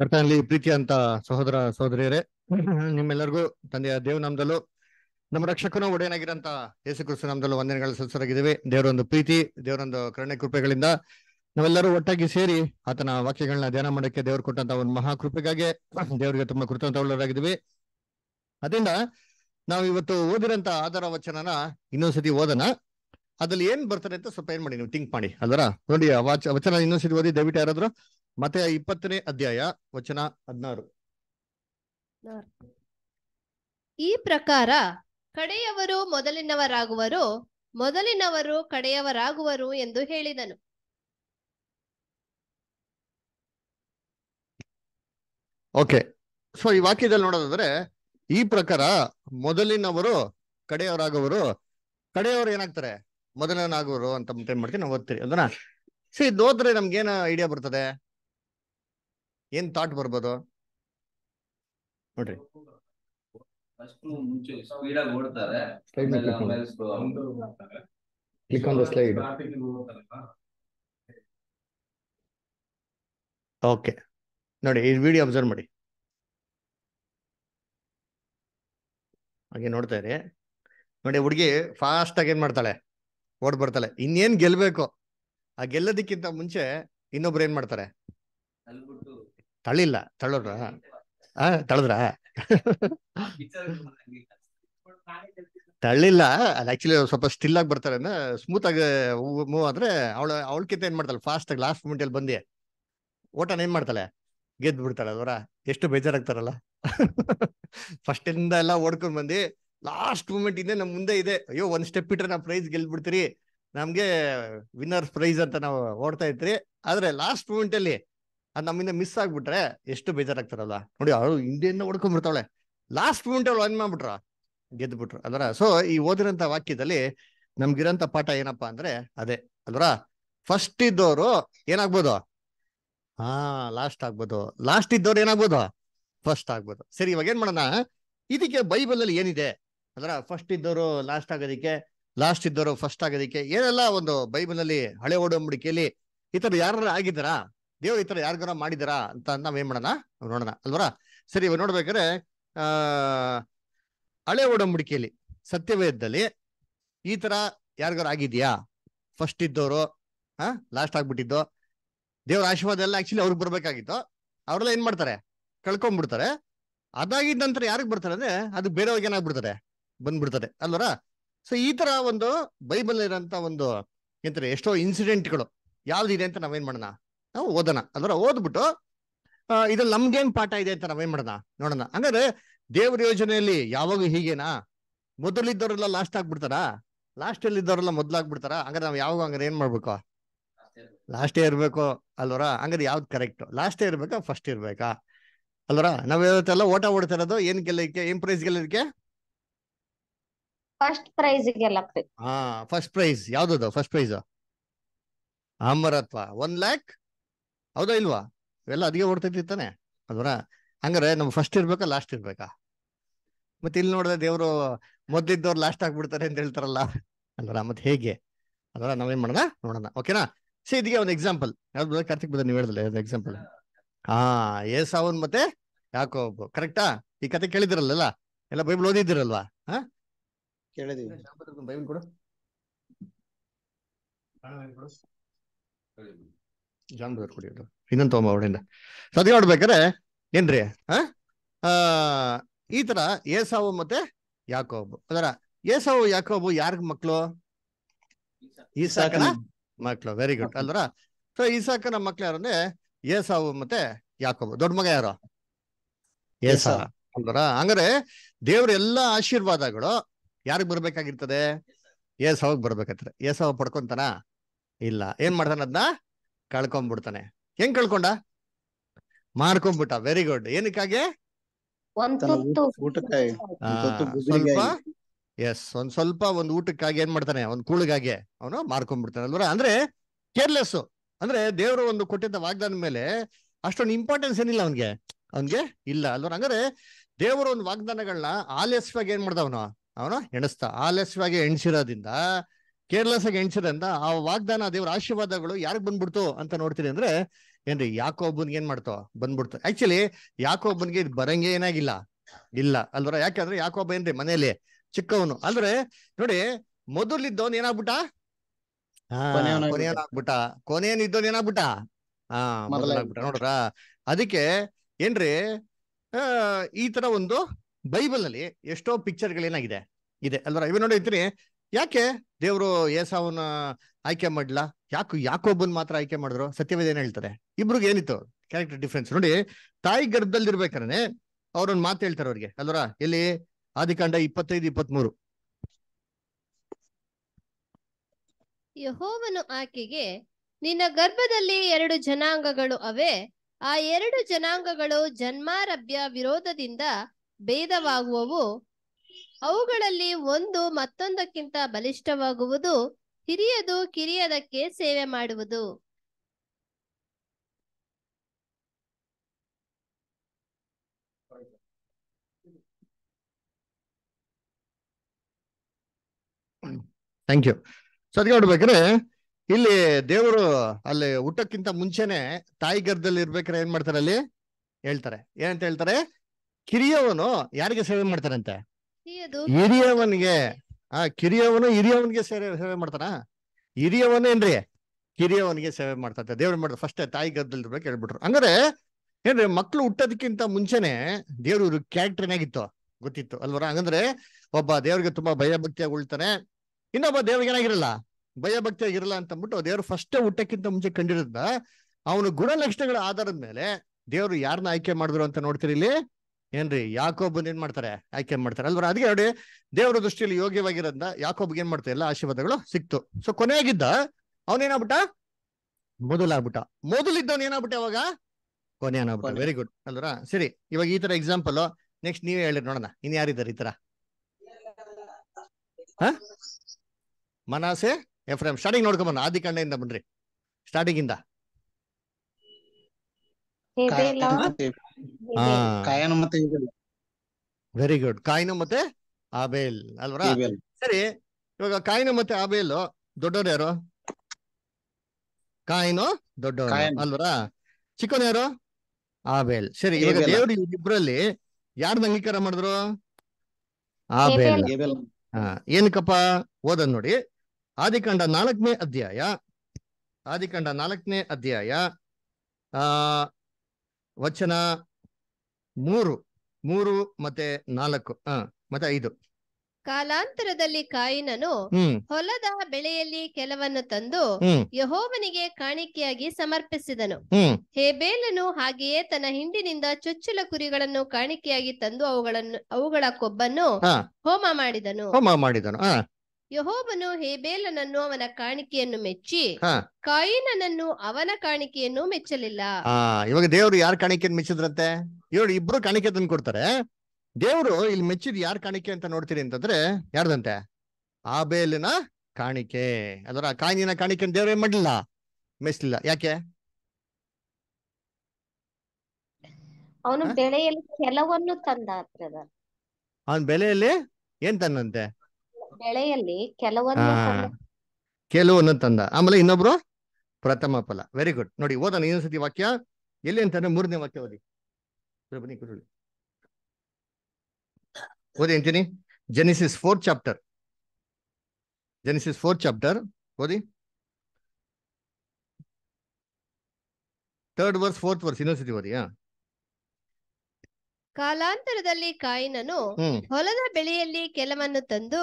ಕರ್ತನಲ್ಲಿ ಪ್ರೀತಿ ಅಂತ ಸಹೋದರ ಸಹೋದರಿಯರೇ ನಿಮ್ಮೆಲ್ಲರಿಗೂ ತಂದೆಯ ದೇವ್ ನಾಮದಲ್ಲೂ ನಮ್ಮ ರಕ್ಷಕನು ಒಡೆಯನಾಗಿರಂತ ಯೇಸು ಕ್ರಿಸ್ತು ನಮ್ದಲ್ಲೂ ವಂದನೆಗಳು ಸಲ್ಸರಾಗಿದ್ದೇವೆ ದೇವರೊಂದು ಪ್ರೀತಿ ದೇವರೊಂದು ಕರುಣೆ ಕೃಪೆಗಳಿಂದ ನಾವೆಲ್ಲರೂ ಒಟ್ಟಾಗಿ ಸೇರಿ ಆತನ ವಾಕ್ಯಗಳನ್ನ ಧ್ಯಾನ ಮಾಡಕ್ಕೆ ದೇವರು ಕೊಟ್ಟಂತ ಒಂದು ಮಹಾ ಕೃಪೆಗಾಗಿ ದೇವರಿಗೆ ತುಂಬಾ ಕೃತಜ್ಞರಾಗಿದ್ದೀವಿ ಅದರಿಂದ ನಾವು ಇವತ್ತು ಓದಿರಂತ ಆಧಾರ ವಚನನ ಇನ್ನೊಂದ್ಸತಿ ಓದನ ಅದ್ರಲ್ಲಿ ಏನ್ ಬರ್ತಾರೆ ಅಂತ ಸ್ವಲ್ಪ ಏನ್ ಮಾಡಿ ನೀವು ಥಿಂಕ್ ಮಾಡಿ. ಅಲ್ವರ? ನೋಡಿ ಆ ವಾಚ ವಚನ ಇನ್ನೊಂದ್ಸತಿ ಓದಿ ದಯವಿಟ್ಟು ಯಾರಾದ್ರು ಮತ್ತೆ ಇಪ್ಪತ್ತನೇ ಅಧ್ಯಾಯ ವಚನ ಹದಿನಾರು. ಈ ಪ್ರಕಾರ ಕಡೆಯವರು ಮೊದಲಿನವರಾಗುವರು ಮೊದಲಿನವರು ಕಡೆಯವರಾಗುವರು ಎಂದು ಹೇಳಿದನು. ಓಕೆ. ಸೊ ಈ ವಾಕ್ಯದಲ್ಲಿ ನೋಡೋದಾದ್ರೆ ಈ ಪ್ರಕಾರ ಮೊದಲಿನವರು ಕಡೆಯವರಾಗುವರು. ಕಡೆಯವರು ಏನಾಗ್ತಾರೆ? ಮೊದಲನಾಗುವರು ಅಂತ ಏನ್ ಮಾಡ್ತೀವಿ ನಾವು ಓದ್ತೀರಿ ಅದನ್ನ. ಸೊ ಇದು ಓದ್ರೆ ನಮ್ಗೇನ ಐಡಿಯಾ ಬರ್ತದೆ? ಏನ್ ಥಾಟ್ ಬರ್ಬೋದು? ನೋಡ್ರಿ. ಓಕೆ ನೋಡಿ ಈ ವಿಡಿಯೋ ಅಬ್ಸರ್ವ್ ಮಾಡಿ. ಹಾಗೆ ನೋಡ್ತಾ ಇರಿ. ನೋಡಿ ಹುಡುಗಿ ಫಾಸ್ಟ್ ಆಗಿ ಏನ್ ಮಾಡ್ತಾಳೆ? ಓಡ್ ಬರ್ತಾಳೆ. ಇನ್ನೇನ್ ಗೆಲ್ಬೇಕು? ಆ ಗೆಲ್ಲೋದಕ್ಕಿಂತ ಮುಂಚೆ ಇನ್ನೊಬ್ರು ಏನ್ ಮಾಡ್ತಾರೆ? ತಳ್ಳಿಲ್ಲ ತಳ್ಳೋರ ಆ ತಳದ್ರ? ತಳ್ಳಿಲ್ಲ ಅದು ಆಕ್ಚುಲಿ ಸ್ವಲ್ಪ ಸ್ಟಿಲ್ ಆಗಿ ಬರ್ತಾರೆ. ಸ್ಮೂತ್ ಆಗಿ ಮೂವ್ ಆದ್ರೆ ಅವಳ ಅವಳಕ್ಕಿಂತ ಏನ್ ಮಾಡ್ತಾಳೆ? ಫಾಸ್ಟ್ ಆಗಿ ಲಾಸ್ಟ್ ಮಿನಿಟ್ ಅಲ್ಲಿ ಬಂದಿ ಓಟನ ಏನ್ ಮಾಡ್ತಾಳೆ? ಗೆದ್ದು ಬಿಡ್ತಾಳೆ ಅದರ ಎಷ್ಟು ಬೇಜಾರಾಗ್ತಾರಲ್ಲ? ಫಸ್ಟ್ ಇಂದ ಎಲ್ಲ ಓಡ್ಕೊಂಡ್ ಬಂದಿ ಲಾಸ್ಟ್ ಮೂಮೆಂಟ್ ಇದೆ ನಮ್ ಮುಂದೆ ಇದೆ. ಅಯ್ಯೋ ಒಂದ್ ಸ್ಟೆಪ್ ಇಟ್ರೆ ನಾವು ಪ್ರೈಸ್ ಗೆಲ್ಬಿಡ್ತೀರಿ. ನಮ್ಗೆ ವಿನ್ನರ್ಸ್ ಪ್ರೈಸ್ ಅಂತ ನಾವು ಓಡ್ತಾ ಇದ್ರಿ. ಆದ್ರೆ ಲಾಸ್ಟ್ ಮೂಮೆಂಟ್ ಅಲ್ಲಿ ಅದ್ ನಮ್ಮಿಂದ ಮಿಸ್ ಆಗ್ಬಿಟ್ರೆ ಎಷ್ಟು ಬೇಜಾರಾಗ್ತಾರಲ್ಲ. ನೋಡಿ ಅವಳು ಹಿಂದೆಯಿಂದ ಹೊಡ್ಕೊಂಡ್ಬಿಡ್ತಾಳೆ ಲಾಸ್ಟ್ ಮೂಮೆಂಟ್ ಅವಳು ಅನ್ ಮಾಡ್ಬಿಟ್ರ? ಗೆದ್ಬಿಟ್ರು. ಅದರ ಸೊ ಈ ಓದಿರಂತ ವಾಕ್ಯದಲ್ಲಿ ನಮ್ಗಿರಂತ ಪಾಠ ಏನಪ್ಪಾ ಅಂದ್ರೆ ಅದೇ. ಅಲ್ವರ? ಫಸ್ಟ್ ಇದ್ದವರು ಏನಾಗ್ಬೋದು? ಹಾ ಲಾಸ್ಟ್ ಆಗ್ಬೋದು. ಲಾಸ್ಟ್ ಇದ್ದವ್ರು ಏನಾಗ್ಬೋದು? ಫಸ್ಟ್ ಆಗ್ಬೋದು. ಸರಿ, ಇವಾಗ ಏನ್ ಮಾಡೋಣ? ಇದಕ್ಕೆ ಬೈಬಲ್ ಅಲ್ಲಿ ಏನಿದೆ? ಅದರ ಫಸ್ಟ್ ಇದ್ದವರು ಲಾಸ್ಟ್ ಆಗೋದಿಕ್ಕೆ ಲಾಸ್ಟ್ ಇದ್ದವರು ಫಸ್ಟ್ ಆಗೋದಿಕ್ಕೆ ಏನೆಲ್ಲ ಒಂದು ಬೈಬಲ್ ಅಲ್ಲಿ ಹಳೆ ಓಡಂಬಡಿಕೆಯಲ್ಲಿ ಈ ತರ ಯಾರು ಆಗಿದ್ದಾರಾ? ದೇವ್ರು ಈ ತರ ಯಾರಿಗಾರ ಮಾಡಿದಾರಾ ಅಂತ ನಾವ್ ಏನ್ ಮಾಡೋಣ? ನೋಡೋಣ, ಅಲ್ವರ? ಸರಿ, ಇವಾಗ ನೋಡ್ಬೇಕಾದ್ರೆ, ಆ, ಹಳೆ ಒಡಂಬಡಿಕೆಯಲ್ಲಿ ಸತ್ಯವೇದದಲ್ಲಿ ಈ ತರ ಯಾರಿಗಾರ ಆಗಿದ್ಯಾ? ಫಸ್ಟ್ ಇದ್ದವರು ಹಾ ಲಾಸ್ಟ್ ಆಗ್ಬಿಟ್ಟಿದ್ದು. ದೇವ್ರ ಆಶೀರ್ವಾದ ಎಲ್ಲ ಆಕ್ಚುಲಿ ಅವ್ರಿಗೆ ಬರ್ಬೇಕಾಗಿತ್ತು. ಅವ್ರೆಲ್ಲ ಏನ್ ಮಾಡ್ತಾರೆ? ಕಳ್ಕೊಂಡ್ಬಿಡ್ತಾರೆ ಅದಾಗಿದ್ದ ನಂತರ ಯಾರಿಗೆ ಬರ್ತಾರೆ ಅಂದ್ರೆ, ಅದು ಬೇರೆಯವ್ರಿಗೆ ಏನಾಗ್ಬಿಡ್ತಾರೆ ಬಂದ್ಬಿಡ್ತದೆ, ಅಲ್ವರ? ಸೊ ಈ ತರ ಒಂದು ಬೈಬಲ್ ಇರೋಂತ ಒಂದು ಎಂತಾರೆ ಎಷ್ಟೋ ಇನ್ಸಿಡೆಂಟ್ಗಳು ಯಾವ್ದಿದೆ ಅಂತ ನಾವೇನ್ ಮಾಡೋಣ? ನಾವು ಓದೋಣ. ಅದರ ಓದ್ಬಿಟ್ಟು ಇದ್ರಲ್ಲಿ ನಮ್ಗೇನ್ ಪಾಠ ಇದೆ ಅಂತ ನಾವೇನ್ ಮಾಡೋಣ? ನೋಡೋಣ. ಹಂಗಾದ್ರೆ ದೇವ್ರ ಯೋಜನೆಯಲ್ಲಿ ಯಾವಾಗ ಹೀಗೇನಾ? ಮೊದಲಿದ್ದವರೆಲ್ಲ ಲಾಸ್ಟ್ ಆಗ್ಬಿಡ್ತಾರಾ? ಲಾಸ್ಟ್ ಅಲ್ಲಿ ಇದ್ದವರೆಲ್ಲ ಮೊದ್ಲಾಗ್ಬಿಡ್ತಾರ ಹಂಗಾರೆ ನಾವ್ ಯಾವಾಗ ಹಂಗಾರೆ ಏನ್ ಮಾಡ್ಬೇಕು? ಲಾಸ್ಟೇ ಇರ್ಬೇಕು. ಅಲ್ವರ? ಹಂಗಾರೆ ಯಾವ್ದು ಕರೆಕ್ಟ್ ಲಾಸ್ಟೇ ಇರ್ಬೇಕಾ? ಫಸ್ಟ್ ಇರ್ಬೇಕಾ? ಅಲ್ವರ? ನಾವ್ ಇವತ್ತೆಲ್ಲ ಓಟ ಓಡ್ತಾ ಇರೋದು ಏನ್ ಗೆಲ್ಲಕ್ಕೆ ಏನ್ ಪ್ರೈಸ್ ಗೆಲ್ಲಕ್ಕೆ ಫಸ್ಟ್ ಪ್ರೈಸ್ ಹಾ ಫಸ್ಟ್ ಪ್ರೈಸ್ ಯಾವ್ದದು? ಫಸ್ಟ್ ಪ್ರೈಸ್ ಅಮರತ್ವ. ಒನ್ ಲ್ಯಾಕ್ ಹೌದಾ ಇಲ್ವಾ? ಇವೆಲ್ಲ ಅದಿಗೆ ಓಡ್ತೈತಿ ತಾನೆ. ಅದರ ಹಂಗಾರೆ ನಮ್ ಫಸ್ಟ್ ಇರ್ಬೇಕಾ ಲಾಸ್ಟ್ ಇರ್ಬೇಕಾ? ಮತ್ತೆ ಇಲ್ಲಿ ನೋಡಿದ್ರೆ ದೇವರು ಮೊದ್ಲಿದ್ದವ್ರು ಲಾಸ್ಟ್ ಆಗ್ಬಿಡ್ತಾರೆ ಅಂತ ಹೇಳ್ತಾರಲ್ಲ. ಅಲ್ವರ? ಮತ್ತೆ ಹೇಗೆ? ಅಲ್ವರ? ನಾವೇನ್ ಮಾಡೋಣ? ನೋಡೋಣ. ಓಕೆನಾ? ಸೊ ಇದಕ್ಕೆ ಒಂದು ಎಕ್ಸಾಂಪಲ್ ಯಾವ್ದು ಕಾರ್ತಿಕ್ ಬದ ನೀವು ಹೇಳಿದ್ರೆ ಎಕ್ಸಾಂಪಲ್ ಹಾ ಏಸಾವನ್ ಮತ್ತೆ ಯಾಕೋ ಕರೆಕ್ಟಾ ಈ ಕತೆ ಕೇಳಿದಿರಲ್ಲ ಎಲ್ಲ ಬೈಬಲ್ ಓದಿದಿರಲ್ವಾ ಹಾ? ಕೇಳಿದೀವಿ ಬೈಬಲ್ ಕೊಡು. ಜಾನ್ ಕುಡಿಯೋದು. ಇನ್ನೊಂದು ತಗೊಂಬ ಅವಳಿಂದ ಸದ್ಯ ನೋಡ್ಬೇಕಾರೆ ಏನ್ರಿ ಆ? ಈ ತರ ಏಸಾವು ಮತ್ತೆ ಯಾಕೋಬು. ಅದರ ಏಸಾವು ಯಾಕೋಬು ಯಾರ್ಗ್ ಮಕ್ಳು? ಈಸಾಕನ ಮಕ್ಳು. ವೆರಿ ಗುಡ್ ಅಲ್ವರ? ಸೊ ಈಸಾಕನ ಮಕ್ಳು ಯಾರು ಅಂದ್ರೆ ಏಸಾವು ಮತ್ತೆ ಯಾಕೋಬು. ದೊಡ್ಡ ಮಗ ಯಾರು? ಏಸಾ. ಅಲ್ವರ? ಹಂಗಾರೆ ದೇವ್ರ ಎಲ್ಲಾ ಆಶೀರ್ವಾದಗಳು ಯಾರಿಗ್ ಬರ್ಬೇಕಾಗಿರ್ತದೆ? ಏಸಾವ್ ಬರ್ಬೇಕಾಗ್ತದೆ. ಏಸಾವ ಪಡ್ಕೊಂತಾನ? ಇಲ್ಲ. ಏನ್ ಮಾಡ್ತಾನ ಅದನ್ನ ಕಳ್ಕೊಂಡ್ಬಿಡ್ತಾನೆ. ಹೆಂಗ್ ಕಳ್ಕೊಂಡ? ಮಾರ್ಕೊಂಡ್ಬಿಟ್ಟ. ವೆರಿ ಗುಡ್ ಏನಕ್ಕಾಗೆ? ಸ್ವಲ್ಪ. ಎಸ್ ಒಂದ್ ಸ್ವಲ್ಪ ಒಂದ್ ಊಟಕ್ಕಾಗಿ ಏನ್ ಮಾಡ್ತಾನೆ? ಒಂದ್ ಕೂಳಿಗಾಗಿ ಅವನು ಮಾರ್ಕೊಂಡ್ಬಿಡ್ತಾನೆ ಅಲ್ವರ? ಅಂದ್ರೆ ಕೇರ್ಲೆಸ್ ಅಂದ್ರೆ ದೇವರು ಒಂದು ಕೊಟ್ಟಿದ್ದ ವಾಗ್ದಾನ ಮೇಲೆ ಅಷ್ಟೊಂದು ಇಂಪಾರ್ಟೆನ್ಸ್ ಏನಿಲ್ಲ ಅವನ್ಗೆ. ಅವನ್ಗೆ ಇಲ್ಲ ಅಲ್ವರ? ಅಂದ್ರೆ ದೇವರು ಒಂದು ವಾಗ್ದಾನಗಳನ್ನ ಆಲಸ್ಯವಾಗಿ ಏನ್ ಮಾಡ್ದ ಅವನು? ಅವನು ಎಣಿಸ್ತಾ ಆಲಸ್ಯವಾಗಿ ಎಣಿಸಿರೋದ್ರಿಂದ ಕೇರ್ಲೆಸ್ ಆಗಿ ಎಣಿಸಿದ್ರಿಂದ ಆ ವಾಗ್ದಾನ ದೇವ್ರ ಆಶೀರ್ವಾದಗಳು ಯಾರಿಗ್ ಬಂದ್ಬಿಡ್ತು ಅಂತ ನೋಡ್ತೀನಿ ಅಂದ್ರೆ ಏನ್ರಿ ಯಾಕೊಬ್ಬನ್ಗೆ ಏನ್ ಮಾಡ್ತೋ? ಬಂದ್ಬಿಡ್ತು. ಆಕ್ಚುಲಿ ಯಾಕೊಬ್ಬನ್ಗೆ ಇದು ಬರಂಗೆ ಏನಾಗಿಲ್ಲ. ಇಲ್ಲ ಅಲ್ವರ? ಯಾಕಂದ್ರೆ ಯಾಕೊಬ್ಬ ಏನ್ರಿ ಮನೆಯಲ್ಲಿ ಚಿಕ್ಕವನು. ಅಂದ್ರೆ ನೋಡಿ ಮೊದಲಿದ್ದವನ್ ಏನಾಗ್ಬಿಟ್ಟ? ಕೊನೆಯಾಗ್ಬಿಟ್ಟ ಕೊನೆಯವನಾಗ್ಬಿಟ್ಟ. ಕೊನೆಯನಿದ್ದವನ್ ಏನಾಗ್ಬಿಟ್ಟ? ಹಾ ಮೊದಲಾಗ್ಬಿಟ್ಟ. ನೋಡ್ರ? ಅದಕ್ಕೆ ಏನ್ರಿ ಈ ತರ ಒಂದು ಬೈಬಲ್ನಲ್ಲಿ ಎಷ್ಟೋ ಪಿಕ್ಚರ್ಗಳು ಏನಾಗಿದೆ ಇದೆ. ಅಲ್ವರ? ಇವ್ ನೋಡಿ ಯಾಕೆ? ದೇವ್ರು ಏಸಾವನ್ನ ಆಯ್ಕೆ ಮಾಡ್ಲಾ? ಯಾಕೆ ಯಾಕೊಬ್ಬನ್ ಮಾತ್ರ ಆಯ್ಕೆ ಮಾಡಿದ್ರು? ಸತ್ಯವೇದ ಏನ್ ಹೇಳ್ತಾರೆ? ಇಬ್ರಿಗೆ ಏನಿತ್ತು? ಕ್ಯಾರೆಕ್ಟರ್ ಡಿಫ್ರೆನ್ಸ್ ನೋಡಿ, ತಾಯಿ ಗರ್ಭದಲ್ಲಿ ಇರ್ಬೇಕಾದ್ರೆ ಅವ್ರೊಂದ್ ಮಾತು ಹೇಳ್ತಾರೆ ಅವ್ರಿಗೆ. ಅಲ್ವರ? ಎಲ್ಲಿ? ಆದಿಕಾಂಡ ಇಪ್ಪತ್ತೈದು, ಇಪ್ಪತ್ಮೂರು. ಯಹೋವನು ಆಕೆಗೆ, ನಿನ್ನ ಗರ್ಭದಲ್ಲಿ ಎರಡು ಜನಾಂಗಗಳು ಅವೆ. ಆ ಎರಡು ಜನಾಂಗಗಳು ಜನ್ಮಾರಭ್ಯ ವಿರೋಧದಿಂದ ಭೇದವಾಗುವವು. ಅವುಗಳಲ್ಲಿ ಒಂದು ಮತ್ತೊಂದಕ್ಕಿಂತ ಬಲಿಷ್ಠವಾಗುವುದು, ಹಿರಿಯದು ಕಿರಿಯದಕ್ಕೆ ಸೇವೆ ಮಾಡುವುದು. ಥ್ಯಾಂಕ್ ಯು ಸೊ ಅದಕ್ಕೆ ನೋಡ್ಬೇಕ್ರೆ ಇಲ್ಲಿ ದೇವರು ಅಲ್ಲಿ ಊಟಕ್ಕಿಂತ ಮುಂಚೆನೆ ತಾಯಿ ಗರ್ಭದಲ್ಲಿ ಇರ್ಬೇಕ್ರೆ ಏನ್ ಮಾಡ್ತಾರೆ ಅಲ್ಲಿ? ಹೇಳ್ತಾರೆ. ಏನಂತ ಹೇಳ್ತಾರೆ? ಕಿರಿಯವನು ಯಾರಿಗೆ ಸೇವೆ ಮಾಡ್ತಾರಂತೆ? ಹಿರಿಯವನಿಗೆ ಆ ಕಿರಿಯವನು ಹಿರಿಯವನಿಗೆ ಸೇವೆ ಸೇವೆ ಮಾಡ್ತಾನ? ಹಿರಿಯವನೇನ್ರಿ ಕಿರಿಯವನಿಗೆ ಸೇವೆ ಮಾಡ್ತಾರೆ ದೇವ್ರು ಮಾಡ್ತಾರೆ ಫಸ್ಟ್ ತಾಯಿ ಗದ್ದಲ್ದ ಬಗ್ಗೆ ಹೇಳ್ಬಿಟ್ರು. ಹಂಗಾರೆ ಏನ್ರಿ ಮಕ್ಳು ಹುಟ್ಟೋದಕ್ಕಿಂತ ಮುಂಚೆನೆ ದೇವ್ರ ಇವ್ರ ಕ್ಯಾರೆಕ್ಟರ್ ಏನಾಗಿತ್ತು? ಗೊತ್ತಿತ್ತು ಅಲ್ವರ ಹಂಗಂದ್ರೆ ಒಬ್ಬ ದೇವ್ರಿಗೆ ತುಂಬಾ ಭಯ ಭಕ್ತಿಯಾಗಿ ಉಳ್ತಾನೆ ಇನ್ನೊಬ್ಬ ದೇವ್ರಿಗೆ ಏನಾಗಿರಲ್ಲ? ಭಯ ಭಕ್ತಿಯಾಗಿರಲ್ಲ ಅಂತ ಅಂದ್ಬಿಟ್ಟು ದೇವ್ರು ಫಸ್ಟ್ ಹುಟ್ಟಕ್ಕಿಂತ ಮುಂಚೆ ಕಂಡಿರೋದ್ನ ಅವನು ಗುಣಲಕ್ಷಣಗಳ ಆಧಾರದ ಮೇಲೆ ದೇವ್ರು ಯಾರನ್ನ ಆಯ್ಕೆ ಮಾಡಿದ್ರು ಅಂತ ನೋಡ್ತೀರಿ ಇಲ್ಲಿ? ಏನ್ರಿ? ಯಾಕೋಬನ್ ಏನ್ ಮಾಡ್ತಾರೆ? ಆಯ್ಕೆ ಮಾಡ್ತಾರೆ? ಅಲ್ವರ ಅದಕ್ಕೆ ನೋಡಿ ದೇವರ ದೃಷ್ಟಿಯಲ್ಲಿ ಯೋಗ್ಯವಾಗಿರೋದ್ನ ಯಾಕೋಬ್ಗೆ ಏನ್ ಮಾಡ್ತಾರೆ? ಎಲ್ಲ ಆಶೀರ್ವಾದಗಳು ಸಿಕ್ತು. ಸೊ ಕೊನೆಯಾಗಿದ್ದ ಅವನೇನಾಗ್ಬಿಟ್ಟ? ಮೊದಲಾಗ್ಬಿಟ್ಟ. ಮೊದಲಿದ್ದವನ್ ಏನಾಗ್ಬಿಟ್ಟ ಅವಾಗ ಕೊನೆ ಏನಾಗ್ಬಿಟ್ಟ ಕೊನೆ. ವೆರಿ ಗುಡ್ ಅಲ್ವರ? ಸರಿ ಇವಾಗ ಈ ತರ ಎಕ್ಸಾಂಪಲ್ ನೆಕ್ಸ್ಟ್ ನೀವೇ ಹೇಳಿ ನೋಡೋಣ. ಇನ್ ಯಾರಿದ್ದಾರೆ ಈ ತರ? ಹ? ಮನಾಸೆ ಎಫ್ರಾಮ್. ಸ್ಟಾರ್ಟಿಂಗ್ ನೋಡ್ಕೊಂಬನ್ನ ಆದಿಕಾಂಡೆಯಿಂದ ಬನ್ರಿ. ಸ್ಟಾರ್ಟಿಂಗ್ ಇಂದ ಕಾಯನ ಮತ್ತೆ. ವೆರಿ ಗುಡ್ ಕಾಯಿನ ಮತ್ತೆ ಆಬೇಲ್ ಅಲ್ವರ? ಸರಿ ಇವಾಗ ಕಾಯಿನ ಮತ್ತೆ ಆಬೇಲ್ ದೊಡ್ಡವ್ರು ಯಾರು? ಕಾಯಿನು ದೊಡ್ಡವನು ಅಲ್ವಾ ಅಲ್ವರ? ಚಿಕ್ಕವನು ಯಾರು? ಆಬೇಲ್. ಸರಿ ಇವಾಗ. ದೇವ್ರು ಇಬ್ರಲ್ಲಿ ಯಾರ್ನ ಅಂಗೀಕಾರ ಮಾಡಿದ್ರು? ಆಬೇಲ್. ಹಾ ಏನಕ್ಕಪ್ಪ? ಓದ ನೋಡಿ. ಆದಿಕಾಂಡ ನಾಲ್ಕನೇ ಅಧ್ಯಾಯ. ಆದಿಕಾಂಡ ನಾಲ್ಕನೇ ಅಧ್ಯಾಯ. ಆ ವಚನ ಮೂರು ಮೂರು ಮತ್ತೆ ನಾಲ್ಕು ಹ ಮತ್ತೆ ಐದು. ಕಾಲಾಂತರದಲ್ಲಿ ಕಾಯಿನನು ಹೊಲದ ಬೆಳೆಯಲ್ಲಿ ಕೆಲವನ್ನು ತಂದು ಯಹೋವನಿಗೆ ಕಾಣಿಕೆಯಾಗಿ ಸಮರ್ಪಿಸಿದನು. ಹೇಬೇಲನು ಹಾಗೆಯೇ ತನ್ನ ಹಿಂಡಿನಿಂದ ಚೊಚ್ಚಲ ಕುರಿಗಳನ್ನು ಕಾಣಿಕೆಯಾಗಿ ತಂದು ಅವುಗಳನ್ನು ಅವುಗಳ ಕೊಬ್ಬನ್ನು ಹೋಮ ಮಾಡಿದನು. ಹೋಮ ಮಾಡಿದನು. ಹಾ ಯಹೋವನು ಹೇಬೇಲನನ್ನು ಅವನ ಕಾಣಿಕೆಯನ್ನು ಮೆಚ್ಚಿ ಹಾ. ಕಾಯಿನನನ್ನು ಅವನ ಕಾಣಿಕೆಯನ್ನು ಮೆಚ್ಚಲಿಲ್ಲ. ಆ ಇವಾಗ ದೇವ್ರು ಯಾರ್ ಕಾಣಿಕೆಯನ್ನು ಮೆಚ್ಚಿದ್ರಂತೆ? ಇವ್ರು ಇಬ್ರು ಕಾಣಿಕೆ ತಂದು ಕೊಡ್ತಾರೆ. ದೇವ್ರು ಇಲ್ಲಿ ಮೆಚ್ಚಿದ್ ಯಾರ್ ಕಾಣಿಕೆ ಅಂತ ನೋಡ್ತೀರಿ ಅಂತಂದ್ರೆ ಯಾರ್ದಂತೆ? ಆಬೇಲಿನ ಕಾಣಿಕೆ. ಅದರ ಕಾಯಿನ ಕಾಣಿಕೆ ದೇವ್ರು ಏನ್ ಮಾಡ್ಲಿಲ್ಲ? ಮೆಚ್ಲಿಲ್ಲ. ಯಾಕೆ? ಅವನು? ಬೆಳೆಯಲ್ಲಿ ಕೆಲವನ್ನು ತಂದ ಬ್ರದರ್. ಅವನ್ ಬೆಲೆಯಲ್ಲಿ ಏನ್ ತನ್ನಂತೆ ಬೆಳೆಯಲ್ಲಿ ಕೆಲವನ್ನು ತಂದ ಆಮೇಲೆ ಇನ್ನೊಬ್ರು ಪ್ರಥಮ ಫಲ. ವೆರಿ ಗುಡ್ ನೋಡಿ ಓದೋಣ ಇನ್ನೊಂದ್ಸತಿ ವಾಕ್ಯ. ಎಲ್ಲಿ ಅಂತಂದ್ರೆ ಮೂರನೇ ವಾಕ್ಯ ಓದಿ. ಬನ್ನಿ ಕೂತ್ಕೊಳ್ಳಿ. ಓದಿ ಅಂತೀನಿ Genesis fourth chapter Genesis fourth chapter ಓದಿ. ಥರ್ಡ್ ವರ್ಸ್ ಫೋರ್ತ್ ವರ್ಸ್ ಇನ್ನೊಂದ್ಸತಿ ಓದಿ ಹಾ ಕಾಲಾಂತರದಲ್ಲಿ ಕಾಯಿನನು ಹೊಲದ ಬೆಳೆಯಲ್ಲಿ ಕೆಲವನ್ನು ತಂದು.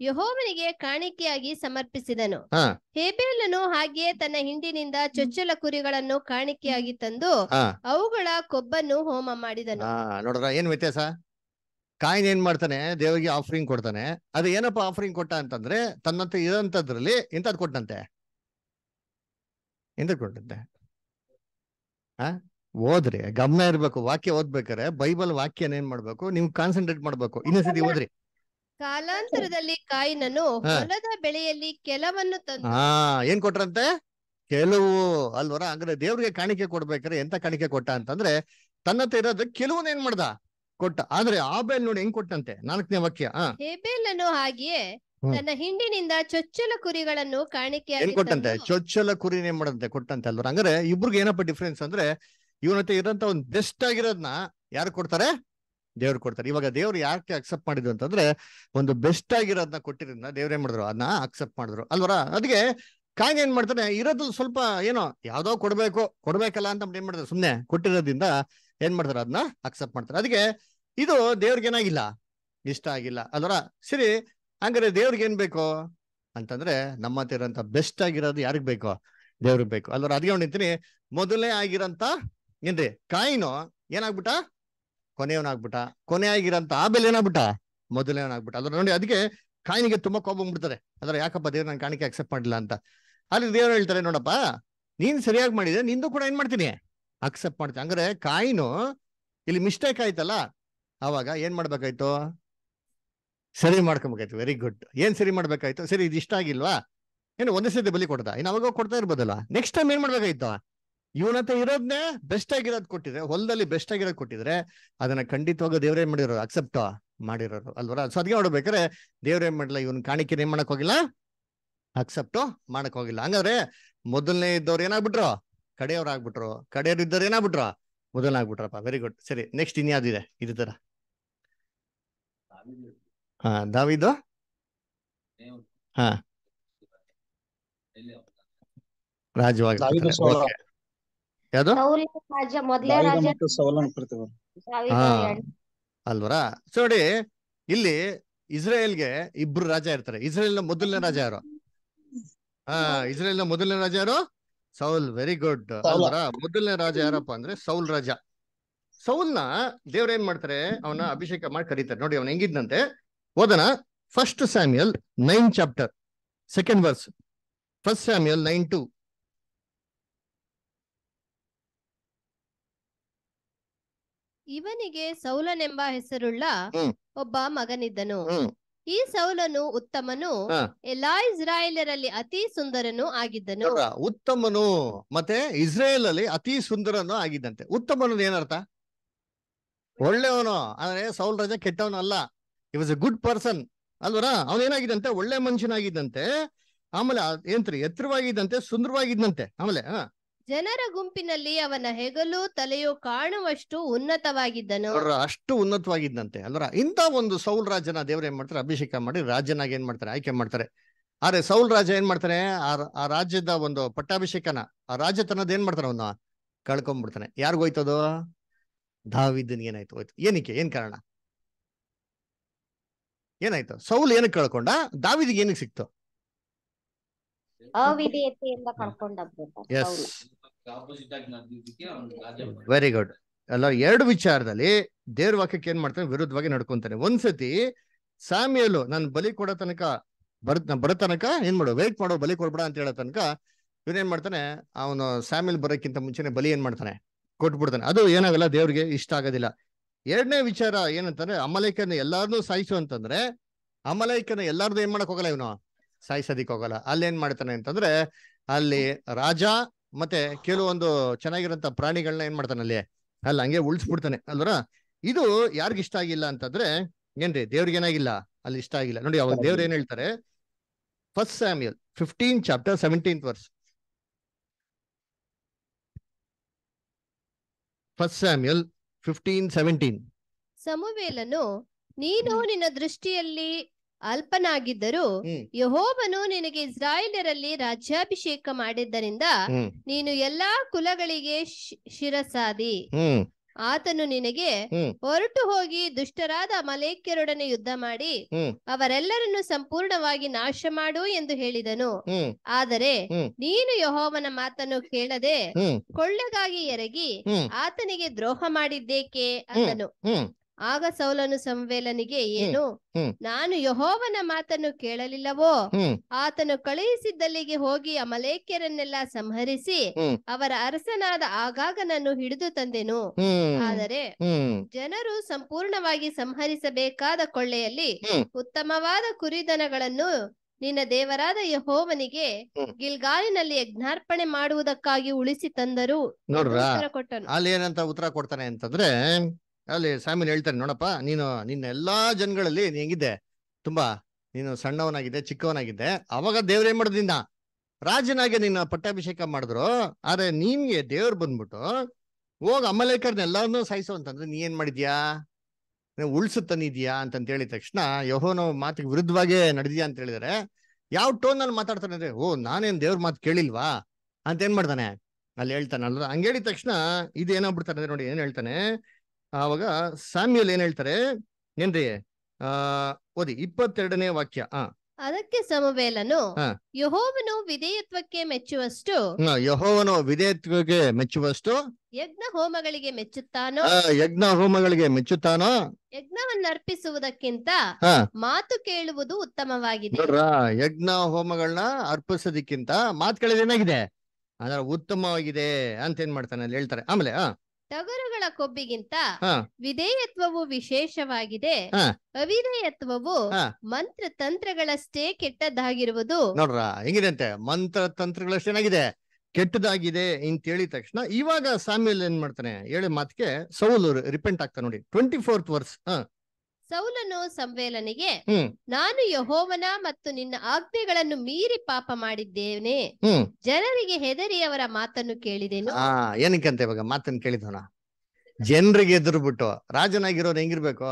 ಯಹೋವನಿಗೆ ಕಾಣಿಕೆಯಾಗಿ ಸಮರ್ಪಿಸಿದನು. ಹೇಬೇಲನು ಹಾಗೆಯೇ ತನ್ನ ಹಿಂಡಿನಿಂದ ಚೊಚ್ಚಲ ಕುರಿಗಳನ್ನು ಕಾಣಿಕೆಯಾಗಿ ತಂದು ಅವುಗಳ ಕೊಬ್ಬನ್ನು ಹೋಮ ಮಾಡಿದನು. ನೋಡ್ರ ಏನ್ ವ್ಯತ್ಯಾಸ? ಕಾಯಿನ್ ಏನ್ ಮಾಡ್ತಾನೆ? ದೇವರಿಗೆ ಆಫರಿಂಗ್ ಕೊಡ್ತಾನೆ. ಅದು ಏನಪ್ಪ ಆಫರಿಂಗ್ ಕೊಟ್ಟ ಅಂತಂದ್ರೆ ತನ್ನಂತ ಇರೋಂಥದ್ರಲ್ಲಿ ಇಂಥದ್ ಕೊಟ್ಟಂತೆ. ಎಂತ ಕೊಟ್ಟಂತೆ. ಓದ್ರಿ ಗಮನ ಇರ್ಬೇಕು ವಾಕ್ಯ ಓದ್ಬೇಕಾರೆ ಬೈಬಲ್ ವಾಕ್ಯನ ಏನ್ ಮಾಡ್ಬೇಕು ನೀವು ಕಾನ್ಸಂಟ್ರೇಟ್ ಮಾಡ್ಬೇಕು ಇನ್ನೊಂದ್ಸತಿ ಓದ್ರಿ. ಕಾಲಾಂತರದಲ್ಲಿ ಕಾಯಿನನು. ಹೊಲದ ಬೆಳೆಯಲ್ಲಿ ಕೆಲವನ್ನು ತಂದು ಹಾ ಏನ್ ಕೊಟ್ರಂತೆ? ಕೆಲವು ಅಲ್ವರ ಅಂದ್ರೆ ದೇವ್ರಿಗೆ ಕಾಣಿಕೆ ಕೊಡ್ಬೇಕಾರೆ ಎಂತ ಕಾಣಿಕೆ ಕೊಟ್ಟ ಅಂತಂದ್ರೆ ತನ್ನತ್ತ ಇರೋದು ಕೆಲವನ್ನ ಏನ್ ಮಾಡ್ದ? ಕೊಟ್ಟ. ಆದ್ರೆ ಆಬೇಲ್ ನೋಡಿ ಹೆಂಗ್ ಕೊಟ್ಟಂತೆ? ನಾಲ್ಕನೇ ವಾಕ್ಯ ಹೇಬೇಲನು ಹಾಗೆಯೇ ತನ್ನ ಹಿಂಡಿನಿಂದ ಚೊಚ್ಚಲ ಕುರಿಗಳನ್ನು ಏನ್ ಕಾಣಿಕೆಯಾಗಿ ಕೊಟ್ಟಂತೆ? ಚೊಚ್ಚಲ ಕುರಿನ ಏನ್ ಮಾಡಂತೆ? ಕೊಟ್ಟಂತೆ ಅಲ್ವರ. ಅಂದ್ರೆ ಇಬ್ರಿಗೆ ಏನಪ್ಪ ಡಿಫ್ರೆನ್ಸ್ ಅಂದ್ರೆ ಇವನತ್ತೆ ಇರೋಂತ ಒಂದು ಬೆಸ್ಟ್ ಆಗಿರೋದ್ನ ಯಾರು ಕೊಡ್ತಾರೆ? ದೇವ್ರು ಕೊಡ್ತಾರೆ. ಇವಾಗ ದೇವ್ರು ಯಾಕೆ ಅಕ್ಸೆಪ್ಟ್ ಮಾಡಿದ್ರು ಅಂತಂದ್ರೆ ಒಂದು ಬೆಸ್ಟ್ ಆಗಿರೋದನ್ನ ಕೊಟ್ಟಿರೋದನ್ನ ದೇವ್ರು ಏನ್ ಮಾಡಿದ್ರು? ಅದನ್ನ ಅಕ್ಸೆಪ್ಟ್ ಮಾಡಿದ್ರು. ಅಲ್ವರ? ಅದಕ್ಕೆ ಕಾಂಗ್ ಏನ್ ಮಾಡ್ತಾನೆ? ಇರೋದು ಸ್ವಲ್ಪ ಏನೋ ಯಾವ್ದೋ ಕೊಡ್ಬೇಕು. ಕೊಡ್ಬೇಕಲ್ಲ ಅಂತ ಏನ್ ಮಾಡಿದ್ರು ಸುಮ್ನೆ ಕೊಟ್ಟಿರೋದ್ರಿಂದ ಏನ್ ಮಾಡ್ತಾರೆ? ಅದನ್ನ ಅಕ್ಸೆಪ್ಟ್ ಮಾಡ್ತಾರೆ. ಅದಕ್ಕೆ ಇದು ದೇವ್ರಿಗೆ ಏನಾಗಿಲ್ಲ. ಇಷ್ಟ ಆಗಿಲ್ಲ. ಅಲ್ವರ? ಸರಿ, ಹಂಗಾರೆ ದೇವ್ರಿಗೆ ಏನ್ ಬೇಕು? ಅಂತಂದ್ರೆ ನಮ್ಮ ಹತ್ರ ಇರೋಂಥ ಬೆಸ್ಟ್ ಆಗಿರೋದು ಯಾರಿಗ್ ಬೇಕೋ? ದೇವ್ರಿಗೆ ಬೇಕು. ಅಲ್ವರ? ಅದಕ್ಕೆ ನಿಂತೀನಿ, ಮೊದಲನೇ ಆಗಿರೋಂಥ ಏನ್ರಿ? ಕಾಯಿನು ಏನಾಗ್ಬಿಟ್ಟ? ಕೊನೆಯವನಾಗ್ಬಿಟ್ಟ. ಕೊನೆ ಆಗಿರೋಂಥ ಆಬೇಲ್ ಏನಾಗ್ಬಿಟ್ಟ? ಮೊದಲೇನಾಗ್ಬಿಟ್ಟ ಅದ್ರ ನೋಡಿ ಅದಕ್ಕೆ ಕಾಯಿನಿಗೆ ತುಂಬಾ ಕೋಪ ಬಂದ್ಬಿಡ್ತಾರೆ ಅದ್ರ ಯಾಕಪ್ಪ ದೇವ್ರ ನನ್ ಕಾಣಿಕೆ ಅಕ್ಸೆಪ್ಟ್ ಮಾಡಿಲ್ಲ ಅಂತ. ಅಲ್ಲಿ ದೇವ್ರು ಹೇಳ್ತಾರೆ ನೋಡಪ್ಪ, ನೀನ್ ಸರಿಯಾಗಿ ಮಾಡಿದ್ರೆ ನಿಂದು ಕೂಡ ಏನ್ ಮಾಡ್ತೀನಿ. ಅಕ್ಸೆಪ್ಟ್ ಮಾಡ್ತೀನಿ. ಅಂದ್ರೆ ಕಾಯಿನು, ಇಲ್ಲಿ ಮಿಸ್ಟೇಕ್ ಆಯ್ತಲ್ಲ, ಅವಾಗ ಏನ್ ಮಾಡ್ಬೇಕಾಯ್ತು? ಸರಿ ಮಾಡ್ಕೊಬೇಕಾಯ್ತು. ವೆರಿ ಗುಡ್ ಏನ್ ಸರಿ ಮಾಡ್ಬೇಕಾಯ್ತು? ಸರಿ, ಇದು ಇಷ್ಟ ಆಗಿಲ್ವಾ? ಏನು ಒಂದೇ ಸತಿ ಬಲಿ ಕೊಡ್ತಾ? ಇನ್ನು ಅವಾಗ ಕೊಡ್ತಾ ಇರ್ಬೋದಲ್ಲ ನೆಕ್ಸ್ಟ್ ಟೈಮ್ ಏನ್ ಮಾಡ್ಬೇಕಾಯ್ತು? ಇವನತ್ರ ಇರೋದ್ನೇ ಬೆಸ್ಟ್ ಆಗಿರೋದ್ ಕೊಟ್ಟಿದ್ರೆ ಹೊಲದಲ್ಲಿ ಬೆಸ್ಟ್ ಆಗಿರೋದ್ ಕೊಟ್ಟಿದ್ರೆ ಅದನ್ನ ಖಂಡಿತವಾಗ ದೇವ್ರ ಏನ್ ಮಾಡಿರೋರು ಅಕ್ಸೆಪ್ಟ್ ಮಾಡಿರೋರು ಅಲ್ವರ ಸೊ ಅದಕ್ಕೆ ನೋಡ್ಬೇಕಾದ್ರೆ ದೇವ್ರ ಏನ್ ಮಾಡಿಲ್ಲ ಇವನ್ ಕಾಣಿಕೆ ಏನ್ ಮಾಡಕ್ ಹೋಗಿಲ್ಲ ಅಕ್ಸೆಪ್ಟ್ ಮಾಡಕ್ ಹೋಗಿಲ್ಲ. ಹಂಗಾದ್ರೆ ಮೊದಲನೇ ಇದ್ದವ್ರು ಏನಾಗ್ಬಿಟ್ರು? ಕಡೆಯವ್ರು ಆಗ್ಬಿಟ್ರು. ಕಡೆಯವ್ರು ಇದ್ದವ್ರು ಏನಾಗ್ಬಿಟ್ರು? ಮೊದಲನೇ ಆಗ್ಬಿಟ್ರಪ್ಪ ವೆರಿ ಗುಡ್ ಸರಿ ನೆಕ್ಸ್ಟ್ ಇನ್ಯಾವ್ದಿದೆ ಇದು? ತರ. ಹಾ ದಾವಿದು? ಹಾ. ರಾಜವಾಗಿ. ಯಾವ್ದು? ಮೊದಲೇ ಅಲ್ವರ? ಸೊ ನೋಡಿ ಇಲ್ಲಿ ಇಸ್ರೇಲ್ಗೆ ಇಬ್ರು ರಾಜ ಇರ್ತಾರೆ. ಇಸ್ರೇಲ್ನ ಮೊದಲನೇ ರಾಜ ಯಾರು? ಹಾ ಇಸ್ರೇಲ್ನ ಮೊದಲನೇ ರಾಜ ಯಾರು? ಸೌಲ್. Very good. ಅಲ್ವರ? ಮೊದಲನೇ ರಾಜ ಯಾರಪ್ಪ ಅಂದ್ರೆ ಸೌಲ್ ರಾಜ. ಸೌಲ್ನ ದೇವ್ರ ಏನ್ ಮಾಡ್ತಾರೆ? ಅವನ ಅಭಿಷೇಕ ಮಾಡಿ ಕರೀತಾರೆ. ನೋಡಿ ಅವನ ಹೆಂಗಿದ್ನಂತೆ? ಓದನ first Samuel nine chapter second verse first Samuel nine two ಇವನಿಗೆ ಸೌಲನೆಂಬ ಹೆಸರುಳ್ಳ ಒಬ್ಬ ಮಗನಿದ್ದನು. ಈ ಸೌಲನು ಉತ್ತಮನು. ಎಲ್ಲಾ ಇಸ್ರಾಯೇಲರಲ್ಲಿ ಅತಿ ಸುಂದರನು ಆಗಿದ್ದನು. ಉತ್ತಮನು ಮತ್ತೆ ಇಸ್ರೇಲ್ ಅಲ್ಲಿ ಅತಿ ಸುಂದರನು ಆಗಿದ್ದಂತೆ. ಉತ್ತಮನು ಏನರ್ಥ? ಒಳ್ಳೆಯವನು ಅಂದ್ರೆ ಸೌಲ್ ರಾಜ ಕೆಟ್ಟವನು ಅಲ್ಲ. He was a good person ಅಲ್ವರ? ಅವನೇನಾಗಿದ್ದಂತೆ ಒಳ್ಳೆ ಮನುಷ್ಯನಾಗಿದ್ದಂತೆ. ಆಮೇಲೆ ಏನ್ರಿ ಏನ್ತ್ರಿ ಎತ್ತರವಾಗಿದ್ದಂತೆ ಸುಂದರವಾಗಿದ್ದಂತೆ. ಆಮೇಲೆ ಹ. ಜನರ ಗುಂಪಿನಲ್ಲಿ ಅವನ ಹೆಗಲು ತಲೆಯು ಕಾಣುವಷ್ಟು ಉನ್ನತವಾಗಿದ್ದನು. ಅಷ್ಟು ಉನ್ನತವಾಗಿದ್ದಂತೆ. ಅಲ್ವರ ಇಂಥ ಒಂದು ಸೌಲ್ ರಾಜನ ದೇವ್ರ ಏನ್ ಮಾಡ್ತಾರೆ? ಅಭಿಷೇಕ ಮಾಡಿ ರಾಜನಾಗಿ ಏನ್ ಮಾಡ್ತಾರೆ? ಆಯ್ಕೆ ಮಾಡ್ತಾರೆ. ಆದ್ರೆ ಸೌಲ್ ರಾಜ ಏನ್ ಮಾಡ್ತಾರೆ? ಆ ಆ ರಾಜ್ಯದ ಒಂದು ಪಟ್ಟಾಭಿಷೇಕನ ಆ ರಾಜ್ಯತನದ ಏನ್ ಮಾಡ್ತಾರೆ ಅವನು? ಕಳ್ಕೊಂಡ್ಬಿಡ್ತಾನೆ ಯಾರಿಗೋಯ್ತದು ದಾವಿದನ್ ಏನಾಯ್ತು? ಹೋಯ್ತು. ಏನಕ್ಕೆ? ಏನ್ ಕಾರಣ? ಏನಾಯ್ತು? ಸೌಲ್ ಏನಕ್ಕೆ ಕಳ್ಕೊಂಡ? ದಾವಿದಿಗೆ ಏನಕ್ಕೆ ಸಿಕ್ತು? ವೆರಿ ಗುಡ್ ಅಲ್ಲ, ಎರಡು ವಿಚಾರದಲ್ಲಿ ದೇವ್ರ ವಾಕ್ಯಕ್ಕೆ ಏನ್ ಮಾಡ್ತಾನೆ? ವಿರುದ್ಧವಾಗಿ ನಡ್ಕೊಂತಾನೆ. ಒಂದ್ಸತಿ ಸಾಮಿಯಲು, ನಾನು ಬಲಿ ಕೊಡೋ ತನಕ ಬರ ಬರೋ ತನಕ ಏನ್ ಮಾಡು? ವೇಟ್ ಮಾಡೋ, ಬಲಿ ಕೊಡ್ಬೇಡ ಅಂತ ಹೇಳೋ ತನಕ ಇವನೇನ್ ಮಾಡ್ತಾನೆ? ಅವನು ಸ್ಯಾಮಿಲ್ ಬರೋಕ್ಕಿಂತ ಮುಂಚೆನೆ ಬಲಿ ಏನ್ ಮಾಡ್ತಾನೆ? ಕೊಟ್ಬಿಡ್ತಾನೆ. ಅದು ಏನಾಗಲ್ಲ, ದೇವ್ರಿಗೆ ಇಷ್ಟ ಆಗೋದಿಲ್ಲ. ಎರಡನೇ ವಿಚಾರ ಏನಂತಂದ್ರೆ ಅಮಲೇಕನ ಎಲ್ಲಾರನ್ನೂ ಸಾಯಿಸು ಅಂತಂದ್ರೆ ಅಮಲೇಕನ ಎಲ್ಲಾರ್ದು ಏನ್ ಮಾಡಕ್ ಹೋಗಲ್ಲ ಇವನು? ಸಾಯಿಸೋದಿಕ್ ಹೋಗಲ್ಲ. ಅಲ್ಲಿ ಏನ್ ಮಾಡ್ತಾನೆ ಅಂತಂದ್ರೆ, ಅಲ್ಲಿ ರಾಜ ಮತ್ತೆ ಕೆಲವೊಂದು ಚೆನ್ನಾಗಿರೋಂಥ ಪ್ರಾಣಿಗಳನ್ನ ಏನ್ ಮಾಡ್ತಾನೆ ಅಲ್ಲಿ? ಅಲ್ಲ ಹಂಗೆ ಉಳಿಸ್ಬಿಡ್ತಾನೆ. ಅಲ್ವರ? ಇದು ಯಾರಿಗ ಇಷ್ಟ ಆಗಿಲ್ಲ ಅಂತಂದ್ರೆ ಏನ್ರಿ ದೇವ್ರಿಗೆ ಏನಾಗಿಲ್ಲ? ಅಲ್ಲಿ ಇಷ್ಟ ಆಗಿಲ್ಲ. ನೋಡಿ ಅವಾಗ ದೇವ್ರು ಏನ್ ಹೇಳ್ತಾರೆ? First Samuel fifteen chapter seventeenth verse first Samuel fifteen seventeen ಸಮುವೇಲನು ನೀನು ನಿನ್ನ ದೃಷ್ಟಿಯಲ್ಲಿ ಅಲ್ಪನಾಗಿದ್ದರೂ. ಯಹೋವನು ನಿನಗೆ ಇಸ್ರಾಯೇಲರಲ್ಲಿ ರಾಜ್ಯಾಭಿಷೇಕ ಮಾಡಿದ್ದರಿಂದ ನೀನು ಎಲ್ಲಾ ಕುಲಗಳಿಗೆ ಶಿರಸಾದಿ. ಆತನು ನಿನಗೆ ಹೊರಟು ಹೋಗಿ ದುಷ್ಟರಾದ ಮಲೇಕ್ಯರೊಡನೆ ಯುದ್ಧ ಮಾಡಿ ಅವರೆಲ್ಲರನ್ನು ಸಂಪೂರ್ಣವಾಗಿ ನಾಶ ಮಾಡು ಎಂದು ಹೇಳಿದನು. ಆದರೆ ನೀನು ಯಹೋವನ ಮಾತನ್ನು ಕೇಳದೆ ಕೊಳ್ಳೆಗಾಗಿ ಎರಗಿ ಆತನಿಗೆ ದ್ರೋಹ ಮಾಡಿದ್ದೇಕೆ ಅಂದನು. ಆಗ ಸೌಲನು ಸಂವೇಲನಿಗೆ ಏನು ನಾನು ಯಹೋವನ ಮಾತನ್ನು ಕೇಳಲಿಲ್ಲವೋ? ಆತನು ಕಳುಹಿಸಿದ್ದಲ್ಲಿಗೆ ಹೋಗಿ ಅಮಲೇಕ್ಯರನ್ನೆಲ್ಲ ಸಂಹರಿಸಿ ಅವರ ಅರಸನಾದ ಆಗಾಗನನ್ನು ಹಿಡಿದು ತಂದೆನು. ಆದರೆ ಜನರು ಸಂಪೂರ್ಣವಾಗಿ ಸಂಹರಿಸಬೇಕಾದ ಕೊಳ್ಳೆಯಲ್ಲಿ. ಉತ್ತಮವಾದ ಕುರಿದನಗಳನ್ನು ನಿನ್ನ ದೇವರಾದ ಯಹೋವನಿಗೆ. ಗಿಲ್ಗಾಲಿನಲ್ಲಿ ಯಜ್ಞಾರ್ಪಣೆ ಮಾಡುವುದಕ್ಕಾಗಿ ಉಳಿಸಿ ತಂದರು. ಕೊಟ್ಟನು. ಅಲ್ಲಿ ಏನಂತ ಉತ್ತರ ಕೊಡ್ತಾನೆ ಅಂತಂದ್ರೆ ಅಲ್ಲಿ ಸ್ವಾಮಿನ ಹೇಳ್ತಾರೆ, ನೋಡಪ್ಪ, ನೀನು ನಿನ್ನ ಎಲ್ಲಾ ಜನಗಳಲ್ಲಿ ಹೆಂಗಿದ್ದೆ ತುಂಬಾ ನೀನು ಸಣ್ಣವನಾಗಿದ್ದೆ ಚಿಕ್ಕವನಾಗಿದ್ದೆ ಅವಾಗ ದೇವ್ರೇನ್ ಏನ್ ಮಾಡೋದಿನ್ನ ರಾಜನಾಗೆ ನಿನ್ನ ಪಟ್ಟಾಭಿಷೇಕ ಮಾಡಿದ್ರು. ಆದ್ರೆ ನಿನ್ಗೆ ದೇವ್ರು ಬಂದ್ಬಿಟ್ಟು ಹೋಗ್ ಅಮಲೇಕರ್ನೆಲ್ಲಾರನ್ನೂ ಸಾಯಿಸು ಅಂತಂದ್ರೆ ನೀ ಏನ್ ಮಾಡಿದ್ಯಾ? ಉಳ್ಸು ಅಂತಂತ ಹೇಳಿದ ತಕ್ಷಣ ಯಹೋನೋ ಮಾತಿಗೆ ವಿರುದ್ಧವಾಗೇ ನಡೆದಿಯಾ ಅಂತ ಹೇಳಿದರೆ. ಯಾವ ಟೋನ್ನಲ್ಲಿ ಮಾತಾಡ್ತಾನೆ ಅಂದ್ರೆ, ಓ, ನಾನೇನ್ ದೇವ್ರ ಮಾತು ಕೇಳಿಲ್ವಾ? ಅಂತ ಏನ್ ಮಾಡ್ತಾನೆ? ಅಲ್ಲಿ ಹೇಳ್ತಾನೆ. ಹಂಗೇಳಿದ ತಕ್ಷಣ ಇದು ಏನಾಗ್ಬಿಡ್ತಾನೆ ಅಂದ್ರೆ ನೋಡಿ ಏನ್ ಹೇಳ್ತಾನೆ? ಆವಾಗ ಸಾಮ್ಯಲ್ ಏನ್ ಹೇಳ್ತಾರೆ? ಏನ್ರಿ? ಆ ಓದಿ ಇಪ್ಪತ್ತೆರಡನೇ ವಾಕ್ಯ ಆ. ಅದಕ್ಕೆ ಸಮವೇಲನು. ಯಹೋವನು ವಿಧೇಯತ್ವಕ್ಕೆ ಮೆಚ್ಚುವಷ್ಟು ಯಹೋವನು ವಿಧೇಯತ್ವಕ್ಕೆ ಮೆಚ್ಚುವಷ್ಟು ಯಜ್ಞ ಹೋಮಗಳಿಗೆ ಮೆಚ್ಚುತ್ತಾನೋ ಯಜ್ಞ ಹೋಮಗಳಿಗೆ ಮೆಚ್ಚುತ್ತಾನೋ? ಯಜ್ಞವನ್ನು ಅರ್ಪಿಸುವುದಕ್ಕಿಂತ ಮಾತು ಕೇಳುವುದು ಉತ್ತಮವಾಗಿದೆ. ಯಜ್ಞ ಹೋಮಗಳನ್ನ ಅರ್ಪಿಸೋದಕ್ಕಿಂತ ಮಾತು ಕೇಳೋದೇನಾಗಿದೆ ಅಂದ್ರೆ ಉತ್ತಮವಾಗಿದೆ ಅಂತ ಏನ್ ಮಾಡ್ತಾನೆ ಅಲ್ಲಿ ಹೇಳ್ತಾರೆ. ಆಮೇಲೆ ಆ. ಟಗರುಗಳ ಕೊಬ್ಬಿಗಿಂತ. ವಿಧೇಯತ್ವವು ವಿಶೇಷವಾಗಿದೆ. ಅವಿಧೇಯತ್ವವು ಮಂತ್ರ ತಂತ್ರಗಳಷ್ಟೇ ಕೆಟ್ಟದ್ದಾಗಿರುವುದು. ನೋಡ್ರ ಹೆಂಗಿದೆ ಅಂತೆ? ಮಂತ್ರ ತಂತ್ರಗಳಷ್ಟೇನಾಗಿದೆ ಕೆಟ್ಟದಾಗಿದೆ ಅಂತ ಹೇಳಿದ ತಕ್ಷಣ ಇವಾಗ ಸಾಮ್ಯಲ್ ಏನ್ ಮಾಡ್ತಾನೆ? ಹೇಳಿ ಮಾತಿಗೆ ಸೌಲ್ ರಿಪೆಂಟ್ ಆಗ್ತಾನೆ ನೋಡಿ. ಟ್ವೆಂಟಿ ಫೋರ್ತ್ ವರ್ಸ್ ಹ. ಸೌಲನು ಸಂವೇಲನಿಗೆ ನಾನು ಯಹೋವನ ಮತ್ತು ನಿನ್ನ ಆಜ್ಞೆಗಳನ್ನು ಮೀರಿ ಪಾಪ ಮಾಡಿದ್ದೇನೆ. ಜನರಿಗೆ ಹೆದರಿ ಅವರ ಮಾತನ್ನು ಕೇಳಿದೆನು. ಏನಕ್ಕಂತ ಇವಾಗ ಮಾತನ್ನು ಕೇಳಿದೋಣ ಜನರಿಗೆ ಎದುರ್ಬಿಟ್ಟು ರಾಜನಾಗಿರೋರು ಹೆಂಗಿರ್ಬೇಕು?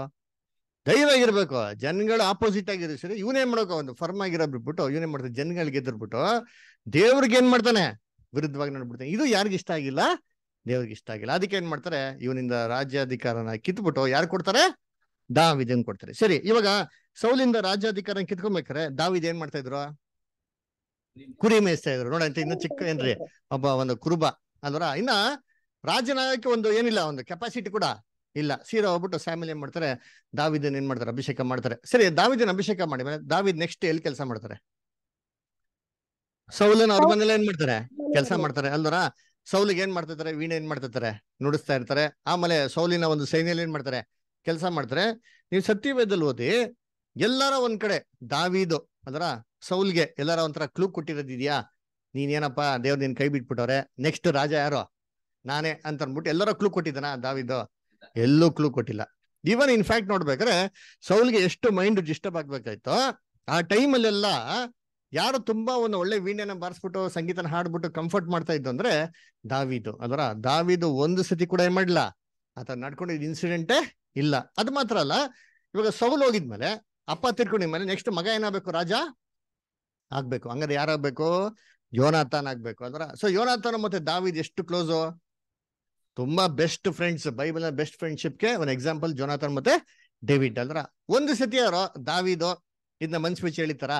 ಧೈರ್ಯ ಆಗಿರ್ಬೇಕು. ಜನಗಳ ಆಪೋಸಿಟ್ ಆಗಿರೋ ಸರಿ ಇವನೇನ್ ಮಾಡೋಕ ಒಂದು ಫರ್ಮ್ ಆಗಿರೋ ಬಿಟ್ಬಿಟ್ಟು ಇವನೇನ್ ಮಾಡ್ತಾನೆ ಜನಗಳಿಗೆ ಎದುರ್ಬಿಟ್ಟು ದೇವ್ರಿಗೆ ಏನ್ ಮಾಡ್ತಾನೆ? ವಿರುದ್ಧವಾಗಿ ನೋಡ್ಬಿಡ್ತಾನೆ. ಇದು ಯಾರಿಗ ಇಷ್ಟ ಆಗಿಲ್ಲ? ದೇವ್ರಿಗೆ ಇಷ್ಟ ಆಗಿಲ್ಲ. ಅದಕ್ಕೆ ಏನ್ ಮಾಡ್ತಾರೆ? ಇವನಿಂದ ರಾಜ್ಯಾಧಿಕಾರನ ಕಿತ್ಬಿಟ್ಟು ಯಾರು ಕೊಡ್ತಾರೆ? ದಾವಿದನ್ ಕೊಡ್ತಾರೆ? ಸರಿ, ಇವಾಗ ಸೌಲಿಂದ ರಾಜ್ಯಾಧಿಕಾರ ಕಿತ್ಕೊಬೇಕಾರೆ ದಾವಿದ್ ಏನ್ ಮಾಡ್ತಾ ಇದ್ರು? ಕುರಿ ಮೇಯಿಸ್ತಾ ಇದ್ರು. ನೋಡಂತ ಇನ್ನು ಚಿಕ್ಕ ಏನ್ರಿ, ಒಬ್ಬ ಒಂದು ಕುರುಬ, ಅಲ್ವರ? ಇನ್ನ ರಾಜನಾಯಕ ಒಂದು ಏನಿಲ್ಲ, ಒಂದು ಕೆಪಾಸಿಟಿ ಕೂಡ ಇಲ್ಲ. ಸೀರಾ ಹೋಗ್ಬಿಟ್ಟು ಫ್ಯಾಮಿಲಿ ಏನ್ ಮಾಡ್ತಾರೆ ದಾವಿದನ್ ಏನ್ ಮಾಡ್ತಾರೆ, ಅಭಿಷೇಕ ಮಾಡ್ತಾರೆ. ಸರಿ ದಾವಿದನ್ ಅಭಿಷೇಕ ಮಾಡಿ ದಾವಿದ್ ನೆಕ್ಸ್ಟ್ ಎಲ್ಲಿ ಕೆಲಸ ಮಾಡ್ತಾರೆ? ಸೌಲನ್ ಅವ್ರ ಮನೇಲಿ ಏನ್ ಮಾಡ್ತಾರೆ? ಕೆಲಸ ಮಾಡ್ತಾರೆ, ಅಲ್ವರ? ಸೌಲಿಗೆ ಏನ್ ಮಾಡ್ತಿರ್ತಾರೆ? ವೀಣೆ ಏನ್ ಮಾಡ್ತಿರ್ತಾರೆ? ನುಡಿಸ್ತಾ ಇರ್ತಾರೆ. ಆಮೇಲೆ ಸೌಲಿನ ಒಂದು ಸೈನ್ಯಲ್ಲಿ ಏನ್ ಮಾಡ್ತಾರೆ? ಕೆಲಸ ಮಾಡ್ತಾರೆ. ನೀವು ಸತ್ಯವೇದಲ್ಲಿ ಓದಿ, ಎಲ್ಲಾರ ಒಂದ್ ಕಡೆ, ದಾವಿದು ಅದರ ಸೌಲ್ಗೆ ಎಲ್ಲಾರ ಒಂಥರ ಕ್ಲೂ ಕೊಟ್ಟಿರೋದಿದ್ಯಾ ನೀನೇನಪ್ಪ ದೇವ್ರ ನಿನ್ ಕೈ ಬಿಟ್ಬಿಟ್ಟವ್ರೆ ನೆಕ್ಸ್ಟ್ ರಾಜ ಯಾರೋ? ನಾನೇ ಅಂತ ಅಂದ್ಬಿಟ್ಟು ಎಲ್ಲರ ಕ್ಲೂ ಕೊಟ್ಟಿದ್ದಾನ ದಾವಿದು? ಎಲ್ಲೂ ಕ್ಲೂ ಕೊಟ್ಟಿಲ್ಲ. ಇವನ್ ಇನ್ಫ್ಯಾಕ್ಟ್ ನೋಡ್ಬೇಕ್ರೆ ಸೌಲ್ಗೆ ಎಷ್ಟು ಮೈಂಡ್ ಡಿಸ್ಟರ್ಬ್ ಆಗ್ಬೇಕಾಯ್ತು, ಆ ಟೈಮಲ್ಲೆಲ್ಲ ಯಾರು ತುಂಬಾ ಒಂದು ಒಳ್ಳೆ ವೀಣೆನ ಬಾರಿಸ್ಬಿಟ್ಟು, ಸಂಗೀತನ ಹಾಡ್ಬಿಟ್ಟು ಕಂಫರ್ಟ್ ಮಾಡ್ತಾ ಇದ್ದು ಅಂದ್ರೆ ದಾವಿದು. ಅದರ ದಾವಿದು ಒಂದು ಸತಿ ಕೂಡ ಏನ್ ಮಾಡ್ಲಾ ಆತ ನಡ್ಕೊಂಡಿದ್ ಇನ್ಸಿಡೆಂಟೇ ಇಲ್ಲ. ಅದು ಮಾತ್ರ ಅಲ್ಲ, ಇವಾಗ ಸೌಲ್ ಹೋಗಿದ್ಮೇಲೆ ಅಪ್ಪ ತಿರ್ಕೊಂಡಿದ್ಮೇಲೆ ನೆಕ್ಸ್ಟ್ ಮಗ ಏನಾಗಬೇಕು ರಾಜ? ಆಗ್ಬೇಕು. ಹಂಗಾದ್ರೆ ಯಾರಾಗ್ಬೇಕು? ಯೋನಾಥನ್ ಆಗ್ಬೇಕು. ಅಂದ್ರ ಸೊ ಯೋನಾಥನ್ ಮತ್ತೆ ದಾವಿದ್ ಎಷ್ಟು ಕ್ಲೋಸು ತುಂಬಾ ಬೆಸ್ಟ್ ಫ್ರೆಂಡ್ಸ್ ಬೈಬಲ್ ಬೆಸ್ಟ್ ಫ್ರೆಂಡ್ಶಿಪ್ಗೆ ಒಂದು ಎಕ್ಸಾಂಪಲ್ ಜೋನಾಥನ್ ಮತ್ತೆ ಡೇವಿಡ್ ಅಂದ್ರ. ಒಂದು ಸತಿ ಯಾರೋ ದಾವಿದು ಇದನ್ನ ಮನ್ಸ್ ಬಿಚ್ಚಿ ಹೇಳಿತಾರ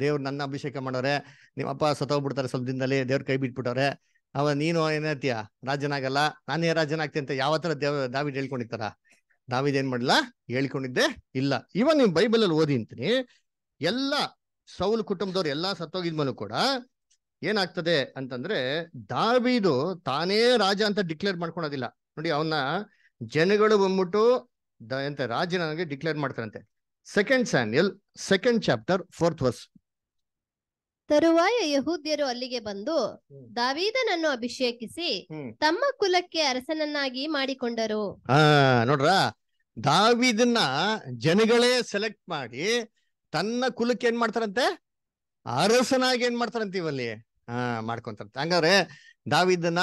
ದೇವ್ರು ನನ್ನ ಅಭಿಷೇಕ ಮಾಡೋರೆ, ನಿಮ್ಮ ಅಪ್ಪ ಸತ್ತೋಗ್ಬಿಡ್ತಾರೆ ಸ್ವಲ್ಪ ದಿನದಲ್ಲಿ, ದೇವ್ರ ಕೈ ಬಿಟ್ಬಿಟ್ಟವ್ರೆ. ಅವ ನೀನು ಏನತಿಯ ರಾಜನಾಗಲ್ಲ. ನಾನೇ ರಾಜನಾಗ್ತೀನಿ ಅಂತ ಯಾವ ತರ ದೇವ್ ದಾವಿದ್ ಹೇಳ್ಕೊಂಡಿರ್ತಾರ? ದಾವಿದ್ ಏನ್ ಮಾಡಲ್ಲ ಹೇಳ್ಕೊಂಡಿದ್ದೆ ಇಲ್ಲ. ಇವನ್ ನೀವು ಬೈಬಲ್ ಅಲ್ಲಿ ಓದಿ ಅಂತೀನಿ ಎಲ್ಲ ಸೌಲ್ ಕುಟುಂಬದವ್ರು ಎಲ್ಲಾ ಸತ್ತೋಗಿದ್ಮೇಲೂ ಕೂಡ ಏನಾಗ್ತದೆ ಅಂತಂದ್ರೆ ದಾವಿದು ತಾನೇ ರಾಜ ಅಂತ ಡಿಕ್ಲೇರ್ ಮಾಡ್ಕೊಳೋದಿಲ್ಲ. ನೋಡಿ ಅವನ್ನ ಜನಗಳು ಬಂದ್ಬಿಟ್ಟು ದ- ಎಂತ ರಾಜನಾಗೆ ಡಿಕ್ಲೇರ್ ಮಾಡ್ತಾರಂತೆ. Second Samuel second chapter fourth verse ತರುವಾಯ ಯಹೂದ್ಯರು ಅಲ್ಲಿಗೆ ಬಂದು ದಾವಿದನನ್ನು ದಾವೀದನನ್ನು ಅಭಿಷೇಕಿಸಿ ತಮ್ಮ ಕುಲಕ್ಕೆ ಅರಸನನ್ನಾಗಿ ಮಾಡಿಕೊಂಡರು. ಆ ನೋಡ್ರ? ದಾವಿದನ್ನ ಜನಗಳೇ ಸೆಲೆಕ್ಟ್ ಮಾಡಿ ತನ್ನ ಕುಲಕ್ಕೆ ಏನ್ ಮಾಡ್ತಾರಂತೆ? ಅರಸನಾಗಿ ಏನ್ ಮಾಡ್ತಾರಂತ ಇವಲ್ಲಿ? ಹಾ, ಮಾಡ್ಕೊಂತಾರಂತೆ. ಹಂಗಾದ್ರೆ ದಾವಿದನ್ನ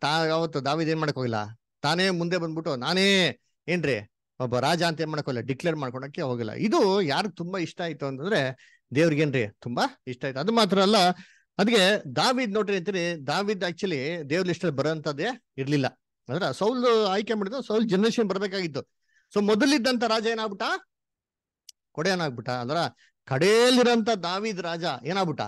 ತಾ, ಯಾವತ್ತು ದಾವಿದ್ ಏನ್ ಮಾಡಕ್ ಹೋಗಿಲ್ಲ? ತಾನೇ ಮುಂದೆ ಬಂದ್ಬಿಟ್ಟು ನಾನೇ ಏನ್ರಿ, ಒಬ್ಬ ರಾಜ ಅಂತ ಏನ್ ಮಾಡಕ್ ಡಿಕ್ಲೇರ್ ಮಾಡ್ಕೊಳಕ್ಕೆ ಹೋಗಿಲ್ಲ. ಇದು ಯಾರು ತುಂಬಾ ಇಷ್ಟ ಆಯ್ತು ಅಂತಂದ್ರೆ ದೇವ್ರಿಗೇನ್ರಿ ತುಂಬಾ ಇಷ್ಟ ಆಯ್ತು. ಅದು ಮಾತ್ರ ಅಲ್ಲ ಅದಕ್ಕೆ ದಾವಿದ್ ನೋಡ್ರಿ ಅಂತೀರಿ ದಾವಿದ್ ಆಕ್ಚುಲಿ ದೇವ್ರ ಲಿಸ್ಟ್ ಬರೋಂಥದ್ದೇ ಇರ್ಲಿಲ್ಲ. ಅಂದ್ರೆ ಸೌಲ್ ಆಯ್ಕೆ ಮಾಡಿದ್ರು ಸೌಲ್ ಜನರೇಷನ್ ಬರ್ಬೇಕಾಗಿತ್ತು. ಸೊ ಮೊದಲಿದ್ದಂತ ರಾಜ ಏನಾಗ್ಬಿಟ್ಟ? ಕೊಡೆಯನಾಗ್ಬಿಟ್ಟ. ಅಂದ್ರ ಕಡೆಯಲ್ಲಿರಂತ ದಾವಿದ್ ರಾಜ ಏನಾಗ್ಬಿಟ್ಟ?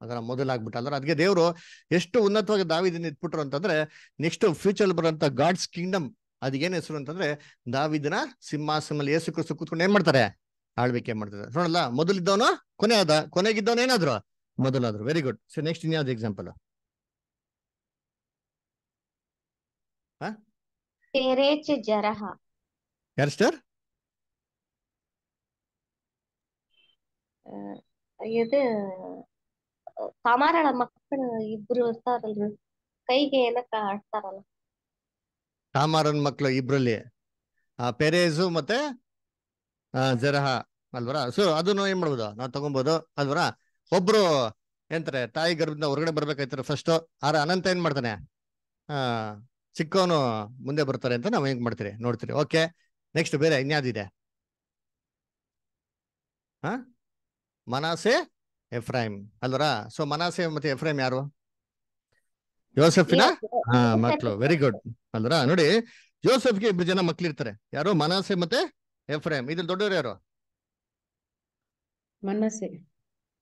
ಅದರ ಮೊದಲಾಗ್ಬಿಟ್ಟ. ಅಂದ್ರೆ ಅದಕ್ಕೆ ದೇವರು ಎಷ್ಟು ಉನ್ನತವಾಗಿ ದಾವಿದನ್ನ ಇಟ್ಬಿಟ್ರು ಅಂತಂದ್ರೆ ನೆಕ್ಸ್ಟ್ ಫ್ಯೂಚರ್ ಬರುವಂತ ಗಾಡ್ಸ್ ಕಿಂಗ್ಡಮ್ ಏನ್ ಹೆಸರು ಅಂತಂದ್ರೆ, ದಾವಿದನ ಸಿಂಹಾಸನಲ್ಲಿ ಏಸು ಕ್ರಿಸ್ತು ಕುತ್ಕೊಂಡು ಏನ್ ಮಾಡ್ತಾರೆ? ಆಳ್ವಿಕೆ ಮಾಡ್ತಾರೆ. ನೋಡಲ್ಲ, ಮೊದಲಿದ್ದವನು ಕೊನೆ ಆದ ಕೊನೆಗಿದ್ದವನು ಏನಾದ್ರು? ಮೊದಲಾದ್ರು. ವೆರಿ ಗುಡ್ ಸೊ ನೆಕ್ಸ್ಟ್ ಇನ್ಯಾವ್ದು ಎಕ್ಸಾಂಪಲ್ ಪೇರೇಚ್ ಜರಹ ಯಾರು ಸ್ಟಾರ್ ಇದು ಕಾಮಾರಳ ಮಕ್ಕಳು ಇಬ್ರು ಇರ್ತಾರಲ್ರಿ. ಕೈಗೆ ಏನಕ್ಕ ಆಡ್ತಾರಲ್ಲ ತಾಮಾರನ್ ಮಕ್ಕಳು ಇಬ್ರಲ್ಲಿ. ಆ ಪೆರೇಜು ಮತ್ತೆ ಆ ಜರಹ ಅಲ್ವರ? ಸೊ ಅದನ್ನು ಏನ್ ಮಾಡ್ಬೋದು? ನಾವು ತಗೊಬೋದು. ಅಲ್ವರ? ಒಬ್ರು ಎಂತಾರೆ ತಾಯಿ ಗರ್ಭದಿಂದ ಹೊರಗಡೆ ಬರ್ಬೇಕಾಯ್ತಾರೆ ಫಸ್ಟ್ ಆರ ಅನಂತ ಏನ್ ಮಾಡ್ತಾನೆ? ಆ ಚಿಕ್ಕವನು ಮುಂದೆ ಬರ್ತಾರೆ ಅಂತ ನಾವು ಹೆಂಗ್ ಮಾಡ್ತೀರಿ? ನೋಡ್ತೀರಿ. ಓಕೆ ನೆಕ್ಸ್ಟ್ ಬೇರೆ ಇನ್ಯಾವ್ದಿದೆ ಹ? ಮನಾಸೆ ಎಫ್ರಾಹಿಂ ಅಲ್ವರಾ? ಸೊ ಮನಾಸೆ ಮತ್ತೆ ಎಫ್ರೈಮ್ ಯಾರು? ಯೋಸೆಫಿನ ಹಾ ಮಕ್ಳು. ವೆರಿ ಗುಡ್ ಅಲ್ವರಾ? ನೋಡಿ ಯೋಸೆಫ್ಗೆ ಇಬ್ರು ಜನ ಮಕ್ಳು ಇರ್ತಾರೆ ಯಾರು? ಮನಾಸೆ ಮತ್ತೆ ಎಫ್ರಾಹಿಂ ಇದ್ರಲ್ಲಿ ದೊಡ್ಡವ್ರು ಯಾರು? ಮನಸೆ.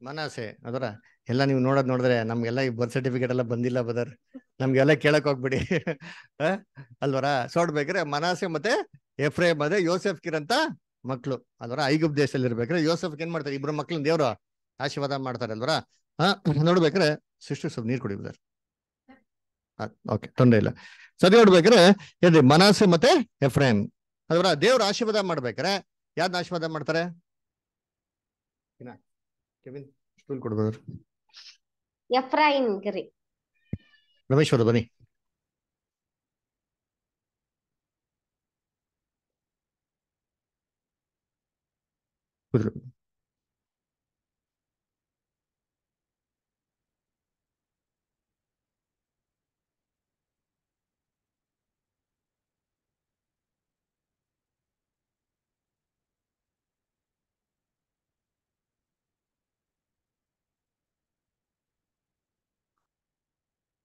ಮನಾಸೆ. ಅದರ ಎಲ್ಲ ನೀವು ನೋಡೋದ್ ನೋಡಿದ್ರೆ ನಮ್ಗೆಲ್ಲ ಈ ಬರ್ತ್ ಸರ್ಟಿಫಿಕೇಟ್ ಎಲ್ಲ ಬಂದಿಲ್ಲ ಬದರ್ ನಮ್ಗೆಲ್ಲ ಕೇಳಕ್ ಹೋಗ್ಬಿಡಿ? ಅಲ್ವರ? ಸೋಡ್ಬೇಕ್ರೆ ಮನಾಸೆ ಮತ್ತೆ ಎಫ್ರೇಮ್ ಅದೇ ಯೋಸೆಫ್ ಕಿರಂತ ಮಕ್ಳು. ಅಲ್ವರ? ಐಗುಪ್ ದೇಶದಲ್ಲಿ ಇರ್ಬೇಕ್ರೆ ಯೋಸೆಫ್ ಏನ್ ಮಾಡ್ತಾರೆ? ಇಬ್ರು ಮಕ್ಳನ್ನ ದೇವ್ರು ಆಶೀರ್ವಾದ ಮಾಡ್ತಾರೆ ಅಲ್ವರ? ಹಾ ನೋಡ್ಬೇಕ್ರೆ ಸಿಸ್ಟರ್ ಸ್ವಲ್ಪ ನೀರ್ ಆ ಓಕೆ ತೊಂದರೆ ಇಲ್ಲ. ಸರಿ ನೋಡ್ಬೇಕ್ರೆ ಏನ್ರಿ ಮನಸ್ಸು ಮತ್ತೆ ಎಫ್ರೇಮ್. ಅಲ್ವರ? ದೇವ್ರ ಆಶೀರ್ವಾದ ಮಾಡ್ಬೇಕ್ರೆ ಯಾರ್ದ ಆಶೀರ್ವಾದ ಮಾಡ್ತಾರೆ? ಏನ? ಕೆವಿನ್ ಸ್ಟೂಲ್ ಕೊಡ್ಬೋದು? ಎಫ್ರಾಯಿನ್ ರಮೇಶ್ವರ ಬನ್ನಿ. ಕೂತ್ರು.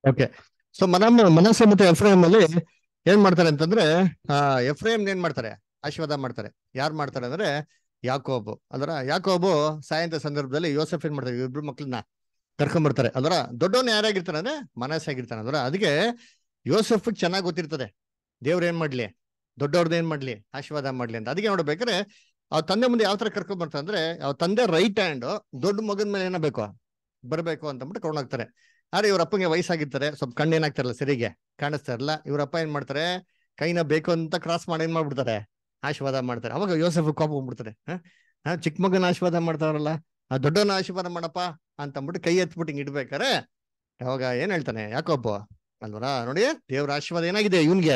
ಓಕೆ ಸೊ ಮನ ಮನಸ್ಸು ಮತ್ತೆ ಎಫ್ರೇಮ್ ಅಲ್ಲಿ ಏನ್ ಮಾಡ್ತಾರೆ ಅಂತಂದ್ರೆ, ಆ ಎಫ್ರೇಮ್ ಏನ್ ಮಾಡ್ತಾರೆ ಆಶೀರ್ವಾದ ಮಾಡ್ತಾರೆ ಯಾರು ಮಾಡ್ತಾರೆ ಅಂದ್ರೆ ಯಾಕೋಬು. ಅದರ ಯಾಕೋಬು ಸಾಯಂತ ಸಂದರ್ಭದಲ್ಲಿ ಯೋಸೆಫ್ ಏನ್ ಮಾಡ್ತಾರೆ? ಇಬ್ರು ಮಕ್ಳನ್ನ ಕರ್ಕೊಂಡ್ ಬರ್ತಾರೆ. ಅದರ ದೊಡ್ಡವನ್ ಯಾರಾಗಿರ್ತಾನೆ ಅಂದ್ರೆ ಮನಸ್ಸಾಗಿರ್ತಾನೆ. ಅದರ ಅದಕ್ಕೆ ಯೋಸೆಫ್ ಚೆನ್ನಾಗಿ ಗೊತ್ತಿರ್ತದೆ. ದೇವ್ರ ಏನ್ ಮಾಡ್ಲಿ? ದೊಡ್ಡವ್ರದ್ದು ಏನ್ ಮಾಡ್ಲಿ? ಆಶೀರ್ವಾದ ಮಾಡ್ಲಿ ಅಂತ. ಅದಕ್ಕೆ ನೋಡ್ಬೇಕಾದ್ರೆ ಅವ್ರ ತಂದೆ ಮುಂದೆ ಯಾವ ತರ ಕರ್ಕೊಂಡ್ ಬರ್ತಾರೆ ಅಂದ್ರೆ ಅವ್ರ ತಂದೆ ರೈಟ್ ಹ್ಯಾಂಡ್ ದೊಡ್ಡ ಮಗನ ಮೇಲೆ ಏನಾಗಬೇಕು ಬರ್ಬೇಕು ಅಂತ ಅಂದ್ಬಿಟ್ಟು ಕರ್ಕೊಂಡೋಗ್ತಾರೆ ಆದರೆ ಇವ್ರ ಅಪ್ಪಂಗೆ ವಯಸ್ಸಾಗಿರ್ತಾರೆ. ಸ್ವಲ್ಪ ಕಣ್ಣು ಏನಾಗ್ತಾರಲ್ಲ ಸರಿಗೆ. ಕಾಣಿಸ್ತಾ ಇರಲ್ಲ. ಇವ್ರ ಅಪ್ಪ ಏನ್ ಮಾಡ್ತಾರೆ? ಕೈನ ಬೇಕು ಅಂತ ಕ್ರಾಸ್ ಮಾಡಿ ಏನ್ ಮಾಡ್ಬಿಡ್ತಾರೆ? ಆಶೀರ್ವಾದ ಮಾಡ್ತಾರೆ. ಅವಾಗ ಯೋಸೆಫ್ ಕೋಪ ಬಂದ್ಬಿಡ್ತಾರೆ ಹಾ? ಚಿಕ್ಕ ಮಗನ ಆಶೀರ್ವಾದ ಮಾಡ್ತಾರಲ್ಲ? ಆ ದೊಡ್ಡವನ ಆಶೀರ್ವಾದ ಮಾಡಪ್ಪ ಅಂತ ಅಂದ್ಬಿಟ್ಟು ಕೈ ಎತ್ಬಿಟ್ಟು ಹಿಂಗೆ ಇಡ್ಬೇಕಾರೆ ಅವಾಗ ಏನ್ ಹೇಳ್ತಾನೆ ಯಾಕೊಬ್ಬ ಅಲ್ವರ ನೋಡಿ, ದೇವ್ರ ಆಶೀರ್ವಾದ ಏನಾಗಿದೆ ಇವನ್ಗೆ?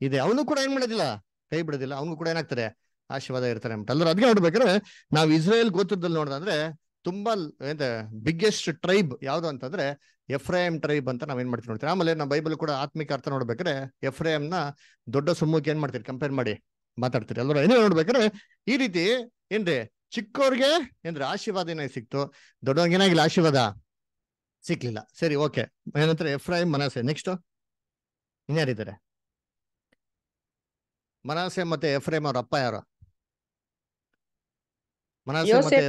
ಇದೆ. ಅವನು ಕೂಡ ಏನ್ ಮಾಡೋದಿಲ್ಲ? ಕೈ ಬಿಡೋದಿಲ್ಲ. ಅವನು ಕೂಡ ಏನಾಗ್ತಾರೆ? ಆಶೀರ್ವಾದ ಇರ್ತಾರೆ ಅಂತ ಅಲ್ವರ ಅದಕ್ಕೆ ನೋಡ್ಬೇಕಾದ್ರೆ ನಾವು ಇಸ್ರೇಲ್ ಗೋತ್ರದಲ್ಲಿ ನೋಡೋದಂದ್ರೆ ತುಂಬಾ ಎಂತ ಬಿಗ್ಗೆಸ್ಟ್ ಟ್ರೈಬ್ ಯಾವ್ದು ಅಂತಂದ್ರೆ ಎಫ್ರೇಮ್ ಟ್ರೈಬ್ ಅಂತ ನಾವ್ ಏನ್ ಮಾಡ್ತೀವಿ ನೋಡ್ತೀವಿ ಆಮೇಲೆ ನಮ್ಮ ಬೈಬಲ್ ಕೂಡ ಆತ್ಮಿಕ ಅರ್ಥ ನೋಡ್ಬೇಕಾದ್ರೆ ನ ದೊಡ್ಡ ಸಮೂಹಕ್ಕೆ ಏನ್ ಮಾಡ್ತೀರಿ? ಕಂಪೇರ್ ಮಾಡಿ. ಮಾತಾಡ್ತೀರಿ. ಅಲ್ವಾ ಏನೇ ನೋಡ್ಬೇಕಾದ್ರೆ ಈ ರೀತಿ ಏನ್ರಿ? ಚಿಕ್ಕವ್ರಿಗೆ ಏನ್ರಿ ಆಶೀರ್ವಾದ ಏನಾಗಿ ಸಿಕ್ತು? ದೊಡ್ಡವ್ರಿಗೆ ಏನಾಗಿಲ್ಲ ಆಶೀರ್ವಾದ? ಸಿಕ್ಲಿಲ್ಲ. ಸರಿ ಓಕೆ. ಏನಂತಾರೆ ಎಫ್ರಾಯಿಮ್ ಮನಸೆ. ನೆಕ್ಸ್ಟ್? ಇನ್ಯಾರಿದ್ದಾರೆ? ಮನಸೆ ಮತ್ತೆ ಎಫ್ರೇಮ್ ಅವ್ರ ಅಪ್ಪ ಯಾರು? ಮನಸೆ ಮತ್ತೆ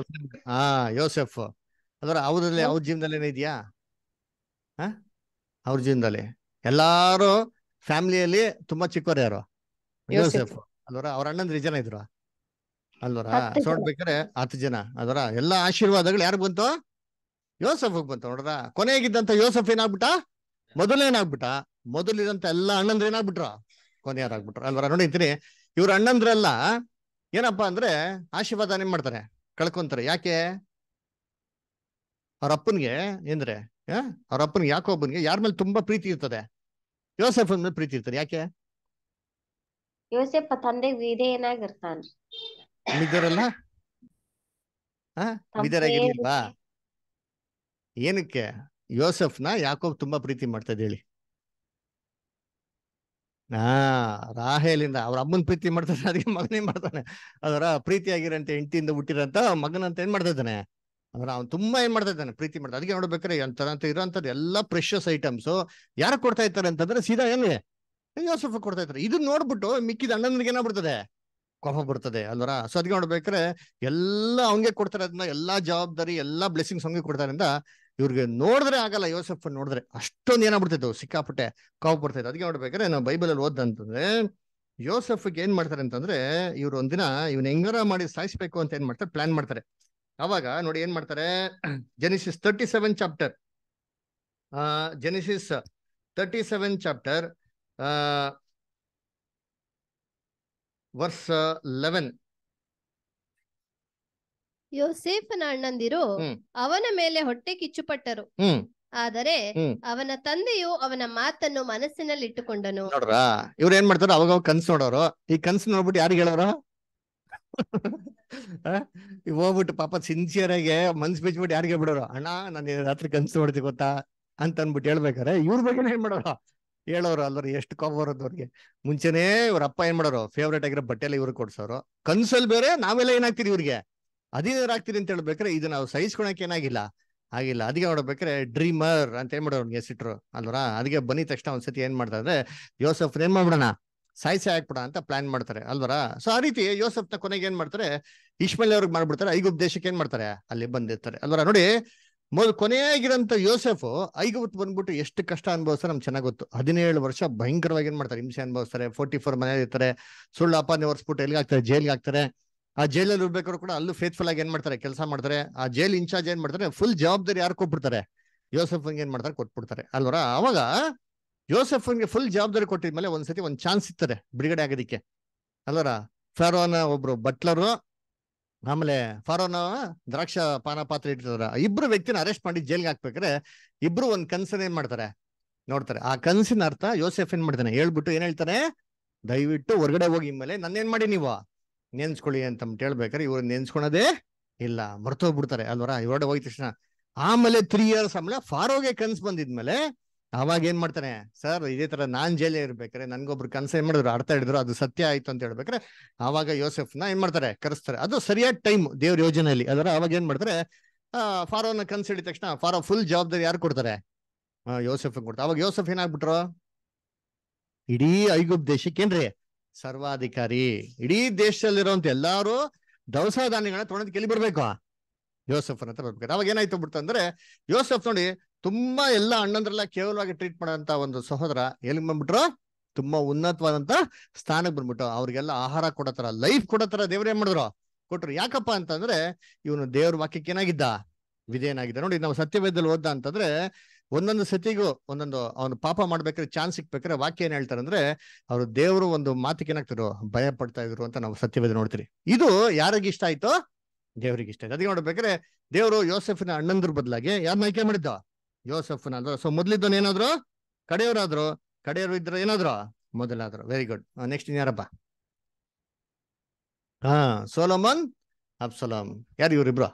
ಹಾ ಯೋಸೆಫ್. ಅದರ ಅವ್ರಲ್ಲಿ ಅವ್ರ ಜೀವನದಲ್ಲಿ ಏನಿದ್ಯಾ ಹಾ? ಅವ್ರ ಜೀವನದಲ್ಲಿ. ಎಲ್ಲಾರು ಫ್ಯಾಮಿಲಿಯಲ್ಲಿ ತುಂಬಾ ಚಿಕ್ಕವರು ಯಾರು? ಯೋಸೆಫ್. ಅಲ್ವರ? ಅವ್ರ ಅಣ್ಣಂದ್ರೆ ಜನ ಇದ್ರು. ಅಲ್ವರ. ನೋಡ್ಬೇಕಾರೆ ಹತ್ತು ಜನ. ಅದರ ಎಲ್ಲಾ ಆಶೀರ್ವಾದಗಳು ಯಾರು ಬಂತು? ಯೋಸಫ್ ಬಂತು ನೋಡ್ರ. ಕೊನೆಗಿದ್ದಂತ ಯೋಸಫ್ ಏನಾಗ್ಬಿಟ್ಟ? ಮೊದಲೇನಾಗ್ಬಿಟ್ಟ? ಮೊದಲಿದಂತ ಎಲ್ಲಾ ಅಣ್ಣಂದ್ರೆ ಏನಾಗ್ಬಿಟ್ರ? ಕೊನೆಯಾರಾಗ್ಬಿಟ್ರ ಅಲ್ವರ? ನೋಡಿರ್ತೀನಿ ಇವ್ರ ಅಣ್ಣಂದ್ರೆಲ್ಲ ಏನಪ್ಪಾ ಅಂದ್ರೆ ಆಶೀರ್ವಾದ ಏನ್ ಮಾಡ್ತಾರೆ. ಕಳ್ಕೊಂತಾರೆ. ಯಾಕೆ? ಅವ್ರ ಅಪ್ಪನ್ಗೆ ಏನ್ರೆ? ಅವ್ರ ಅಪ್ಪನ್ಗೆ ಯಾಕೊಬ್ಬನ್ಗೆ ಯಾರ ಮೇಲೆ ತುಂಬಾ ಪ್ರೀತಿ ಇರ್ತದೆ. ಯೋಸೆಫ್ ಮೇಲೆ ಪ್ರೀತಿ ಇರ್ತದೆ. ಯಾಕೆ? ಯೋಸೆಪ್ಪ ತಂದೆಗ್ ವಿಧೇಯನಾಗಿರ್ತಾನ್ರಿ. ಬಿದ್ದರಲ್ಲ ಮಿದರಾಗಿರ್ಲಿಲ್ವಾ ಏನಕ್ಕೆ? ಯೋಸೆಫ್ನ ಯಾಕೋಬ್ ತುಂಬಾ ಪ್ರೀತಿ ಮಾಡ್ತಾ ಇದ್ದ ಹೇಳಿ. ಹಾ ರಾಹೇಲಿಂದ ಅವ್ರ ಅಮ್ಮನ್ ಪ್ರೀತಿ ಮಾಡ್ತಾನೆ ಅದಕ್ಕೆ ಮಗನೇ ಮಾಡ್ತಾನೆ? ಅದರ ಪ್ರೀತಿಯಾಗಿರಂತೆ ಹೆಂಡತಿಯಿಂದ ಹುಟ್ಟಿರಂತ ಮಗನಂತ ಏನ್ ಮಾಡ್ತಾ ಇದ್ದಾನೆ ಅಂದ್ರೆ ಅವ್ನು ತುಂಬಾ ಏನ್ ಮಾಡ್ತಾ ಇದ್ದಾನೆ ಪ್ರೀತಿ ಮಾಡ್ತಾ ಅದಕ್ಕೆ ನೋಡ್ಬೇಕಾರೆ ಅಂತ ಇರೋಂಥದ್ದು ಎಲ್ಲಾ ಪ್ರೆಷಸ್ ಐಟಮ್ಸ್ ಯಾರು ಕೊಡ್ತಾ ಇರ್ತಾರೆ ಅಂತಂದ್ರೆ ಸೀದಾ ಏನ್ರಿ ಯೋಸೆಫ್ ಕೊಡ್ತಾ ಇದ್ರೆ. ಇದನ್ನ ನೋಡ್ಬಿಟ್ಟು ಮಿಕ್ಕಿದ ಅಣ್ಣನಿಗೆ ಏನಾಗ್ಬಿಡ್ತದೆ? ಕೋಪ ಬರ್ತದೆ. ಅಲ್ವರ? ಸೊ ಅದಕ್ಕೆ ನೋಡ್ಬೇಕ್ರೆ ಎಲ್ಲ ಅವಂಗೆ ಕೊಡ್ತಾರೆ ಅದನ್ನ ಎಲ್ಲಾ ಜವಾಬ್ದಾರಿ, ಎಲ್ಲಾ ಬ್ಲೆಸ್ಸಿಂಗ್ಸ್ ಕೊಡ್ತಾರೆ ಅಂತ ಇವ್ರಿಗೆ ನೋಡಿದ್ರೆ ಆಗಲ್ಲ. ಯೋಸಫ್ ನೋಡಿದ್ರೆ ಅಷ್ಟೊಂದು ಏನಾಗ್ಬಿಡ್ತಿತ್ತು ಸಿಕ್ಕಾಪಟ್ಟೆ ಕೋಪ ಬರ್ತೈತೆ ಅದಕ್ಕೆ ನೋಡ್ಬೇಕಾದ್ರೆ ನಾವು ಬೈಬಲ್ ಅಲ್ಲಿ ಓದಂತಂದ್ರೆ ಯೋಸೆಫ್ಗೆ ಏನ್ ಮಾಡ್ತಾರೆ ಅಂತಂದ್ರೆ ಇವ್ರು ಒಂದಿನ ಇವ್ನ ಹೆಂಗಾರ ಮಾಡಿ ಸಾಯಿಸ್ಬೇಕು ಅಂತ ಏನ್ ಮಾಡ್ತಾರೆ? ಪ್ಲಾನ್ ಮಾಡ್ತಾರೆ. ಅವಾಗ ನೋಡಿ ಏನ್ ಮಾಡ್ತಾರೆ? ಜೆನಿಸಿಸ್ ತರ್ಟಿ ಸೆವೆನ್ ಚಾಪ್ಟರ್ ಆ ಜೆನಿಸಿಸ್ ತರ್ಟಿ ಸೆವೆನ್ ಚಾಪ್ಟರ್ ಆ ವರ್ಸ್ ಲೆವೆನ್ ಯೋಸೇಫನ ಅಣ್ಣಂದಿರು ಅವನ ಮೇಲೆ ಹೊಟ್ಟೆ ಕಿಚ್ಚುಪಟ್ಟರು. ಆದರೆ ಅವನ ತಂದೆಯು ಅವನ ಮಾತನ್ನು ಮನಸ್ಸಿನಲ್ಲಿ ಇಟ್ಟುಕೊಂಡನು ನೋಡ್ರ ಇವ್ರು ಏನ್ ಮಾಡ್ತಾರ ಅವಾಗ ಕನ್ಸು ನೋಡೋರು. ಈ ಕನ್ಸು ನೋಡ್ಬಿಟ್ಟು ಯಾರಿಗೆ ಹೇಳೋರು? ಹೋಗ್ಬಿಟ್ಟು ಪಾಪ ಸಿನ್ಸಿಯರ್ ಆಗಿ ಮನ್ಸ್ ಬಿಚ್ಬಿಟ್ಟು ಯಾರಿಗೆ ಬಿಡೋರು ಅಣ್ಣ ನಾನು ರಾತ್ರಿ ಕನ್ಸು ನೋಡ್ತಿ ಗೊತ್ತಾ? ಅಂತ ಅನ್ಬಿಟ್ಟು ಹೇಳ್ಬೇಕಾರೆ ಇವ್ರ ಬಗ್ಗೆ ಏನ್ ಮಾಡೋರು? ಹೇಳೋರು ಅಲ್ವರಿ ಎಷ್ಟು ಕೋಪ ಬರೋದು ಅವ್ರಿಗೆ. ಮುಂಚೆನೇ ಇವ್ರ ಅಪ್ಪ ಏನ್ ಮಾಡೋರು ಫೇವ್ರೇಟ್ ಆಗಿರೋ ಬಟ್ಟೆ ಎಲ್ಲ ಇವ್ರಿಗೆ ಕೊಡ್ಸೋರು. ಕನ್ಸಲ್ ಬೇರೆ, ನಾವೆಲ್ಲ ಏನಾಗ್ತೀರಿ ಇವ್ರಿಗೆ? ಅದೇ ಆಗ್ತೀರಿ ಅಂತ ಹೇಳ್ಬೇಕ್ರೆ ಇದು ನಾವು ಸಹಿಸ್ಕೊಳಕ್ ಏನಾಗಿಲ್ಲ ಆಗಿಲ್ಲ. ಅದಕ್ಕೆ ನೋಡ್ಬೇಕ್ರೆ ಡ್ರೀಮರ್ ಅಂತ ಏನ್ ಮಾಡೋರು ಅವ್ನಿಗೆ ಹೆಸರಿಟ್ರು, ಅಲ್ವರ? ಅದಕ್ಕೆ ಬನ್ನಿ ತಕ್ಷಣ ಒಂದ್ಸತಿ ಏನ್ ಮಾಡ್ತಾರೆ ಅಂದ್ರೆ ಯೋಸಫ್ ಏನ್ ಮಾಡ್ಬಿಡೋಣ? ಸಾಯಿಸಿ ಹಾಕ್ಬಿಡ ಅಂತ ಪ್ಲಾನ್ ಮಾಡ್ತಾರೆ, ಅಲ್ವರ? ಸೊ ಆ ರೀತಿ ಯೋಸಫ್ನ ಕೊನೆಗೆ ಏನ್ ಮಾಡ್ತಾರೆ ಇಶ್ಮಲ್ ಅವ್ರಿಗೆ ಮಾಡ್ಬಿಡ್ತಾರೆ, ಐಗುಪ್ತ ದೇಶಕ್ಕೆ ಏನ್ ಮಾಡ್ತಾರೆ? ಅಲ್ಲಿ ಬಂದಿರ್ತಾರೆ, ಅಲ್ವರ? ನೋಡಿ ಮೊದಲು ಕೊನೆಯಾಗಿರೋಂಥ ಯೋಸೆಫು ಐಗುಪ್ತ ಬಂದ್ಬಿಟ್ಟು ಎಷ್ಟು ಕಷ್ಟ ಅನುಭವಿಸ್ತಾರೆ ನಮ್ಗೆ ಚೆನ್ನಾಗಿ ಗೊತ್ತು. ಹದಿನೇಳು ವರ್ಷ ಭಯಂಕರವಾಗಿ ಏನ್ ಮಾಡ್ತಾರೆ, ಹಿಂಸೆ ಅನುಭವಿಸ್ತಾರೆ. ಫೋರ್ಟಿ ಫೋರ್ ಮನೇಲಿ ಇರ್ತಾರೆ. ಸುಳ್ಳು ಅಪಾನೆ ಒರೆಸ್ಬಿಟ್ಟು ಎಲ್ಲಿಗೆ ಹಾಕ್ತಾರೆ? ಜೈಲಿಗೆ ಹಾಕ್ತಾರೆ. ಆ ಜೈಲಲ್ಲಿ ಇರ್ಬೇಕಾದ್ರು ಕೂಡ ಅಲ್ಲೂ ಫೇತ್ಫುಲ್ ಆಗಿ ಏನ್ ಮಾಡ್ತಾರೆ? ಕೆಲಸ ಮಾಡ್ತಾರೆ. ಆ ಜೈಲ್ ಇನ್ಚಾರ್ಜ್ ಏನ್ ಮಾಡ್ತಾರೆ? ಫುಲ್ ಜವಾಬ್ದಾರಿ ಯಾರು ಕೊಟ್ಬಿಡ್ತಾರೆ? ಯೋಸೆಫ್ಗೆ ಏನ್ ಮಾಡ್ತಾರೆ? ಕೊಟ್ಬಿಡ್ತಾರೆ. ಅಲ್ವರ? ಅವಾಗ ಯೋಸೆಫ್ಗೆ ಫುಲ್ ಜವಾಬ್ದಾರಿ ಕೊಟ್ಟಿದ್ಮೇಲೆ ಒಂದ್ಸತಿ ಒಂದ್ ಚಾನ್ಸ್ ಸಿಗ್ತದೆ ಬಿಡುಗಡೆ ಆಗೋದಿಕ್ಕೆ. ಅಲ್ವರ? ಫೆರೋನ ಒಬ್ರು ಬಟ್ಲರು ಆಮೇಲೆ ಫಾರೋನ ದ್ರಾಕ್ಷ ಪಾನ ಪಾತ್ರೆ ಇಟ್ಟಿರ್ತಾರ. ಇಬ್ರು ವ್ಯಕ್ತಿನ ಅರೆಸ್ಟ್ ಮಾಡಿ ಜೈಲ್ಗೆ ಹಾಕ್ಬೇಕಾರೆ ಇಬ್ರು ಒಂದ್ ಕನ್ಸನ್ ಏನ್ ಮಾಡ್ತಾರೆ? ನೋಡ್ತಾರೆ. ಆ ಕನ್ಸಿನ ಅರ್ಥ ಯೋಸೆಫ್ ಏನ್ ಮಾಡ್ತಾನೆ? ಹೇಳ್ಬಿಟ್ಟು ಏನ್ ಹೇಳ್ತಾನೆ? ದಯವಿಟ್ಟು ಹೊರಗಡೆ ಹೋಗಿ ಮೇಲೆ ನನ್ನೇನ್ ಮಾಡಿ ನೀವು? ನೆನ್ಸ್ಕೊಳ್ಳಿ ಅಂತ ಹೇಳ್ಬೇಕಾರೆ ಇವ್ರು ನೆನ್ಸ್ಕೊಳೋದೇ ಇಲ್ಲ. ಮರ್ತೋಗ್ಬಿಡ್ತಾರೆ. ಅಲ್ವರ? ಹೊರಗಡೆ ಹೋಗಿದ ತಕ್ಷಣ. ಆಮೇಲೆ ತ್ರೀ ಇಯರ್ಸ್ ಆಮೇಲೆ ಫಾರೋಗೆ ಕನ್ಸ್ ಬಂದಿದ್ಮೇಲೆ ಅವಾಗ ಏನ್ ಮಾಡ್ತಾನೆ ಸರ್, ಇದೇ ತರ ನಾನ್ ಜೈಲೇ ಇರ್ಬೇಕಾರೆ ನನ್ಗೊಬ್ರು ಕನ್ಸ ಏನ್ ಮಾಡಿದ್ರು, ಅರ್ಥ ಹಿಡಿದ್ರು, ಅದು ಸತ್ಯ ಆಯ್ತು ಅಂತ ಹೇಳ್ಬೇಕಾರೆ ಆವಾಗ ಯೋಸೆಫ್ನ ಏನ್ ಮಾಡ್ತಾರೆ? ಕರೆಸ್ತಾರೆ. ಅದು ಸರಿಯಾದ ಟೈಮ್ ದೇವ್ರ ಯೋಜನೆಯಲ್ಲಿ. ಅದರ ಅವಾಗ ಏನ್ ಮಾಡ್ತಾರೆ? ಆ, ಫಾರೋನ ಕನ್ಸ್ ಹಿಡಿದ ತಕ್ಷಣ ಫಾರೋ ಫುಲ್ ಜವಾಬ್ದಾರಿ ಯಾರು ಕೊಡ್ತಾರೆ? ಯೋಸೆಫ್ ಕೊಡ್ತಾರೆ. ಅವಾಗ ಯೋಸೆಫ್ ಏನಾಗ್ಬಿಟ್ರು? ಇಡೀ ಐಗುಪ್ ದೇಶಕ್ಕೇನ್ರಿ ಸರ್ವಾಧಿಕಾರಿ. ಇಡೀ ದೇಶದಲ್ಲಿರುವಂತ ಎಲ್ಲಾರು ದವಸ ಧಾನ್ಯಗಳನ್ನ ತೊಗೊಂಡ್ ಕೆಲಿ ಬರ್ಬೇಕು. ಯೋಸೆಫ್ ಹತ್ರ ಬರ್ಬೇಕು ಅವಾಗ ಏನಾಯ್ತು ಬಿಡ್ತಂದ್ರೆ ಯೋಸೆಫ್ ನೋಡಿ ತುಂಬಾ ಎಲ್ಲ ಅಣ್ಣಂದ್ರೆಲ್ಲ ಕೇವಲವಾಗಿ ಟ್ರೀಟ್ ಮಾಡಂತ ಒಂದು ಸಹೋದರ ಎಲ್ಲಿ ಬಂದ್ಬಿಟ್ರು? ತುಂಬಾ ಉನ್ನತವಾದಂತ ಸ್ಥಾನಕ್ಕೆ ಬಂದ್ಬಿಟ್ಟು ಅವ್ರಿಗೆಲ್ಲ ಆಹಾರ ಕೊಡತರ ಲೈಫ್ ಕೊಡತರ ದೇವ್ರ ಏನ್ ಮಾಡಿದ್ರು? ಕೊಟ್ರು. ಯಾಕಪ್ಪ ಅಂತಂದ್ರೆ ಇವನು ದೇವ್ರ ವಾಕ್ಯಕ್ಕೆ ಏನಾಗಿದ್ದ? ವಿಧೇಯನಾಗಿದ್ದ. ನೋಡಿ, ನಾವು ಸತ್ಯವೇದದಲ್ಲಿ ಓದ್ದ ಅಂತಂದ್ರೆ ಒಂದೊಂದು ಸತಿಗೂ ಒಂದೊಂದು ಅವನು ಪಾಪ ಮಾಡ್ಬೇಕಾದ್ರೆ ಚಾನ್ಸ್ ಸಿಕ್ಬೇಕಾದ್ರೆ ವಾಕ್ಯ ಏನ್ ಹೇಳ್ತಾರೆ ಅಂದ್ರೆ ಅವ್ರು ದೇವರು ಒಂದು ಮಾತಿಗೆ ಏನಾಗ್ತಿರು ಭಯ ಪಡ್ತಾ ಇದ್ರು ಅಂತ ನಾವು ಸತ್ಯವೇದ ನೋಡ್ತೀರಿ. ಇದು ಯಾರಿಗೆ ಇಷ್ಟ ಆಯ್ತು? ದೇವ್ರಿಗೆ ಇಷ್ಟ ಆಯ್ತು. ಅದಕ್ಕೆ ನೋಡ್ಬೇಕಾದ್ರೆ ದೇವರು ಯೋಸೆಫಿನ ಅಣ್ಣಂದ್ರ ಬದಲಾಗಿ ಯಾರನ್ನ ಆಯ್ಕೆ ಮಾಡಿದ್ದ? ಯೋಸೆಫ್ನ ಸೊ ಮೊದ್ಲಿದ್ದವನ್ ಏನಾದ್ರು ಕಡೆಯವರಾದ್ರು? ಕಡೆಯವರು ಇದ್ರ ಏನಾದ್ರು? ಮೊದಲಾದ್ರು. ವೆರಿ ಗುಡ್ ನೆಕ್ಸ್ಟ್ ಇನ್ಯಾರಪ್ಪ ಹಾ, ಸೋಲಮನ್, ಅಬ್ಸಲಮ್. ಯಾರು ಇವ್ರು ಇಬ್ರು?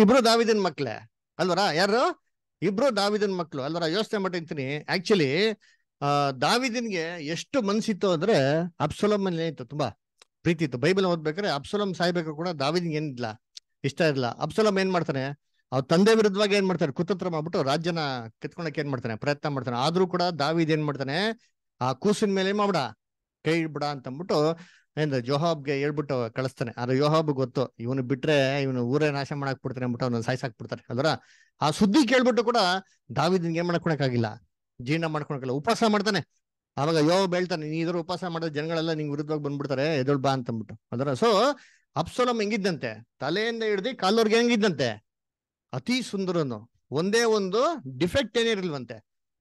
ಇಬ್ರು ದಾವಿದನ್ ಮಕ್ಳೆ. ಅಲ್ವರ? ಯಾರು? ಇಬ್ರು ದಾವಿದನ್ ಮಕ್ಳು. ಅಲ್ವರ? ಯೋಚನೆ ಮಾಡಿರ್ತೀನಿ ಆಕ್ಚುಲಿ ಆ, ದಾವಿದನ್ಗೆ ಎಷ್ಟು ಮನ್ಸಿತ್ತು ಅಂದ್ರೆ ಅಬ್ಸಲಮ್ ಏನಿತ್ತು? ತುಂಬಾ ಪ್ರೀತಿ ಇತ್ತು. ಬೈಬಲ್ ಓದ್ಬೇಕಾದ್ರೆ ಅಬ್ಸಲಂ ಸಾಯ್ಬೇಕು ಕೂಡ ದಾವಿದನ್ಗೆ ಏನಿಲ್ಲ. ಇಷ್ಟ ಇರಲಿಲ್ಲ ಅಬ್ಸಲಂ ಏನ್ ಮಾಡ್ತಾನೆ? ಅವ್ರ ತಂದೆ ವಿರುದ್ಧವಾಗಿ ಏನ್ ಮಾಡ್ತಾರೆ? ಕುತಂತ್ರ ಮಾಡ್ಬಿಟ್ಟು ರಾಜ್ಯನ ಕಿತ್ಕೊಳಕ್ ಏನ್ ಮಾಡ್ತಾನೆ? ಪ್ರಯತ್ನ ಮಾಡ್ತಾನೆ. ಆದ್ರೂ ಕೂಡ ದಾವಿದ್ ಏನ್ ಮಾಡ್ತಾನೆ? ಆ ಕೂಸಿನ ಮೇಲೆ ಮಾಡ್ಬಿಡ? ಕೈ ಇಡ್ಬಿಡ ಅಂತ ಅಂದ್ಬಿಟ್ಟು ಏನ್ ಜೋಹಾಬ್ಗೆ ಹೇಳ್ಬಿಟ್ಟು ಕಳಿಸ್ತಾನೆ. ಆದ್ರೆ ಯೋಹಾಬ್ ಗೊತ್ತು, ಇವನು ಬಿಟ್ರೆ ಇವನು ಊರೇ ನಾಶ ಮಾಡಕ್ ಬಿಡ್ತಾನೆ ಅಂದ್ಬಿಟ್ಟು ಅವನು ಸಾಯ್ಸಾಕ್ಬಿಡ್ತಾರೆ. ಅಲ್ವರ? ಆ ಸುದ್ದಿ ಕೇಳ್ಬಿಟ್ಟು ಕೂಡ ದಾವಿದನ್ಗೆ ಏನ್ ಮಾಡ್ಕೊಳಕ್ಕಾಗಿಲ್ಲ. ಜೀರ್ಣ ಮಾಡ್ಕೊಳಕ್ಕಿಲ್ಲ ಉಪವಾಸ ಮಾಡ್ತಾನೆ. ಅವಾಗ ಯೋಬ್ ಹೇಳ್ತಾನೆ, ನೀ ಇದ್ರ ಉಪವಾಸ ಮಾಡಿದ್ರೆ ಜನಗಳೆಲ್ಲ ನಿಂಗೆ ವಿರುದ್ಧವಾಗಿ ಬಂದ್ಬಿಡ್ತಾರೆ ಎದೊಳ್ ಬಾ ಅಂತ ಅಂದ್ಬಿಟ್ಟು ಅದರ ಸೊ ಅಪ್ಸೋಲಮ್ ಹೆಂಗಿದ್ದಂತೆ? ತಲೆಯಿಂದ ಹಿಡ್ದು ಕಾಲೋರ್ಗೆ ಹೆಂಗಿದ್ದಂತೆ? ಅತಿ ಸುಂದರನು. ಒಂದೇ ಒಂದು ಡಿಫೆಕ್ಟ್ ಏನಿರಲ್ವಂತೆ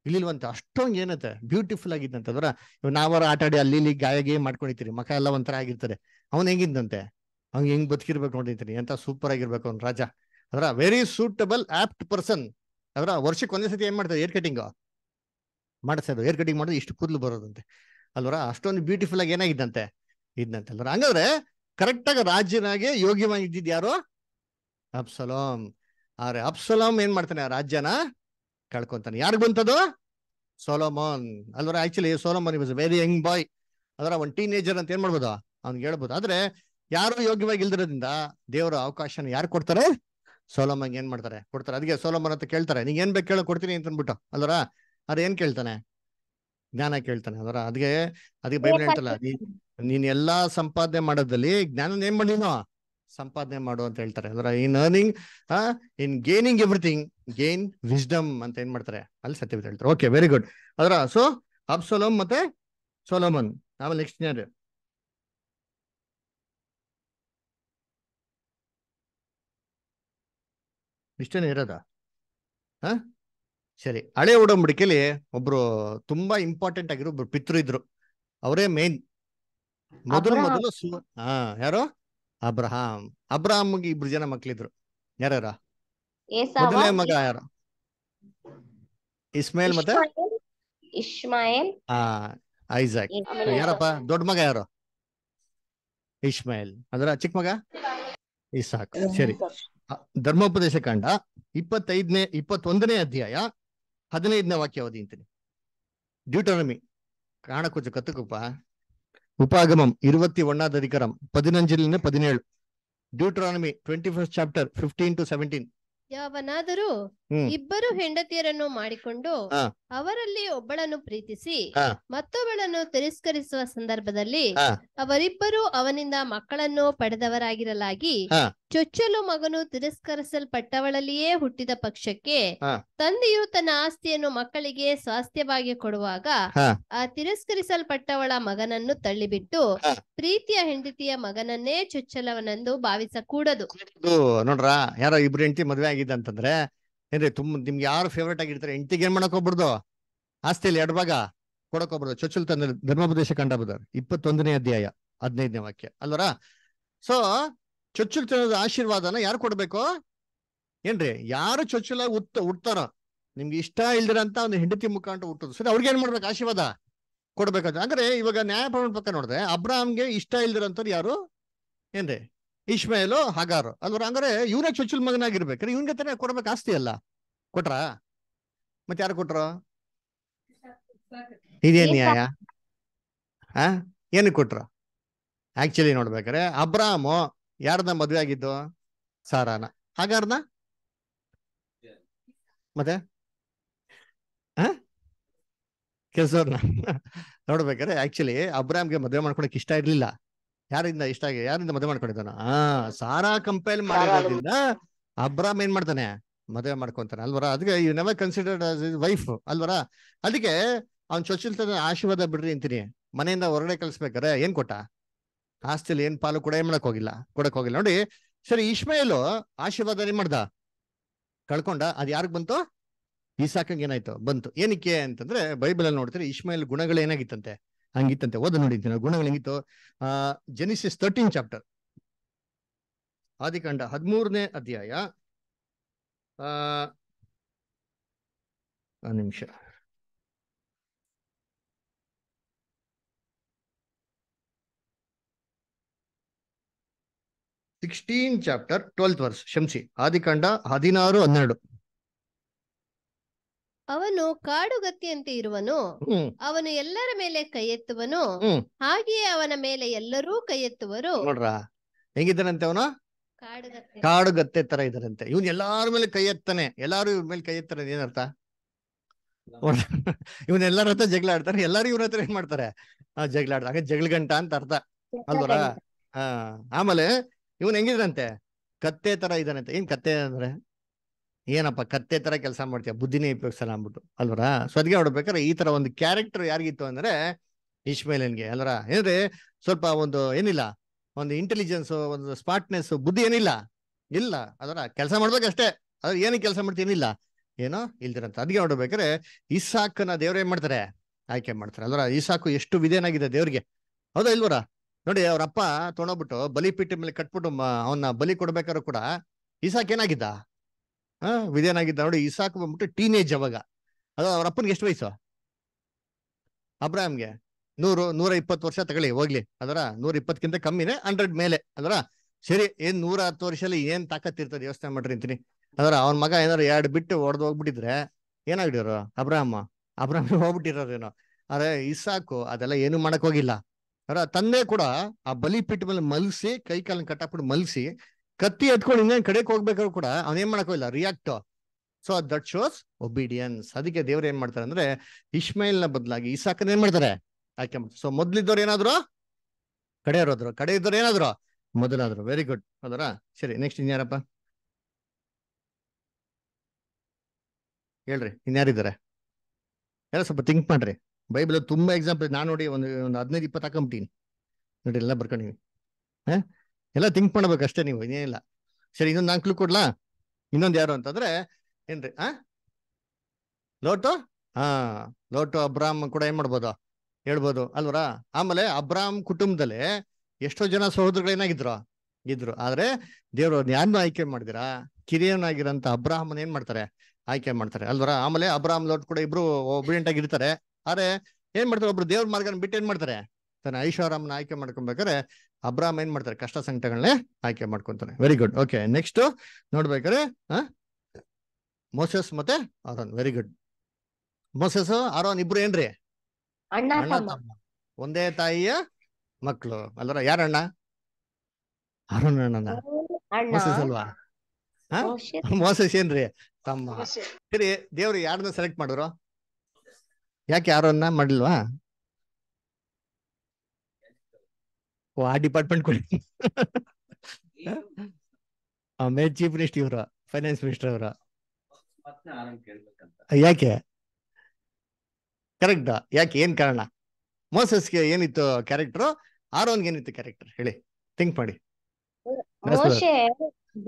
ಇಲ್ಲಿಲ್ವಂತೆ ಅಷ್ಟೊಂದು ಏನತ್ತೆ ಬ್ಯೂಟಿಫುಲ್ ಆಗಿದ್ದಂತೆ. ಅದರ ನಾವಾರ ಆಟ ಆಡಿ ಅಲ್ಲಿ ಇಲ್ಲಿ ಗಾಯ ಗೀಯ ಮಾಡ್ಕೊಂಡಿರ್ತೀರಿ ಮಕ ಎಲ್ಲ ಒಂಥರ ಆಗಿರ್ತಾರೆ ಅವನ್ ಹೆಂಗಿದ್ದಂತೆ? ಅವ್ನ್ ಹೆಂಗ್ ಬದುಕಿರ್ಬೇಕು ನೋಡಿರ್ತೀನಿ ಎಂತ ಸೂಪರ್ ಆಗಿರ್ಬೇಕು ಅವ್ನ ರಾಜ. ಅದರ ವೆರಿ ಸೂಟಬಲ್ ಆಪ್ಟ್ ಪರ್ಸನ್ ಅದರ ವರ್ಷಕ್ಕೆ ಒಂದೇ ಸತಿ ಏನ್ ಮಾಡ್ತಾರೆ ಏರ್ ಕಟಿಂಗ್ ಮಾಡಿಸೋದು ಏರ್ ಕಟಿಂಗ್ ಮಾಡೋದು ಇಷ್ಟು ಕೂದಲು ಬರೋದಂತೆ. ಅಲ್ವರ? ಅಷ್ಟೊಂದು ಬ್ಯೂಟಿಫುಲ್ ಆಗಿ ಏನಾಗಿದ್ದಂತೆ? ಇದ್ನಂತೆ ಅಲ್ವರ? ಹಂಗಾದ್ರೆ ಕರೆಕ್ಟ್ ಆಗಿ ರಾಜ್ಯನಾಗೆ ಯೋಗ್ಯವಾಗಿದ್ದಿದ್ ಯಾರು? ಅಬ್ಸಲೋಮ್. ಆದ್ರೆ ಅಬ್ಸಲೋಮ್ ಏನ್ ಮಾಡ್ತಾನೆ ಆ ರಾಜ್ಯನ ಕಳ್ಕೊಂತಾನೆ. ಯಾರಿಗ್ ಬಂತದು? ಸೋಲೋಮೋನ್. ಅಲ್ವರ actually Solomon was very young boy ಅದರ ಒಂದು ಟೀನೇಜರ್ ಅಂತ ಏನ್ ಮಾಡ್ಬೋದು? ಅವ್ನ್ ಹೇಳ್ಬೋದು. ಆದ್ರೆ ಯಾರು ಯೋಗ್ಯವಾಗಿ ಇಲ್ದಿರೋದ್ರಿಂದ ದೇವರ ಅವಕಾಶನ ಯಾರು ಕೊಡ್ತಾರೆ? ಸೋಲೋಮನ್ ಏನ್ ಮಾಡ್ತಾರೆ? ಕೊಡ್ತಾರೆ. ಅದಕ್ಕೆ ಸೋಲೋಮನ್ ಅಂತ ಕೇಳ್ತಾರೆ. ನೀನ್ ಏನ್ ಬೇಕು ಕೇಳೋ ಕೊಡ್ತೀನಿ ಅಂತ ಅಂದ್ಬಿಟ್ಟು. ಅಲ್ವರ ಅದ್ರ ಏನ್ ಕೇಳ್ತಾನೆ? ಜ್ಞಾನ ಕೇಳ್ತಾನೆ. ಅದರ ಅದಕ್ಕೆ ಅದಕ್ಕೆ ಬೈಬಲ್ ಹೇಳ್ತಲ್ಲ ನೀನ್ ಎಲ್ಲಾ ಸಂಪಾದನೆ ಮಾಡೋದ್ರಲ್ಲಿ ಜ್ಞಾನ ಏನ್ ಮಾಡಿನೋ ಸಂಪಾದನೆ ಮಾಡು ಅಂತ ಹೇಳ್ತಾರೆ. ಅದರ in earning in gaining everything gain wisdom ಅಂತ ಏನ್ ಮಾಡ್ತಾರೆ? ಅಲ್ಲಿ ಸತ್ಯವಿದ ಹೇಳ್ತಾರೆ. ಓಕೆ ವೆರಿ ಗುಡ್ ಅದರ ಸೊ ಅಬ್ಸೊಲೋಮ್ ಮತ್ತೆ ಸೊಲೋಮನ್. ಆಮೇಲೆ ನೆಕ್ಸ್ಟ್ ಯಾರು ಇಷ್ಟೇನೆ ಇರೋದ? ಹ? ಸರಿ ಹಳೆ ಉಡಂಬಡಿಕೆಯಲ್ಲಿ ಒಬ್ರು ತುಂಬಾ ಇಂಪಾರ್ಟೆಂಟ್ ಆಗಿರೋ ಒಬ್ರು ಪಿತೃ ಇದ್ರು. ಅವರೇ ಮೇನ್ ಮೊದಲು ಮೊದಲು ಹಾ ಯಾರು? ಅಬ್ರಹಾಂ. ಅಬ್ರಹಾಮ್ಗೆ ಇಬ್ರು ಜನ ಮಕ್ಳಿದ್ರು. ಯಾರ್ಯಾರ? ಮೊದಲನೇ ಮಗ ಯಾರು? ಇಸ್ಮಾಯಿಲ್ ಮತ್ತೆ? ಇಸ್ಮಾಯಿಲ್ ಆ ಐಸಾಕ್ ಯಾರಪ್ಪ? ದೊಡ್ಡ ಮಗ ಯಾರು? ಇಸ್ಮಾಯಿಲ್ ಅದರ ಚಿಕ್ಕ ಮಗ? ಇಸಾಕ್. ಸರಿ. ಧರ್ಮೋಪದೇಶ ಕಾಂಡ ಇಪ್ಪತ್ತೈದನೇ ಇಪ್ಪತ್ತೊಂದನೇ ಅಧ್ಯಾಯ ಹದಿನೈದನೇ ವಾಕ್ಯ ಓದಿ ಅಂತೀನಿ. ಡ್ಯೂಟೋನಮಿ ಕಾಣಕೊಚ್ಚು ಕತ್ತುಕುಪ್ಪ ಉಪಾಗಮಂ இருபத்தி ஒன்னாவது அதிகாரம் பதினஞ்சிலிருந்து பதினேழு Deuteronomy twenty first chapter fifteen to seventeen ಯಾವನಾದರೂ ಹ್ಮ್. ಇಬ್ಬರು ಹೆಂಡತಿಯರನ್ನು ಮಾಡಿಕೊಂಡು ಅವರಲ್ಲಿ ಒಬ್ಬಳನ್ನು ಪ್ರೀತಿಸಿ ಮತ್ತೊಬ್ಬಳನ್ನು ತಿರಸ್ಕರಿಸುವ ಸಂದರ್ಭದಲ್ಲಿ ಅವರಿಬ್ಬರು ಅವನಿಂದ ಮಕ್ಕಳನ್ನು ಪಡೆದವರಾಗಿರಲಾಗಿ. ಚೊಚ್ಚಲು ಮಗನು ತಿರಸ್ಕರಿಸಲ್ಪಟ್ಟವಳಲ್ಲಿಯೇ ಹುಟ್ಟಿದ ಪಕ್ಷಕ್ಕೆ ತಂದೆಯು ತನ್ನ ಆಸ್ತಿಯನ್ನು ಮಕ್ಕಳಿಗೆ ಸ್ವಾಸ್ಥ್ಯವಾಗಿ ಕೊಡುವಾಗ. ಆ ತಿರಸ್ಕರಿಸಲ್ಪಟ್ಟವಳ ಮಗನನ್ನು ತಳ್ಳಿಬಿಟ್ಟು. ಪ್ರೀತಿಯ ಹೆಂಡತಿಯ ಮಗನನ್ನೇ ಚೊಚ್ಚಲವನೆಂದು ಭಾವಿಸಕೂಡದು ನೋಡ್ರ ಯಾರೋ ಇಬ್ರು ಹೆಂಡತಿ ಮದುವೆ ಆಗಿದೆ ಅಂತಂದ್ರೆ ಏನ್ರಿ ತುಂಬ ನಿಮ್ಗೆ ಯಾರು ಫೇವ್ರೇಟ್ ಆಗಿರ್ತಾರೆ? ಹೆಂಡತಿಗೆ ಏನ್ ಮಾಡಕ್ ಹೋಗ್ಬಿಡ್ದು ಆಸ್ತಿಯಲ್ಲಿ ಎರಡು ಭಾಗ ಕೊಡಕ್ ಹೋಗ್ಬಿಡ್ದು ಚೊಚ್ಚಲ್ ತಂದ ಧರ್ಮೋಪದೇಶ ಕಂಡ ಬದರ್ ಇಪ್ಪತ್ತೊಂದನೇ ಅಧ್ಯಾಯ, ಹದಿನೈದನೇ ವಾಕ್ಯ. ಅಲ್ವರ? ಸೊ ಚೊಚ್ಚಲ್ತನದ ಆಶೀರ್ವಾದನ ಯಾರು ಕೊಡ್ಬೇಕು? ಏನ್ರಿ? ಯಾರು ಚೊಚ್ಚಲ ಉತ್ತ ಉಡ್ತಾರೋ ನಿಮ್ಗೆ ಇಷ್ಟ ಇಲ್ದಿರಂತ ಒಂದು ಹೆಂಡತಿ ಮುಖಾಂತರ ಹುಟ್ಟೋದು ಸರಿ, ಅವ್ರಿಗೆ ಏನ್ ಮಾಡ್ಬೇಕು? ಆಶೀರ್ವಾದ ಕೊಡ್ಬೇಕಂತ ಅಂದ್ರೆ ಇವಾಗ ನ್ಯಾಯಪ್ರಮಾಣ ಪಕ್ಕ ನೋಡಿದ್ರೆ ಅಬ್ರಾಹಮ್ಗೆ ಇಷ್ಟ ಇಲ್ದಿರಂತವ್ರು ಯಾರು? ಏನ್ರಿ? ಇಶ್ಮೇಲು ಹಗಾರು. ಅಲ್ವರ ಅಂದ್ರೆ ಇವ್ರೇ ಚೊಚ್ಚಲ್ ಮಗನಾಗಿರ್ಬೇಕ್ರಿ ಇವನ್ಗೆ ತಾನೇ ಕೊಡ್ಬೇಕು ಆಸ್ತಿ ಅಲ್ಲ ಕೊಟ್ರ? ಮತ್ತೆ ಯಾರು ಕೊಟ್ರು? ಇದೇನ್ ನ್ಯಾಯ. ಏನಕ್ ಕೊಟ್ರ? ಆಕ್ಚುಲಿ ನೋಡ್ಬೇಕಾರೆ ಅಬ್ರಾಮು ಯಾರ್ದ ಮದ್ವೆ ಆಗಿದ್ದು? ಸಾರಾನ. ಹಾಗಾರ್ನ? ಮತ್ತೆ? ಕೆಲ್ಸವ್ರನ್ನ ನೋಡ್ಬೇಕಾರೆ ಆಕ್ಚುಲಿ ಅಬ್ರಾಮ್ಗೆ ಮದ್ವೆ ಮಾಡ್ಕೊಳಕ್ ಇಷ್ಟ ಇರ್ಲಿಲ್ಲ. ಯಾರಿಂದ ಇಷ್ಟ ಆಗಿ ಯಾರಿಂದ ಮದುವೆ ಮಾಡ್ಕೊಂಡಿದ್ದಾನ? ಆ ಸಾರಾ ಕಂಪೇಲ್ ಮಾಡಿರೋದ್ರಿಂದ ಅಬ್ರಾಮ್ ಏನ್ ಮಾಡ್ತಾನೆ? ಮದುವೆ ಮಾಡ್ಕೊಂತಾನೆ ಅಲ್ವರ? ಅದಕ್ಕೆ you never considered as wife ಅಲ್ವರ? ಅದಕ್ಕೆ ಅವ್ನ್ ಚೊಚ್ಚಲ್ತನ ಆಶೀರ್ವಾದ ಬಿಡ್ರಿ ಅಂತೀನಿ. ಮನೆಯಿಂದ ಹೊರಗಡೆ ಕಳ್ಸ್ಬೇಕಾರೆ ಏನ್ ಕೊಟ್ಟ? ಆಸ್ತಿಲಿ ಏನ್ ಪಾಲು ಕೂಡ ಏನ್ ಮಾಡಕ್ ಹೋಗಿಲ್ಲ ಕೊಡಕ್ ಹೋಗಿಲ್ಲ. ನೋಡಿ ಸರಿ ಇಶ್ಮಾಯೇಲು ಆಶೀರ್ವಾದ ಏನ್ ಮಾಡ್ದ? ಕಳ್ಕೊಂಡ ಅದ್ ಯಾರಿಗ್ ಬಂತು? ಈಸಾಕಂಗ್ ಏನಾಯ್ತು? ಬಂತು. ಏನಕ್ಕೆ ಅಂತಂದ್ರೆ ಬೈಬಲ್ ಅಲ್ಲಿ ನೋಡ್ತಾರೆ ಇಶ್ಮಾಯೇಲ್ ಗುಣಗಳು ಏನಾಗಿತ್ತಂತೆ? ಹಂಗಿತ್ತಂತೆ. ಓದ ನೋಡಿದ್ದೀನಿ ಗುಣಗಳು ಹೆಂಗಿತ್ತು? ಆ ಜೆನಿಸಿಸ್ ತರ್ಟೀನ್ ಚಾಪ್ಟರ್ ಆದಿಕಾಂಡ ಹದಿಮೂರನೇ ಅಧ್ಯಾಯ. ಆ ನಿಮಿಷ. ಸಿಕ್ಸ್ಟೀನ್ ಚಾಪ್ಟರ್ ಟ್ವೆಲ್ತ್ ವರ್ಸ್ ಶಂಸಿ ಆದಿಕಾಂಡ ಹದಿನಾರು ಹನ್ನೆರಡು. ಅವನು ಕಾಡುಗತ್ತಿಯಂತೆ ಇರುವನು ಅವನು ಎಲ್ಲರ ಮೇಲೆ ಕೈ ಎತ್ತುವನು ಹಾಗೆಯೇ ಅವನ ಮೇಲೆ ಎಲ್ಲರೂ ಕೈ ಎತ್ತುವರು. ನೋಡ್ರ ಹೆಂಗಿದ್ದಾನಂತೆ ಅವನು? ಕಾಡುಗತ್ತೆ ಕಾಡು ಗತ್ತೆ ತರ ಇದಾರಂತೆ ಇವನ್ ಎಲ್ಲಾರ ಮೇಲೆ ಕೈ ಎತ್ತಾನೆ. ಎಲ್ಲಾರು ಇವ್ರ ಮೇಲೆ ಕೈ ಎತ್ತಾರೆ ಏನರ್ಥ ಇವನ್ ಎಲ್ಲಾರ ಹತ್ರ ಜಗಳ ಆಡ್ತಾರೆ ಎಲ್ಲಾರು ಇವ್ರ ಹತ್ರ ಏನ್ ಮಾಡ್ತಾರೆ? ಆ ಜಗಳ ಆಡ್ತಾರೆ. ಹಾಗೆ ಜಗಳ ಗಂಟ ಅಂತ ಅರ್ಥ. ಅಲ್ವರ? ಆ ಆಮೇಲೆ ಇವನ್ ಹೆಂಗಿದ್ರಂತೆ ಕತ್ತೆ ತರ ಇದಾನಂತೆ ಏನ್ ಕತ್ತೆ ಅಂದ್ರೆ? ಏನಪ್ಪ ಕತ್ತೆ ತರ ಕೆಲಸ ಮಾಡ್ತೀಯ? ಬುದ್ಧಿನೇ ಉಪಯೋಗಿಸಲ್ಲ ಅಂದ್ಬಿಟ್ಟು. ಅಲ್ವರ? ಸೊ ನೋಡ್ಬೇಕಾದ್ರೆ ಈ ತರ ಒಂದು ಕ್ಯಾರೆಕ್ಟರ್ ಯಾರಿಗಿತ್ತು ಅಂದ್ರೆ ಇಶ್ಮೇಲನ್ಗೆ. ಅಲ್ವರ? ಏನ್ರಿ? ಸ್ವಲ್ಪ ಒಂದು ಏನಿಲ್ಲ? ಒಂದು ಇಂಟೆಲಿಜೆನ್ಸ್ ಒಂದು ಸ್ಮಾರ್ಟ್ನೆಸ್ ಬುದ್ಧಿ ಏನಿಲ್ಲ? ಇಲ್ಲ. ಅದರ ಕೆಲಸ ಮಾಡ್ಬೇಕಷ್ಟೇ. ಅದ್ರ ಏನಕ್ಕೆ ಕೆಲಸ ಮಾಡ್ತೀನಿ ಏನಿಲ್ಲ. ಏನೋ? ಇಲ್ದಿರಂತ. ಅದ್ಗೆ ನೋಡ್ಬೇಕಾದ್ರೆ ಇಸಾಕನ ದೇವ್ರ ಏನ್ ಮಾಡ್ತಾರೆ? ಆಯ್ಕೆ ಮಾಡ್ತಾರೆ. ಅಲ್ವರ? ಇಸಾಕು ಎಷ್ಟು ವಿಧೇನಾಗಿದೆ ದೇವ್ರಿಗೆ. ಹೌದಾ ಇಲ್ವರ? ನೋಡಿ ಅವ್ರ ಅಪ್ಪ ತೊಗೊಂಡೋಗ್ಬಿಟ್ಟು ಬಲಿಪೀಠ ಮೇಲೆ ಕಟ್ಬಿಟ್ಟು ಅವನ್ನ ಬಲಿ ಕೊಡ್ಬೇಕಾದ್ರೂ ಕೂಡ ಇಸಾಕ್ ಏನಾಗಿದ್ದ? ಹಾ ವಿಧೇನಾಗಿದ್ದ ನೋಡಿ ಇಸಾಕ್ ಬಂದ್ಬಿಟ್ಟು ಟೀನೇಜ್ ಅವಾಗ. ಅದು ಅವ್ರ ಅಪ್ಪನಿಗೆ ಎಷ್ಟು ವಯಸ್ಸು? ಅಬ್ರಾಹ್ಮ್ಗೆ? ನೂರು, ನೂರ ಇಪ್ಪತ್ತು ವರ್ಷ ತಗೊಳ್ಳಿ, ಹೋಗ್ಲಿ. ಅದರ ನೂರ ಇಪ್ಪತ್ತಕ್ಕಿಂತ ಕಮ್ಮಿನೇ ಹಂಡ್ರೆಡ್ ಮೇಲೆ. ಅದರ ಸರಿ, ಏನ್ ನೂರ ಹತ್ತು ವರ್ಷದಲ್ಲಿ ಏನ್ ತಾಕತ್ ಇರ್ತದೆ ಯೋಚನೆ ಮಾಡ್ರಿ ಅಂತೀನಿ. ಅದರ ಅವನ ಮಗ ಏನಾರು ಎರಡು ಬಿಟ್ಟು ಹೊಡೆದು ಹೋಗ್ಬಿಟ್ಟಿದ್ರೆ ಏನಾಗಿಡೋರು ಅಬ್ರಾಹ್ಮ? ಅಬ್ರಾಹ್ಮ ಹೋಗ್ಬಿಟ್ಟಿರೋರೇನೋ ಅರೆ, ಇಸಾಕು, ಅದೆಲ್ಲ ಏನು ಮಾಡಕ್ ಹೋಗಿಲ್ಲ. ಅವರ ತಂದೆ ಕೂಡ ಆ ಬಲಿ ಬಲಿಪೀಠ ಮೇಲೆ ಮಲ್ಸಿ, ಕೈ ಕಾಲನ್ನ ಕಟ್ಟಾಕ್ಬಿಟ್ಟು ಮಲ್ಸಿ ಕತ್ತಿ ಎತ್ಕೊಂಡು ಇನ್ನೇನು ಕಡೆಗೆ ಹೋಗ್ಬೇಕಾದ್ರು ಕೂಡ ಅವನೇನ್ ಮಾಡಕ್ ಹೋಗಿಲ್ಲ react so that shows obedience ಅದಕ್ಕೆ ದೇವ್ರು ಏನ್ ಮಾಡ್ತಾರೆ ಅಂದ್ರೆ ಇಶ್ಮೈಲ್ನ ಬದಲಾಗಿ ಇಸಾಕನ್ ಏನ್ ಮಾಡ್ತಾರೆ? ಆಯ್ಕೆ ಸೊ ಮೊದ್ಲಿದ್ದವ್ರು ಏನಾದ್ರು? ಕಡೆಯವ್ರು ಕಡೆ ಇದ್ದವ್ರು ಏನಾದ್ರು? ಮೊದಲಾದ್ರು. ವೆರಿ ಗುಡ್ ಹೌದರಾ ಸರಿ ನೆಕ್ಸ್ಟ್ ಇನ್ಯಾರಪ್ಪ ಹೇಳ್ರಿ ಇನ್ಯಾರಿದ್ದಾರೆ ಎಲ್ಲ ಸ್ವಲ್ಪ ಥಿಂಕ್ ಮಾಡ್ರಿ. ಬೈಬಲ್ ತುಂಬಾ ಎಕ್ಸಾಂಪಲ್ ನಾನು ನೋಡಿ ಒಂದು ಒಂದು ಹದಿನೈದು, ಇಪ್ಪತ್ತು ಹಾಕೊಂಬಿಟ್ಟಿನಿ. ನೋಡಿ, ಎಲ್ಲ ಬರ್ಕೊಂಡಿವಿ ಹಾ? ಎಲ್ಲ ಥಿಂಕ್ ಮಾಡ್ಬೇಕು ಅಷ್ಟೇ ನೀವು ಇನ್ನೇನಿಲ್ಲ ಸರಿ, ಇನ್ನೊಂದು ನಾನು ಕ್ಲೂ ಕೊಡ್ಲಾ? ಇನ್ನೊಂದು ಯಾರು ಅಂತಂದ್ರೆ, ಏನ್ರಿ, ಆ? ಲೋಟು? ಹಾ, ಲೋಟು ಅಬ್ರಾಮ್ ಕೂಡ ಏನ್ ಮಾಡ್ಬೋದು? ಹೇಳ್ಬೋದು, ಅಲ್ವರ? ಆಮೇಲೆ ಅಬ್ರಾಮ್ ಕುಟುಂಬದಲ್ಲಿ ಎಷ್ಟೋ ಜನ ಸಹೋದರಗಳು ಏನಾಗಿದ್ರು? ಇದ್ರು. ಆದ್ರೆ ದೇವ್ರು ಯಾರನ್ನು ಆಯ್ಕೆ ಮಾಡಿದಿರಾ? ಕಿರಿಯನಾಗಿರಂತ ಅಬ್ರಾಹ್ಮನ್ ಏನ್ ಮಾಡ್ತಾರೆ? ಆಯ್ಕೆ ಮಾಡ್ತಾರೆ, ಅಲ್ವರ? ಆಮೇಲೆ ಅಬ್ರಾಹ್ಮ್, ಲೋಟ್ ಕೂಡ ಇಬ್ರು ಒಬಿಡಿಯಂಟ್ ಆಗಿರ್ತಾರೆ ಆದ್ರೆ ಏನ್ ಮಾಡ್ತಾರೆ ಒಬ್ರು ದೇವ್ರ ಮಾರ್ಗನ ಬಿಟ್ಟು ಏನ್ ಮಾಡ್ತಾರೆ? ತನ್ನ ಐಶ್ವರಾಮ್ನ ಆಯ್ಕೆ ಮಾಡ್ಕೊಬೇಕಾದ್ರೆ ಅಬ್ರಾಮ್ ಏನ್ ಮಾಡ್ತಾರೆ? ಕಷ್ಟ ಸಂಕಟಗಳನ್ನೇ ಆಯ್ಕೆ ಮಾಡ್ಕೊಂತಾನೆ. ವೆರಿ ಗುಡ್ ಓಕೆ ನೆಕ್ಸ್ಟ್ ನೋಡ್ಬೇಕಾದ್ರೆ ಮೋಸಸ್ ಮತ್ತೆ Aaron. Very good Moses Aaron ಇಬ್ರು ಏನ್ರಿ? ಒಂದೇ ತಾಯಿಯ ಮಕ್ಕಳು ಅಲ್ಲರ ಯಾರಣ್ಣ ಆರೋನ್ ಅಣ್ಣನ? ಅಣ್ಣ. ಮೋಸಸ್ ಅಲ್ವಾ? ಮೋಸಸ್ ಏನ್ರಿ? ತಮ್ಮ. ಸರಿ ದೇವ್ರು ಯಾರನ್ನ ಸೆಲೆಕ್ಟ್ ಮಾಡಿದ್ರು? ಯಾಕೆ ಯಾರನ್ನ ಮಾಡಿಲ್ವಾ ಓ ಆ ಡಿಪಾರ್ಟ್ಮೆಂಟ್ ಕೊಡಿ. ಆಮೇಲೆ ಚೀಫ್ ಮಿನಿಸ್ಟರ್ ಇವರ ಫೈನಾನ್ಸ್ ಮಿನಿಸ್ಟರ್ ಅವರ. ಯಾಕೆ? ಕರೆಕ್ಟ್ ಯಾಕೆ? ಏನ್ ಕಾರಣ? ಮೋಸಸ್ಗೆ ಏನಿತ್ತು ಕ್ಯಾರೆಕ್ಟರ್ ಆರೋನ್ಗೆ ಏನಿತ್ತು ಕ್ಯಾರೆಕ್ಟರ್ ಹೇಳಿ ಥಿಂಕ್ ಮಾಡಿ. ಮೋಶೆ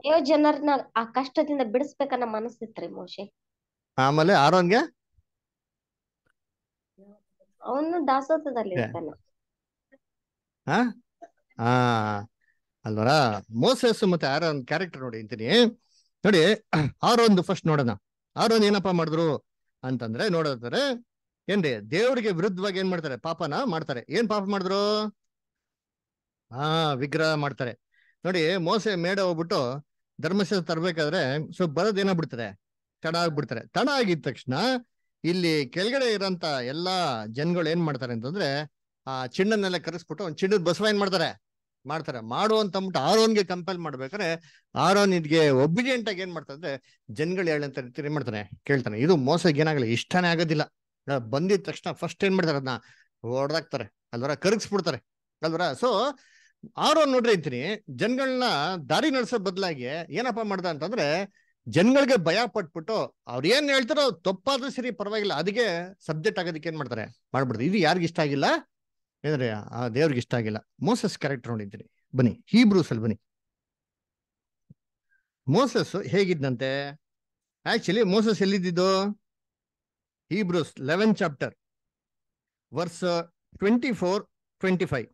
ದೇವ್ ಜನರನ್ನ ಆ ಕಷ್ಟದಿಂದ ಬಿಡಿಸ್ಬೇಕನ್ನ ಮನಸ್ಸಿತ್ರಿ ಮೋಶೆ. ಆಮೇಲೆ ಆರೋನ್ಗೆ ಅವನು ದಾಸೋಹದಲ್ಲಿ. ಇರ್ತಾನ. ಹಾ ಅಲ್ವರಾ? ಮೋಸಸ್ ಮತ್ತೆ ಆರೋನ್ ಕ್ಯಾರೆಕ್ಟರ್ ನೋಡಿ ಅಂತೀನಿ. ನೋಡಿ ಆರೋನ್ದು ಫಸ್ಟ್ ನೋಡೋಣ. ಆರೋನ್ ಏನಪ್ಪಾ ಮಾಡಿದ್ರು ಅಂತಂದ್ರೆ ನೋಡೋದಾರೆ ಏನ್ರಿ, ದೇವ್ರಿಗೆ ವಿರುದ್ಧವಾಗಿ ಏನ್ ಮಾಡ್ತಾರೆ? ಪಾಪನ ಮಾಡ್ತಾರೆ. ಏನ್ ಪಾಪ ಮಾಡಿದ್ರು? ಹಾ ವಿಗ್ರಹ ಮಾಡ್ತಾರೆ. ನೋಡಿ, ಮೋಸೆ ಮೇಡ ಹೋಗ್ಬಿಟ್ಟು ಧರ್ಮಶಾಸ್ತ್ರ ತರ್ಬೇಕಾದ್ರೆ ಸೊ ಬರೋದ್ ಬಿಡ್ತಾರೆ ತಡ ಆಗ್ಬಿಡ್ತಾರೆ ತಡ ಆಗಿದ ತಕ್ಷಣ ಇಲ್ಲಿ ಕೆಳಗಡೆ ಇರೋಂತ ಎಲ್ಲಾ ಜನಗಳು ಏನ್ ಮಾಡ್ತಾರೆ ಅಂತಂದ್ರೆ, ಆ ಚಿಣ್ಣನ್ನೆಲ್ಲ ಕರೆಸ್ಬಿಟ್ಟು ಒಂದ್ ಚಿಣ್ಣದ ಬಸವ ಏನ್ ಮಾಡ್ತಾರೆ? ಮಾಡ್ತಾರೆ. ಮಾಡು ಅಂತ ಅಂದ್ಬಿಟ್ಟು ಆರೋನ್ಗೆ ಕಂಪೇರ್ ಮಾಡ್ಬೇಕಾದ್ರೆ, ಆರೋನ್ ಇದ್ಗೆ ಒಬಿಡಿಯಂಟ್ ಆಗಿ ಏನ್ ಮಾಡ್ತಾರೆ ಅಂದ್ರೆ, ಜನಗಳು ಹೇಳಂತ ರೀತಿ ಏನ್ ಮಾಡ್ತಾನೆ? ಕೇಳ್ತಾನೆ. ಇದು ಮೋಸಕ್ಕೆ ಏನಾಗಲ್ಲ, ಇಷ್ಟನೇ ಆಗೋದಿಲ್ಲ. ಬಂದಿದ ತಕ್ಷಣ ಫಸ್ಟ್ ಏನ್ ಮಾಡ್ತಾರೆ ಅದನ್ನ? ಹೊಡೆದಾಕ್ತಾರೆ ಅಲ್ವರ? ಕರಗಿಸ್ಬಿಡ್ತಾರೆ. ಅಲ್ವರ? ಸೊ ಆರೋನ್ ನೋಡ್ರಿ ಅಂತೀನಿ ಜನಗಳನ್ನ ದಾರಿ ನಡೆಸೋ ಬದಲಾಗಿ ಏನಪ್ಪಾ ಮಾಡ್ದ ಅಂತಂದ್ರೆ, ಜನಗಳಿಗೆ ಭಯ ಪಟ್ಬಿಟ್ಟು ಅವ್ರು ಏನ್ ಹೇಳ್ತಾರೋ ತಪ್ಪಾದ್ರೂ ಸರಿ ಪರವಾಗಿಲ್ಲ. ಅದಕ್ಕೆ ಸಬ್ಜೆಕ್ಟ್ ಆಗೋದಕ್ಕೆ ಏನ್ ಮಾಡ್ತಾರೆ? ಮಾಡ್ಬಿಡ್ತಾರೆ. ಇದು ಯಾರಿಗಿಷ್ಟ ಆಗಿಲ್ಲ? ಏನ್ರಿ ಆ ದೇವ್ರಿಗೆ ಇಷ್ಟ ಆಗಿಲ್ಲ. ಮೋಸಸ್ ಕ್ಯಾರೆಕ್ಟರ್ ನೋಡಿದ್ದೀನಿ ಬನ್ನಿ ಹೀಬ್ರೂಸ್ ಅಲ್ಲಿ ಬನ್ನಿ. ಮೋಸಸ್ ಹೇಗಿದ್ದಂತೆ? Actually Moses ಎಲ್ಲಿದ್ದು Hebrews eleven chapter verse twenty four twenty five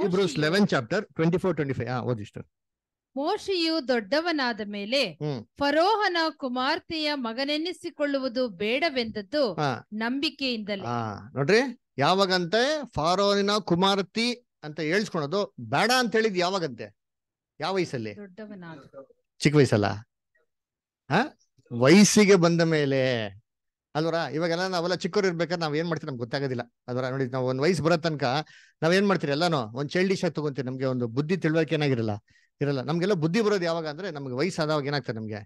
Hebrews eleven chapter twenty four twenty five ಹಾ ಓದಿಷ್ಟು ಮೋಶೆಯು ದೊಡ್ಡವನಾದ ಮೇಲೆ ಫರೋಹನ ಕುಮಾರ್ತೆಯ ಮಗನೆನ್ನಿಸಿಕೊಳ್ಳುವುದು ಬೇಡವೆಂದದ್ದು ನಂಬಿಕೆಯಿಂದಲೇ. ನೋಡ್ರಿ ಯಾವಾಗಂತೆ ಫಾರೋನಿನ ಕುಮಾರತಿ ಅಂತ ಹೇಳ್ಸ್ಕೊಳೋದು ಬೇಡ ಅಂತ ಹೇಳಿದ್ ಯಾವಾಗಂತೆ? ಯಾವ ವಯಸ್ಸಲ್ಲಿ? ದೊಡ್ಡವನಾದ. ಚಿಕ್ಕ ವಯಸ್ಸಲ್ಲ? ಹ? ವಯಸ್ಸಿಗೆ ಬಂದ ಮೇಲೆ. ಅಲ್ವರ ಇವಾಗೆಲ್ಲ ನಾವೆಲ್ಲ ಚಿಕ್ಕವ್ರು ಇರ್ಬೇಕಾದ್ರೆ ನಾವ್ ಏನ್ ಮಾಡ್ತೀವಿ ನಮ್ಗೆ ಗೊತ್ತಾಗೋದಿಲ್ಲ. ಅಲ್ವರ ನೋಡಿ ನಾವು ಒಂದ್ ವಯಸ್ಸು ಬರೋ ತನಕ ನಾವ್ ಏನ್ ಮಾಡ್ತೀರಿ ಎಲ್ಲಾನು? ಒಂದ್ ಚೈಲ್ಡಿಶ್ ಆಗಿ ತಗೊಂತೀವಿ ನಮ್ಗೆ ಒಂದು ಬುದ್ಧಿ ತಿಳುವಳಿಕೆ ಏನಾಗಿರಲ್ಲ ಇರಲ್ಲ. ನಮ್ಗೆಲ್ಲ ಬುದ್ಧಿ ಬರೋದು ಯಾವಾಗ ಅಂದ್ರೆ ನಮ್ಗೆ ವಯಸ್ಸಾದವಾಗ ಏನಾಗ್ತದೆ ನಮ್ಗೆ?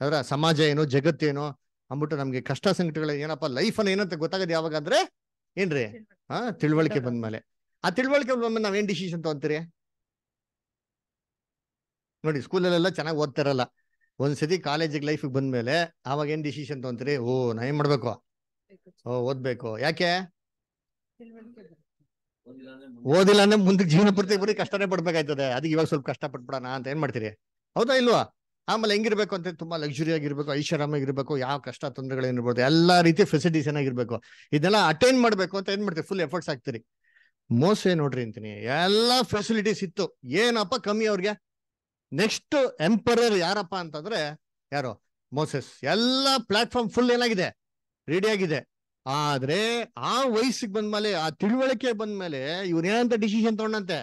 ಅದರ ಸಮಾಜ ಏನು ಜಗತ್ತೇನು ಅಂದ್ಬಿಟ್ಟು ನಮ್ಗೆ ಕಷ್ಟ ಸಂಕಟಗಳು ಏನಪ್ಪ ಲೈಫ್ ಅನ್ನ ಏನಂತ ಗೊತ್ತಾಗದ್ ಯಾವಾಗ ಅಂದ್ರೆ ಏನ್ರಿ? ಹಾ ತಿಳುವಳಿಕೆ ಬಂದ್ಮೇಲೆ. ಆ ತಿಳುವಳಿಕೆ ಬಂದ್ಮೇಲೆ ನಾವ್ ಏನ್ ಡಿಸಿಷನ್ ತಗೊಂತೀರಿ? ನೋಡಿ ಸ್ಕೂಲಲ್ಲೆಲ್ಲ ಚೆನ್ನಾಗಿ ಓದ್ತಾರಲ್ಲ ಒಂದ್ಸತಿ ಕಾಲೇಜಿಗೆ ಲೈಫಿಗೆ ಬಂದ್ಮೇಲೆ ಅವಾಗ ಏನ್ ಡಿಸಿಷನ್ ತಗೊಂತೀರಿ? ಓ ನಾ ಏನ್ ಮಾಡ್ಬೇಕು? ಓ ಓದ್ಬೇಕು. ಯಾಕೆ? ಓದಿಲ್ಲ ಅಂದ್ರೆ ಮುಂದಕ್ಕೆ ಜೀವನ ಪೂರ್ತಿ ಬರೀ ಕಷ್ಟನೇ ಪಡ್ಬೇಕಾಯ್ತದೆ. ಅದಕ್ಕೆ ಇವಾಗ ಸ್ವಲ್ಪ ಕಷ್ಟ ಪಟ್ಬಿಡೋಣ ಅಂತ ಏನ್ ಮಾಡ್ತೀರಿ? ಹೌದಾ ಇಲ್ವಾ? ಆಮೇಲೆ ಹೆಂಗಿರ್ಬೇಕು ಅಂತ ತುಂಬಾ ಲಕ್ಸುರಿ ಆಗಿರ್ಬೇಕು ಐಷಾರಾಮಾಗಿರ್ಬೇಕು ಯಾವ ಕಷ್ಟ ತೊಂದರೆಗಳೇನಿರ್ಬೋದು ಎಲ್ಲಾ ರೀತಿ ಫೆಸಿಲಿಟೀಸ್ ಏನಾಗಿರ್ಬೇಕು. ಇದೆಲ್ಲ ಅಟೆಂಡ್ ಮಾಡ್ಬೇಕು ಅಂತ ಏನ್ ಮಾಡ್ತೀರಿ? ಫುಲ್ ಎಫರ್ಟ್ಸ್ ಹಾಕ್ತೀರಿ. ಮೋಸ ನೋಡ್ರಿ ಅಂತೀನಿ. ಎಲ್ಲಾ ಫೆಸಿಲಿಟೀಸ್ ಇತ್ತು. ಏನಪ್ಪ ಕಮ್ಮಿ ಅವ್ರಿಗೆ? ನೆಕ್ಸ್ಟ್ ಎಂಪರರ್ ಯಾರಪ್ಪ ಅಂತಂದ್ರೆ ಯಾರು? ಮೋಸೆಸ್ ಎಲ್ಲಾ ಪ್ಲಾಟ್ಫಾರ್ಮ್ ಫುಲ್ ಏನಾಗಿದೆ? ರೆಡಿ ಆಗಿದೆ. ಆದ್ರೆ ಆ ವಯಸ್ಸಿಗೆ ಬಂದ್ಮೇಲೆ, ಆ ತಿಳುವಳಿಕೆ ಬಂದ್ಮೇಲೆ ಏನಂತ ಡಿಸಿಷನ್ ತಗೊಂಡಂತೆ?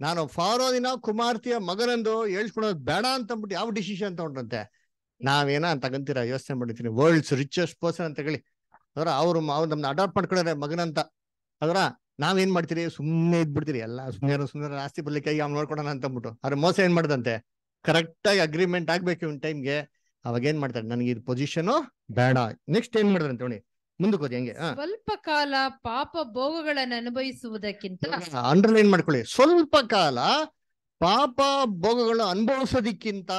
ನಾನು ಫಾರೋದಿನ ಕುಮಾರ್ತಿಯ ಮಗನಂದು ಹೇಳ್ಸ್ಕೊಳೋದು ಬೇಡ ಅಂತ ಅಂದ್ಬಿಟ್ಟು ಯಾವ ಡಿಸಿಷನ್ ತಗೊಂಡಂತೆ? ನಾವೇನ ತಗಂತೀರ ಯೋಚನೆ ಮಾಡಿರ್ತೀನಿ. ವರ್ಲ್ಡ್ಸ್ ರಿಚೆಸ್ಟ್ ಪರ್ಸನ್ ಅಂತ ಹೇಳಿ. ಅದರ ಅವ್ರು ಅವ್ರು ನಮ್ನ ಅಡಾಪ್ಟ್ ಮಾಡ್ಕೊಂಡ್ರೆ ಮಗನಂತ. ಅದರ ನಾವೇನ್ ಮಾಡ್ತೀರಿ? ಸುಮ್ಮನೆ ಇದ್ಬಿಡ್ತೀರಿ. ಎಲ್ಲ ಸುಮ್ಮನೆ ಸುಮ್ಮನೆ ಆಸ್ತಿ ಬರ್ಲಿಕ್ಕೆ ಅವ್ನು ನೋಡ್ಕೊಡೋಣ ಅಂತ ಅಂದ್ಬಿಟ್ಟು ಅದ್ರ ಮೋಸ ಏನ್ ಮಾಡ್ದಂತೆ? ಕರೆಕ್ಟಾಗಿ ಅಗ್ರಿಮೆಂಟ್ ಆಗ್ಬೇಕು ಇವ್ನ ಟೈಮ್ಗೆ ಅವಾಗ ಏನ್ ಮಾಡ್ತಾರೆ? ನನಗೆ ಇದು ಪೊಸಿಷನು ಬೇಡ. ನೆಕ್ಸ್ಟ್ ಏನ್ ಮಾಡಿದ್ರಂತೆ ನೋಡಿ ಮುಂದಕ್ಕೆ ಹೆಂಗೆ ಸ್ವಲ್ಪ ಕಾಲ ಪಾಪ ಭೋಗಗಳನ್ನು ಅನುಭವಿಸುವುದಕ್ಕಿಂತ ಅಂಡರ್ಲೈನ್ ಮಾಡ್ಕೊಳ್ಳಿ. ಸ್ವಲ್ಪ ಕಾಲ ಪಾಪ ಭೋಗಗಳು ಅನುಭವಿಸೋದಕ್ಕಿಂತ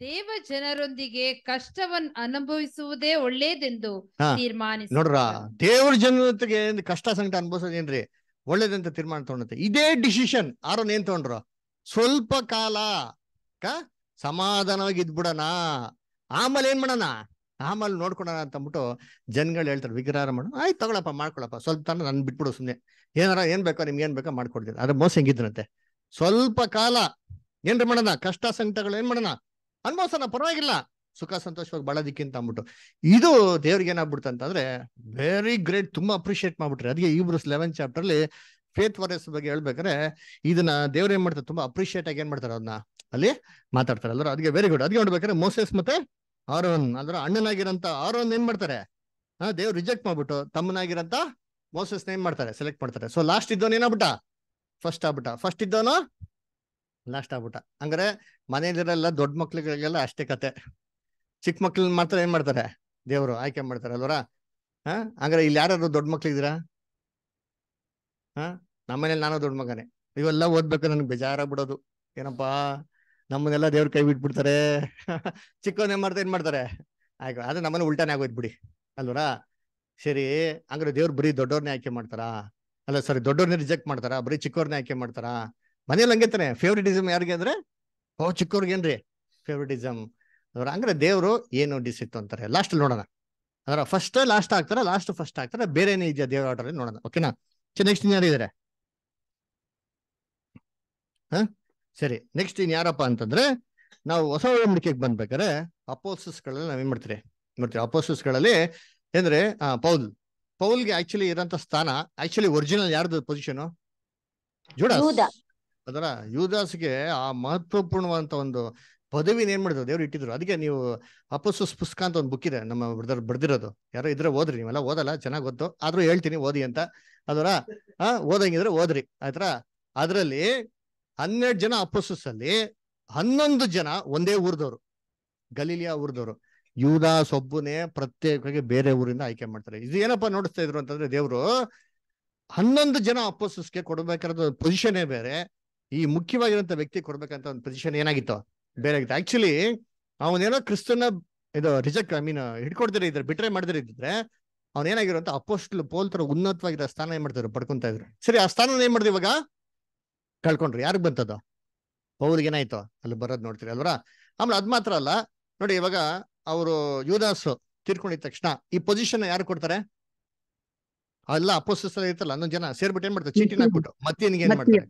ದೇವ ಜನರೊಂದಿಗೆ ಕಷ್ಟವನ್ನು ಅನುಭವಿಸುವುದೇ ಒಳ್ಳೇದೆಂದು. ತೀರ್ಮಾನಿಸಿ ನೋಡ್ರ ದೇವ್ರ ಜನತೆಗೆ ಕಷ್ಟ ಸಂಕಟ ಅನುಭವಿಸೋದೇನ್ರಿ? ಒಳ್ಳೇದಂತ ತೀರ್ಮಾನ ತಗೊಂಡಂತೆ. ಇದೇ ಡಿಸಿಷನ್ ಆರೋನ್ ಏನ್ ತಗೊಂಡ್ರು? ಸ್ವಲ್ಪ ಕಾಲ ಕ ಸಮಾಧಾನವಾಗಿ ಇದ್ಬಿಡಣ. ಆಮೇಲೆ ಏನ್ ಮಾಡೋಣ? ಆಮೇಲೆ ನೋಡ್ಕೊಳೋಣ ಅಂತ ಅಂದ್ಬಿಟ್ಟು ಜನಗಳು ಹೇಳ್ತಾರೆ, ವಿಗ್ರಹ ಮಾಡು ಆಯ್ತು ತಗೊಳಪ್ಪ, ಮಾಡ್ಕೊಳಪ್ಪ. ಸ್ವಲ್ಪ ತನ ನಾನು ಬಿಟ್ಬಿಡು ಸುಮ್ನೆ. ಏನಾರ, ಏನ್ ಬೇಕೋ ನಿಮ್ಗೆ ಏನ್ ಬೇಕೋ ಮಾಡ್ಕೊಡ್ತೀನಿ ಅದ್ರ ಮೋಸ ಹೆಂಗಿದ್ರಂತೆ? ಸ್ವಲ್ಪ ಕಾಲ. ಏನ್ರ ಮಾಡೋಣ? ಕಷ್ಟ ಸಂಕಟಗಳು ಏನ್ ಮಾಡೋಣ? ಅನ್ಭವಿಸೋಣ, ಪರವಾಗಿಲ್ಲ. ಸುಖ ಸಂತೋಷವಾಗಿ ಬಾಳೋದಿಕ್ಕಿಂತ ಅಂದ್ಬಿಟ್ಟು. ಇದು ದೇವ್ರಿಗೆ ಏನಾಗ್ಬಿಡ್ತು ಅಂತಂದ್ರೆ ವೆರಿ ಗ್ರೇಟ್ ತುಂಬಾ ಅಪ್ರಿಶಿಯೇಟ್ ಮಾಡ್ಬಿಟ್ರೆ. ಅದಕ್ಕೆ ಇಬ್ರು ಲೆವೆನ್ ಚಾಪ್ಟರ್ ಅಲ್ಲಿ ಫೇತ್ ವಾರಿಯರ್ಸ್ ಬಗ್ಗೆ ಹೇಳ್ಬೇಕಾದ್ರೆ, ಇದನ್ನ ದೇವ್ರು ಏನ್ ಮಾಡ್ತಾರೆ, ತುಂಬಾ ಅಪ್ರಿಶಿಯೇಟ್ ಆಗಿ ಏನ್ ಮಾಡ್ತಾರೆ ಅದನ್ನ ಅಲ್ಲಿ ಮಾತಾಡ್ತಾರೆ. ಅಲ್ರ ಅದಕ್ಕೆ ವೆರಿ ಗುಡ್ ಅದಕ್ಕೆ ನೋಡ್ಬೇಕಾದ್ರೆ ಮೋಸೆಸ್ ಮತ್ತೆ ಆರೋನ್, ಅಂದ್ರೆ ಅಣ್ಣನಾಗಿರಂತ ಆರೋನ್ ಏನ್ ಮಾಡ್ತಾರೆ? ಹಾ, ದೇವ್ರು ರಿಜೆಕ್ಟ್ ಮಾಡ್ಬಿಟ್ಟು ತಮ್ಮನಾಗಿರಂತ ಮೋಸಸ್ ಏನ್ ಮಾಡ್ತಾರೆ? ಸೆಲೆಕ್ಟ್ ಮಾಡ್ತಾರೆ. ಸೊ ಲಾಸ್ಟ್ ಇದ್ದವನ್ ಏನಾಗ್ಬಿಟ್ಟ? ಫಸ್ಟ್ ಆಗ್ಬಿಟ್ಟ. ಫಸ್ಟ್ ಇದ್ದವನು ಲಾಸ್ಟ್ ಆಗ್ಬಿಟ್ಟ. ಅಂದ್ರೆ ಮನೆಯಲ್ಲಿರಲ್ಲ ದೊಡ್ಡ ಮಕ್ಳಿಗೆಲ್ಲ ಅಷ್ಟೇ ಕತೆ. ಚಿಕ್ಕ ಮಕ್ಳನ್ನ ಮಾತ್ರ ಏನ್ ಮಾಡ್ತಾರೆ? ದೇವರು ಆಯ್ಕೆ ಮಾಡ್ತಾರೆ ಅಲ್ವರ? ಹಾ, ಹಂಗಾರೆ ಇಲ್ಲಿ ಯಾರು ದೊಡ್ಡ ಮಕ್ಳಿದ್ದೀರಾ? ಹಾ, ನಮ್ಮನೇಲಿ ನಾನು ದೊಡ್ಡ ಮಗನೇ. ಇವೆಲ್ಲ ಓದ್ಬೇಕು, ನನಗೆ ಬೇಜಾರಾಗ್ಬಿಡೋದು. ಏನಪ್ಪಾ? ನಮ್ಮನ್ನೆಲ್ಲ ದೇವ್ರ ಕೈ ಬಿಟ್ಬಿಡ್ತಾರೆ. ಚಿಕ್ಕವನ್ ಏನ್ ಮಾಡ್ತಾರೆ ಏನ್ ಮಾಡ್ತಾರೆ? ಆಯ್ತು ಅದು ನಮ್ಮನ್ನ ಉಲ್ಟಾನೆ ಆಗೋಯ್ತು ಅಲ್ವರಾ? ಸರಿ ಹಂಗಾರೆ ದೇವ್ರು ಬರೀ ದೊಡ್ಡವ್ರನ್ನೇ ಆಯ್ಕೆ ಮಾಡ್ತಾರಾ? ಅಲ್ಲ ಸಾರಿ ದೊಡ್ಡವ್ರನ್ನ ರಿಜೆಕ್ಟ್ ಮಾಡ್ತಾರಾ? ಬರೀ ಚಿಕ್ಕವ್ರನ್ನೇ ಆಯ್ಕೆ ಮಾಡ್ತಾರಾ? ಮನೇಲಿ ಹಂಗೆ ತಾನೆ ಫೇವ್ರಿಟಿಸಮ್ ಯಾರಿಗೆ ಅಂದ್ರೆ? ಓ ಚಿಕ್ಕವ್ರಿಗೇನ್ರಿ ಫೇವ್ರಿಟಿಸಮ್ ಅವ್ರ ಅಂದ್ರೆ ದೇವ್ರು ಏನು ಡಿಸಿತ್ತು ಅಂತಾರೆ? ಲಾಸ್ಟ್ ನೋಡೋಣ. ಅದರ ಫಸ್ಟ್ ಲಾಸ್ಟ್ ಆಗ್ತಾರ ಲಾಸ್ಟ್ ಫಸ್ಟ್ ಆಗ್ತಾರ ಬೇರೆನೇ ಇದೆಯಾ ದೇವ್ರ ಆರ್ಡರ್ ನೋಡೋಣ. ಓಕೆನಾ ನೆಕ್ಸ್ಟ್ ಇನ್ ಯಾರಿದ್ದಾರೆ? ಹ? ಸರಿ ನೆಕ್ಸ್ಟ್ ಇನ್ ಯಾರಪ್ಪ ಅಂತಂದ್ರೆ ನಾವು ಹೊಸ ಒಡಂಬಡಿಕೆಗೆ ಬಂದ್ಬೇಕಾದ್ರೆ ಅಪೋಸಸ್ಗಳಲ್ಲಿ ನಾವೇನ್ ಮಾಡ್ತೀರಿ? ನೋಡ್ತೀವಿ ಅಪೋಸಸ್ಗಳಲ್ಲಿ ಅಂದ್ರೆ ಏನಂದ್ರೆ ಪೌಲ್. ಪೌಲ್ಗೆ ಆಕ್ಚುಲಿ ಇರೋಂತ ಸ್ಥಾನ ಆಕ್ಚುಲಿ ಒರಿಜಿನಲ್ ಯಾರ್ದು ಪೊಸಿಷನ್ ಜೂಡಾಸ್. ಅದರ ಯೂದಾಸ್ಗೆ ಆ ಮಹತ್ವಪೂರ್ಣವಾದಂತ ಒಂದು ಪದವಿನ ಏನ್ ಮಾಡಿದ್ರು? ದೇವ್ರು ಇಟ್ಟಿದ್ರು. ಅದಕ್ಕೆ ನೀವು ಅಪೋಸಸ್ ಪುಸ್ತಕ ಅಂತ ಒಂದು ಬುಕ್ ಇದೆ ನಮ್ಮ ಬ್ರದರ್ ಬರ್ದಿರೋದು ಯಾರೋ ಇದ್ರೆ ಓದ್ರಿ ನೀವೆಲ್ಲ ಓದಲ್ಲ ಚೆನ್ನಾಗಿ ಗೊತ್ತು ಆದ್ರೂ ಹೇಳ್ತೀನಿ ಓದಿ ಅಂತ. ಅದರ ಆ ಓದಂಗಿದ್ರೆ ಓದ್ರಿ ಆಯ್ತರ? ಅದ್ರಲ್ಲಿ ಹನ್ನೆರಡು ಜನ ಅಪೋಸಸ್ ಅಲ್ಲಿ ಹನ್ನೊಂದು ಜನ ಒಂದೇ ಊರ್ದವ್ರು. ಗಲೀಲಿಯಾ ಊರ್ದವ್ರು. ಯೂದಾ ಒಬ್ಬನೇ ಪ್ರತ್ಯೇಕವಾಗಿ ಬೇರೆ ಊರಿಂದ ಆಯ್ಕೆ ಮಾಡ್ತಾರೆ. ಇದು ಏನಪ್ಪಾ ನೋಡಿಸ್ತಾ ಇದ್ರು ಅಂತಂದ್ರೆ ದೇವ್ರು ಹನ್ನೊಂದು ಜನ ಅಪೋಸಸ್ಗೆ ಕೊಡ್ಬೇಕಾದ ಪೊಸಿಷನ್ನೇ ಬೇರೆ. ಈ ಮುಖ್ಯವಾಗಿರುವಂತ ವ್ಯಕ್ತಿ ಕೊಡ್ಬೇಕಂತ ಒಂದು ಪೊಸಿಷನ್ ಏನಾಗಿತ್ತು? ಬೇರೆ ಆಗಿತ್ತು. ಆಕ್ಚುಲಿ ಅವನೇನೋ ಕ್ರಿಸ್ತನ ಇದು ರಿಜೆಕ್ಟ್ ಐ ಮೀನ್ ಹಿಡ್ಕೊಡ್ತಾರೆ ಇದ್ರೆ ಬಿಟ್ರೆ ಮಾಡಿದ್ರೆ ಇದ್ರೆ ಅವ್ನ ಏನಾಗಿರುವಂತ ಅಪೋಸ್ಟ್ಲ್ ಪೋಲ್ ತರ ಉನ್ನತವಾಗಿರೋ ಸ್ಥಾನ ಏನ್ ಮಾಡ್ತಾರೆ ಪಡ್ಕೊಂತ ಇದ್ರು. ಸರಿ, ಆ ಸ್ಥಾನ ಏನ್ ಮಾಡಿದ್ರು ಇವಾಗ? ಕಳ್ಕೊಂಡ್ರು. ಯಾರಿಗೆ ಬಂತದ್ದು ಪೌಲ್ಗೆ ಏನಾಯ್ತು ಅಲ್ಲಿ ಬರೋದು ನೋಡ್ತೀರಿ ಅಲ್ವರ? ಆಮೇಲೆ ಅದ್ ಮಾತ್ರ ಅಲ್ಲ ನೋಡಿ ಇವಾಗ ಅವರು ಯುವದಾಸ್ ತೀರ್ಕೊಂಡಿದ ತಕ್ಷಣ ಈ ಪೊಸಿಷನ್ ಯಾರು ಕೊಡ್ತಾರೆ? ಅಲ್ಲ ಅಪೋಸಿಸ್ ಇರ್ತಲ್ಲ ಹನ್ನೊಂದು ಜನ ಸೇರ್ಬಿಟ್ಟು ಏನ್ ಮಾಡ್ತಾರೆ? ಚೀಟಿನ ಹಾಕ್ಬಿಟ್ಟು ಮತ್ತೇನಿಗೆ ಏನ್ ಮಾಡ್ತಾರೆ?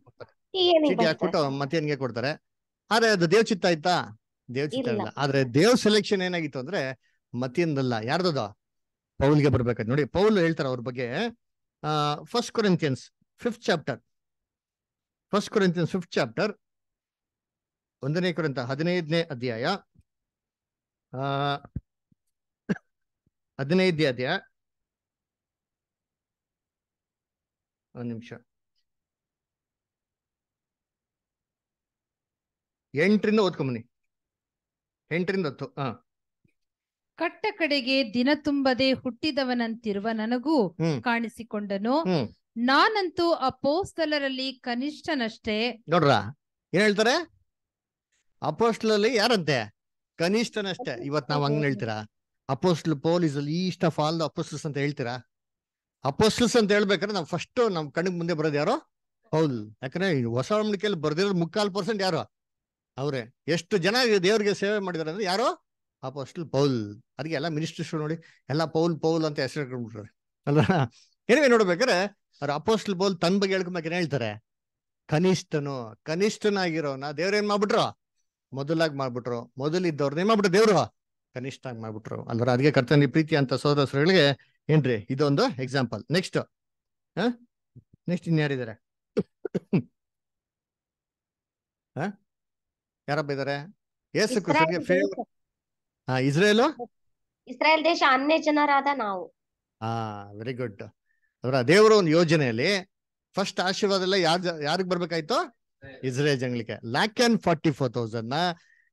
ಚೀಟಿ ಹಾಕ್ಬಿಟ್ಟು ಮತ್ತೇನಿಗೆ ಕೊಡ್ತಾರೆ? ಆದ್ರೆ ಅದು ದೇವ್ ಚಿತ್ತ ಆಯ್ತಾ? ದೇವ್ ಚಿತ್ತ ಇಲ್ಲ. ಆದ್ರೆ ದೇವ್ ಸೆಲೆಕ್ಷನ್ ಏನಾಗಿತ್ತು ಅಂದ್ರೆ ಮತ್ತಿಂದಲ್ಲ ಯಾರ್ದದ? ಪೌಲ್ಗೆ ಬರ್ಬೇಕಾದ್ ನೋಡಿ ಪೌಲ್ ಹೇಳ್ತಾರೆ ಅವ್ರ ಬಗ್ಗೆ ಆ first Corinthians fifth chapter first Corinthians fifth chapter ಒಂದನೇ ಕೊರಂತ ಹದಿನೈದನೇ ಅಧ್ಯಾಯ. ಹದಿನೈದನೇ ಅಧ್ಯಾಯ. ಒಂದು ನಿಮಿಷ. ಎಂಟರಿಂದ ಓದ್ಕೊಂಬನಿ ಎಂಟರಿಂದ ಹತ್ತು ಹಾ. ಕಟ್ಟ ಕಡೆಗೆ ದಿನ ತುಂಬದೆ ಹುಟ್ಟಿದವನಂತಿರುವ ನನಗೂ. ಕಾಣಿಸಿಕೊಂಡನು. ನಾನಂತೂ ಅಪೋಸ್ತಲರಲ್ಲಿ ಕನಿಷ್ಠನಷ್ಟೇ. ನೋಡ್ರ, ಏನ್ ಹೇಳ್ತಾರೆ? ಅಪೋಸ್ಟ್ಲಲ್ಲಿ ಯಾರಂತೆ? ಕನಿಷ್ಠನಷ್ಟೇ. ಇವತ್ ನಾವ್ ಹಂಗ್ ಹೇಳ್ತೀರಾ? Apostle Paul is least of all apostles ಅಂತ ಹೇಳ್ತೀರಾ? ಅಪೋಸ್ಟಲ್ಸ್ ಅಂತ ಹೇಳ್ಬೇಕಾದ್ರೆ ನಾವ್ ಫಸ್ಟ್ ನಮ್ ಕಣ್ಣಿಗೆ ಮುಂದೆ ಬರೋದು ಯಾರು? ಹೌದು. ಯಾಕಂದ್ರೆ ಹೊಸ ಒಡಂಬಡಿಕೆಯಲ್ಲಿ ಬರ್ದಿರೋದು ಮುಕ್ಕಾಲ್ ಪರ್ಸೆಂಟ್ ಯಾರು? ಅವ್ರೆ. ಎಷ್ಟು ಜನ ದೇವ್ರಿಗೆ ಸೇವೆ ಮಾಡಿದಾರೆ ಅಂದ್ರೆ ಯಾರು? Apostle Paul. ಅದಕ್ಕೆ ಎಲ್ಲ ಮಿನಿಸ್ಟರ್ಸ್ ನೋಡಿ, ಎಲ್ಲ ಪೌಲ್ ಪೌಲ್ ಅಂತ ಹೆಸರು ಅಲ್ವಾ? ಏನಿವೆ ನೋಡ್ಬೇಕಾದ್ರೆ ಅವ್ರ ಅಪೋಸ್ಟಲ್ ಬೋಲ್ ತನ್ ಬಗ್ಗೆ ಹೇಳ್ಕೊಂಬೇಕು ಏನ್ ಹೇಳ್ತಾರೆ? ಕನಿಷ್ಠನು ಕನಿಷ್ಠನಾಗಿರೋನ ದೇವ್ರ ಏನ್ ಮಾಡ್ಬಿಟ್ರು? ಮೊದಲಾಗಿ ಮಾಡ್ಬಿಟ್ರು. ಮೊದಲಿದ್ದವ್ರನ್ನ ಏನ್ ಮಾಡ್ಬಿಟ್ರು? ದೇವ್ರು ಕನಿಷ್ಠ ಆಗಿ ಮಾಡ್ಬಿಟ್ರು. ಅಲ್ವರ? ಅದಕ್ಕೆ ಕರ್ತನಿ ಪ್ರೀತಿ ಅಂತ ಸೋದರಸರುಗಳಿಗೆ ಏನ್ರಿ? ಇದೊಂದು ಎಕ್ಸಾಂಪಲ್ ನೆಕ್ಸ್ಟ್ ಹ? ನೆಕ್ಸ್ಟ್ ಇನ್ಯಾರಿದ್ದಾರೆ ಹ? ಯಾರಪ್ಪ ಇದಾರೆ? ಯೇಸು ಕ್ರಿಸ್ತನಿಗೆ ಫೇವರ್ ಹಾ ಇಸ್ರೇಲು? ಇಸ್ರಾಯೇಲ್ ದೇಶ ಅನ್ಯ ಜನರಾದ ನಾವು. ಹಾ ವೆರಿ ಗುಡ್ ಅವರ ದೇವರ ಒಂದು ಯೋಜನೆಯಲ್ಲಿ ಫಸ್ಟ್ ಆಶೀರ್ವಾದ ಎಲ್ಲ ಯಾರ್ ಯಾರಿಗ್ ಬರ್ಬೇಕಾಯ್ತು? ಇಸ್ರೇಲ್ ಜನಗಳಿಗೆ. ಲ್ಯಾಕ್ ಅಂಡ್ ಫಾರ್ಟಿ ಫೋರ್ ತೌಸಂಡ್ನ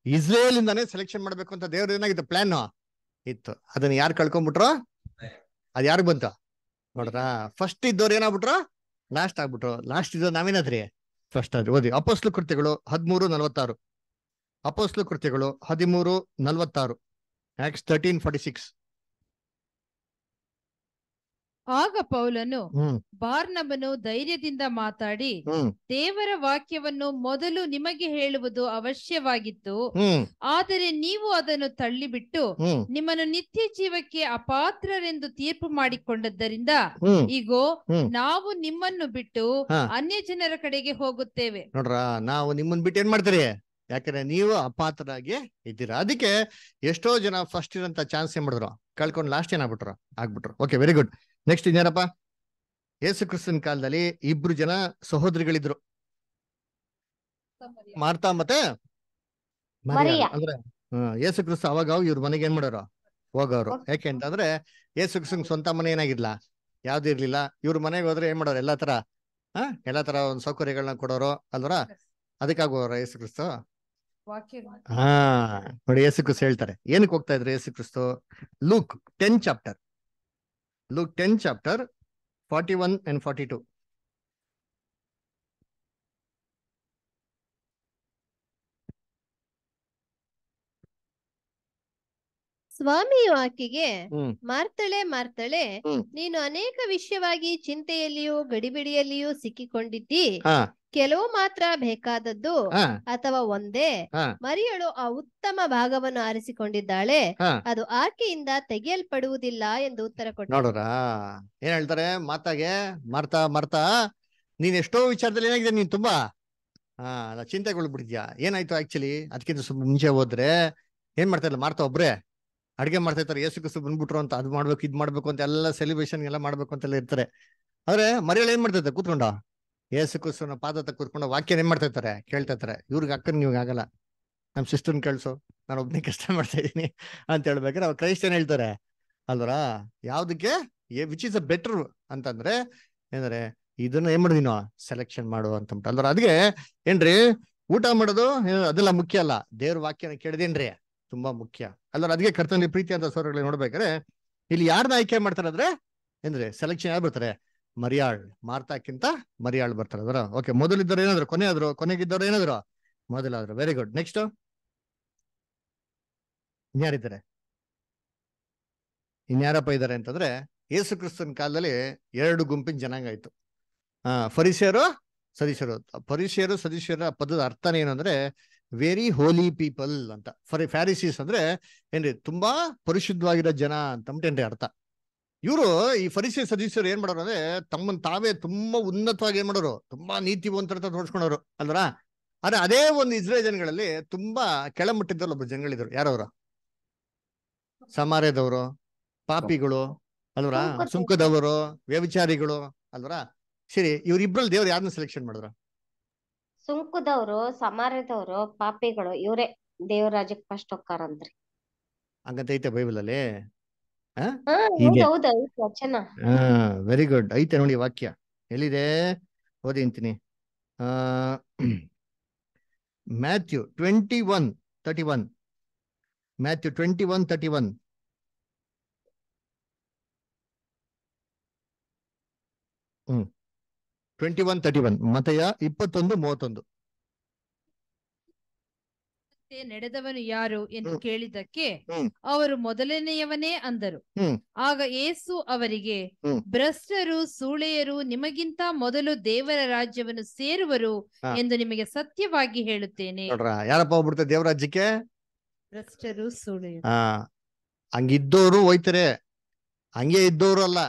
ಇಸ್ರೇಲ್ ಇಂದಾನೇ ಸೆಲೆಕ್ಷನ್ ಮಾಡ್ಬೇಕು ಅಂತ ದೇವ್ರ ಏನಾಗಿತ್ತು? ಪ್ಲಾನ್ ಇತ್ತು. ಅದನ್ನ ಯಾರು ಕಳ್ಕೊಂಡ್ಬಿಟ್ರು ಅದ್ ಯಾರಿಗ್ ಬಂತು? ನೋಡ್ರಾ ಫಸ್ಟ್ ಇದ್ದವ್ರು ಏನಾಗ್ಬಿಟ್ರು? ಲಾಸ್ಟ್ ಆಗ್ಬಿಟ್ರು. ಲಾಸ್ಟ್ ಇದ್ದವ್ರು ನಾವೇನಾದ್ರಿ? ಫಸ್ಟ್ ಆದ್ರಿ. ಓದಿ. ಅಪೋಸ್ಲು ಕೃತ್ಯಗಳು ಹದಿಮೂರು ನಲವತ್ತಾರು. ಅಪೋಸ್ಲು ಕೃತ್ಯಗಳು ಹದಿಮೂರು ನಲವತ್ತಾರು. ಆಕ್ಸ್ ತರ್ಟೀನ್ ಫಾರ್ಟಿ ಸಿಕ್ಸ್ ಆಗ ಪೌಲನು ಬಾರ್ನಬನು ಧೈರ್ಯದಿಂದ ಮಾತಾಡಿ ದೇವರ ವಾಕ್ಯವನ್ನು ಮೊದಲು ನಿಮಗೆ ಹೇಳುವುದು ಅವಶ್ಯವಾಗಿತ್ತು. ಆದರೆ ನೀವು ಅದನ್ನು ತಳ್ಳಿಬಿಟ್ಟು ನಿಮ್ಮನ್ನು ನಿತ್ಯ ಜೀವಕ್ಕೆ ಅಪಾತ್ರರೆಂದು ತೀರ್ಪು ಮಾಡಿಕೊಂಡದ್ದರಿಂದ ಈಗ ಈಗೋ ನಾವು ನಿಮ್ಮನ್ನು ಬಿಟ್ಟು ಅನ್ಯ ಜನರ ಕಡೆಗೆ ಹೋಗುತ್ತೇವೆ. ನೋಡ್ರ ನಾವು ನಿಮ್ಮನ್ನು ಬಿಟ್ಟು ಏನ್ ಮಾಡ್ತೀರಿ? ಯಾಕಂದ್ರೆ ನೀವು ಅಪಾತ್ರರಾಗಿ ಇದ್ದೀರಾ. ಅದಕ್ಕೆ ಎಷ್ಟೋ ಜನ ಫಸ್ಟ್ ಇರಂತ ಚಾನ್ಸ್ ಏನ್ ಮಾಡಿದ್ರು? ಕಳ್ಕೊಂಡು ಲಾಸ್ಟ್ ಏನಾಗ್ಬಿಟ್ರು ಆಗ್ಬಿಟ್ರು? ಓಕೆ ವೆರಿ ಗುಡ್ ನೆಕ್ಸ್ಟ್ ಇನ್ನೇನಪ್ಪ ಯೇಸು ಕ್ರಿಸ್ತನ್ ಕಾಲದಲ್ಲಿ ಇಬ್ರು ಜನ ಸಹೋದರಿಗಳಿದ್ರು. ಮಾರ್ತಾ ಮತ್ತೆ. ಅಂದ್ರೆ ಹ್ಮ್ ಯೇಸು ಕ್ರಿಸ್ತ ಅವಾಗ ಇವ್ರ ಮನೆಗೆ ಏನ್ ಮಾಡೋರು? ಹೋಗೋರು. ಯಾಕೆ ಅಂತಂದ್ರೆ ಯೇಸು ಕ್ರಿಸ್ತನ್ ಸ್ವಂತ ಮನೆ ಏನಾಗಿರ್ಲಿಲ್ಲ ಯಾವ್ದು ಇರ್ಲಿಲ್ಲ. ಇವ್ರ ಮನೆಗೆ ಹೋದ್ರೆ ಏನ್ ಮಾಡೋರು? ಎಲ್ಲಾ ತರ ಹ ಎಲ್ಲಾ ತರ ಒಂದ್ ಸೌಕರ್ಯಗಳನ್ನ ಕೊಡೋರು ಅಲ್ವರ? ಅದಕ್ಕಾಗೋರ ಯೇಸು ಕ್ರಿಸ್ತ ಹಾ ನೋಡಿ ಯೇಸು ಕ್ರಿಸ್ತ ಹೇಳ್ತಾರೆ. ಏನಕ್ಕೆ ಹೋಗ್ತಾ ಇದ್ರು ಯೇಸು ಕ್ರಿಸ್ತು Luke ten chapter. Luke ten chapter forty one and forty two ಸ್ವಾಮಿಯು ಆಕೆಗೆ ಮಾರ್ತಳೆ ಮಾರ್ತಳೆ. ನೀನು ಅನೇಕ ವಿಷಯವಾಗಿ ಚಿಂತೆಯಲ್ಲಿಯೂ ಗಡಿಬಿಡಿಯಲ್ಲಿಯೂ ಸಿಕ್ಕಿಕೊಂಡಿದ್ದಿ. ಕೆಲವು ಮಾತ್ರ ಬೇಕಾದದ್ದು ಅಥವಾ ಒಂದೇ? ಮರಿಯಳು ಆ ಉತ್ತಮ ಭಾಗವನ್ನು ಆರಿಸಿಕೊಂಡಿದ್ದಾಳೆ. ಅದು ಆಕೆಯಿಂದ ತೆಗೆಯಲ್ಪಡುವುದಿಲ್ಲ ಎಂದು ಉತ್ತರ ಕೊಟ್ಟು ನೋಡೋರ ಏನ್ ಹೇಳ್ತಾರೆ? ಮಾತಾಗೆ ಮರ್ತಾ ಮರ್ತಾ ನೀನ್ ಎಷ್ಟೋ ವಿಚಾರದಲ್ಲಿ ಏನಾಗಿದೆ ನೀನ್ ತುಂಬಾ ಹಾ ಚಿಂತೆಗಳು ಚಿಂತೆಗೊಳ್ಬಿಟ್ಟಿದ್ಯಾ ಏನಾಯ್ತು ಆಕ್ಚುಲಿ ಅದಕ್ಕಿಂತ ಸ್ವಲ್ಪ ಮುಂಚೆ ಹೋದ್ರೆ ಏನ್ ಮಾಡ್ತಾ ಇಲ್ಲ ಮಾರ್ತಾ ಒಬ್ರೆ? ಅಡ್ಗೆ ಮಾಡ್ತಾ ಇರ್ತಾರೆ ಏಸು ಕಸು ಬಂದ್ಬಿಟ್ರು ಅಂತ ಅದ್ ಮಾಡ್ಬೇಕು ಇದ್ ಮಾಡ್ಬೇಕು ಅಂತ ಎಲ್ಲ ಸೆಲಿಬ್ರೇಷನ್ ಎಲ್ಲ ಮಾಡ್ಬೇಕು ಅಂತೆಲ್ಲ ಇರ್ತಾರೆ. ಆದ್ರೆ ಮರಿಯಳು ಏನ್ ಮಾಡ್ತಾ ಇರ್ತಾರೆ ಕೂತ್ಕೊಂಡ? ಏಸು ಕುಸುನ ಪಾದ ಹತ್ರ ಕೂತ್ಕೊಂಡು ವಾಕ್ಯ ಏನ್ ಮಾಡ್ತಾ ಇರ್ತಾರೆ ಕೇಳ್ತಾ ಇರ್ತಾರೆ ಇವ್ರಿಗೆ ಅಕ್ಕನ್ ನೀವು ಆಗಲ್ಲ ನಮ್ ಸಿಸ್ಟರ್ನ ಕಳ್ಸು. ನಾನು ಒಬ್ನೇ ಕಷ್ಟ ಮಾಡ್ತಾ ಇದೀನಿ ಅಂತ ಹೇಳ್ಬೇಕಾದ್ರೆ ಅವ್ರು ಕ್ರೈಸ್ಟ್ ಏನ್ ಹೇಳ್ತಾರೆ. ಅಲ್ವರ? ಯಾವ್ದಕ್ಕೆ? ವಿಚ್ ಇಸ್ ಅ ಬೆಟರ್ ಅಂತಂದ್ರೆ, ಏನಂದ್ರೆ, ಇದನ್ನ ಏನ್ ಮಾಡಿದ್ವಿ ಸೆಲೆಕ್ಷನ್ ಮಾಡು ಅಂತ ಅಲ್ವರ? ಅದಕ್ಕೆ ಏನ್ರಿ? ಊಟ ಮಾಡೋದು ಅದೆಲ್ಲ ಮುಖ್ಯ ಅಲ್ಲ. ದೇವ್ರ ವಾಕ್ಯನ ಕೇಳಿದೇನ್ರಿ? ತುಂಬಾ ಮುಖ್ಯ. ಅಲ್ವರ? ಅದಕ್ಕೆ ಕರ್ತನಲ್ಲಿ ಪ್ರೀತಿ ಅಂತ ಸ್ವರಗಳಿಗೆ ನೋಡ್ಬೇಕಾದ್ರೆ, ಇಲ್ಲಿ ಯಾರನ್ನ ಆಯ್ಕೆ ಮಾಡ್ತಾರೆ ಅಂದ್ರೆ, ಏನ್ರಿ ಸೆಲೆಕ್ಷನ್ ಯಾರು ಬರ್ತಾರೆ? ಮರಿಯಾಳ್ ಮಾರ್ತಾಕ್ಕಿಂತ ಮರಿಯಾಳ್ ಬರ್ತಾರೆ ಅದರ. ಓಕೆ ಮೊದಲಿದ್ದವ್ರು ಏನಾದ್ರು ಕೊನೆ ಆದ್ರು ಕೊನೆಗಿದ್ದವ್ರು ಏನಾದ್ರು? ಮೊದಲಾದ್ರು ವೆರಿ ಗುಡ್ ನೆಕ್ಸ್ಟ್ ಇನ್ಯಾರಿದ್ದಾರೆ? ಇನ್ಯಾರಪ್ಪ ಇದ್ದಾರೆ ಅಂತಂದ್ರೆ, ಯೇಸು ಕ್ರಿಸ್ತನ್ ಕಾಲದಲ್ಲಿ ಎರಡು ಗುಂಪಿನ ಜನಾಂಗ ಆಯ್ತು. ಆ, ಫರಿಸಿಯರು ಸದೀಶರು ಫರಿಸಿಯರು ಸದೀಶರ ಪದದ ಅರ್ಥನೇ ಏನು ಅಂದ್ರೆ ವೆರಿ ಹೋಲಿ ಪೀಪಲ್ ಅಂತ. ಫರಿ ಫ್ಯಾರಿಸೀಸ್ ಅಂದ್ರೆ, ಏನ್ರಿ, ತುಂಬಾ ಪರಿಶುದ್ಧವಾಗಿರೋ ಜನ ಅಂತಂಬಿಟ್ಟೇನ್ರಿ ಅರ್ಥ? ಇವರು ಈ ಫರಿಸಿಯ ಸದಸ್ಯರು ಏನ್ ಮಾಡೋರು ಅಂದ್ರೆ ತಮ್ಮನ್ ತಾವೇ ತುಂಬಾ ಉನ್ನತವಾಗಿ ಏನ್ ಮಾಡೋರು ತುಂಬಾ ನೀತಿವಂತರ ತೋರಿಸ್ಕೊಂಡವ್ರು ಅಲ್ವರ? ಆದ್ರೆ ಅದೇ ಒಂದು ಇಸ್ರೇಲ್ ಜನಗಳಲ್ಲಿ ತುಂಬಾ ಕೆಳಮಟ್ಟದಲ್ಲಿ ಒಬ್ರು ಜನಗಳಿದ್ರು ಯಾರವ್ರ? ಸಮಾರ್ಯದವರು ಪಾಪಿಗಳು ಅಲ್ವರ? ಸುಂಕದವರು. ವ್ಯವಿಚಾರಿಗಳು ಅಲ್ವರ? ಸರಿ ಇವ್ರಿಬ್ರಲ್ಲಿ ದೇವ್ರು ಯಾರನ್ನ ಸೆಲೆಕ್ಷನ್ ಮಾಡಿದ್ರ? ಸುಂಕದವರು ಸಮಾರದವರು ಪಾಪಿಗಳು ಇವರೇ ದೇವರಾಜಕ್ಕೆ ಫಸ್ಟ್ ಹೋಗ್ತಾರಂತ್ರಿ. ಹಂಗಂತ ಐತೆ ಬೈಬಲ್ ಅಲ್ಲಿ ವೆರಿ ಗುಡ್ ಐತೆ ನೋಡಿ ವಾಕ್ಯ. ಎಲ್ಲಿದೆ? ಓದಿ ಅಂತೀನಿ. Matthew twenty one thirty one Matthew twenty one thirty one hmm. Twenty one thirty one ಮತಯ ಇಪ್ಪತ್ತೊಂದು ಮೂವತ್ತೊಂದು. ನಡೆದವನು ಯಾರು ಎಂದು ಕೇಳಿದಕ್ಕೆ ಕೇಳಿದ್ದಕ್ಕೆ ಅವರು ಮೊದಲನೆಯವನೇ ಅಂದರು. ಆಗ ಏಸು ಅವರಿಗೆ. ಭ್ರಷ್ಟರು ಸೂಳೆಯರು ನಿಮಗಿಂತ ಮೊದಲು ದೇವರ ರಾಜ್ಯವನ್ನು ಸೇರುವರು ಎಂದು ನಿಮಗೆ ಸತ್ಯವಾಗಿ ಹೇಳುತ್ತೇನೆ. ಯಾರಪ್ಪ ಹೋಗ್ಬಿಡ್ತಾರೆ ದೇವರಾಜ್ಯಕ್ಕೆ ಭ್ರಷ್ಟರು ಸೂಳೆಯರು. ಆ ಹಂಗಿದ್ದೋರು ಹೋಯ್ತಾರೆ. ಹಂಗೆ ಇದ್ದವರು ಅಲ್ಲ.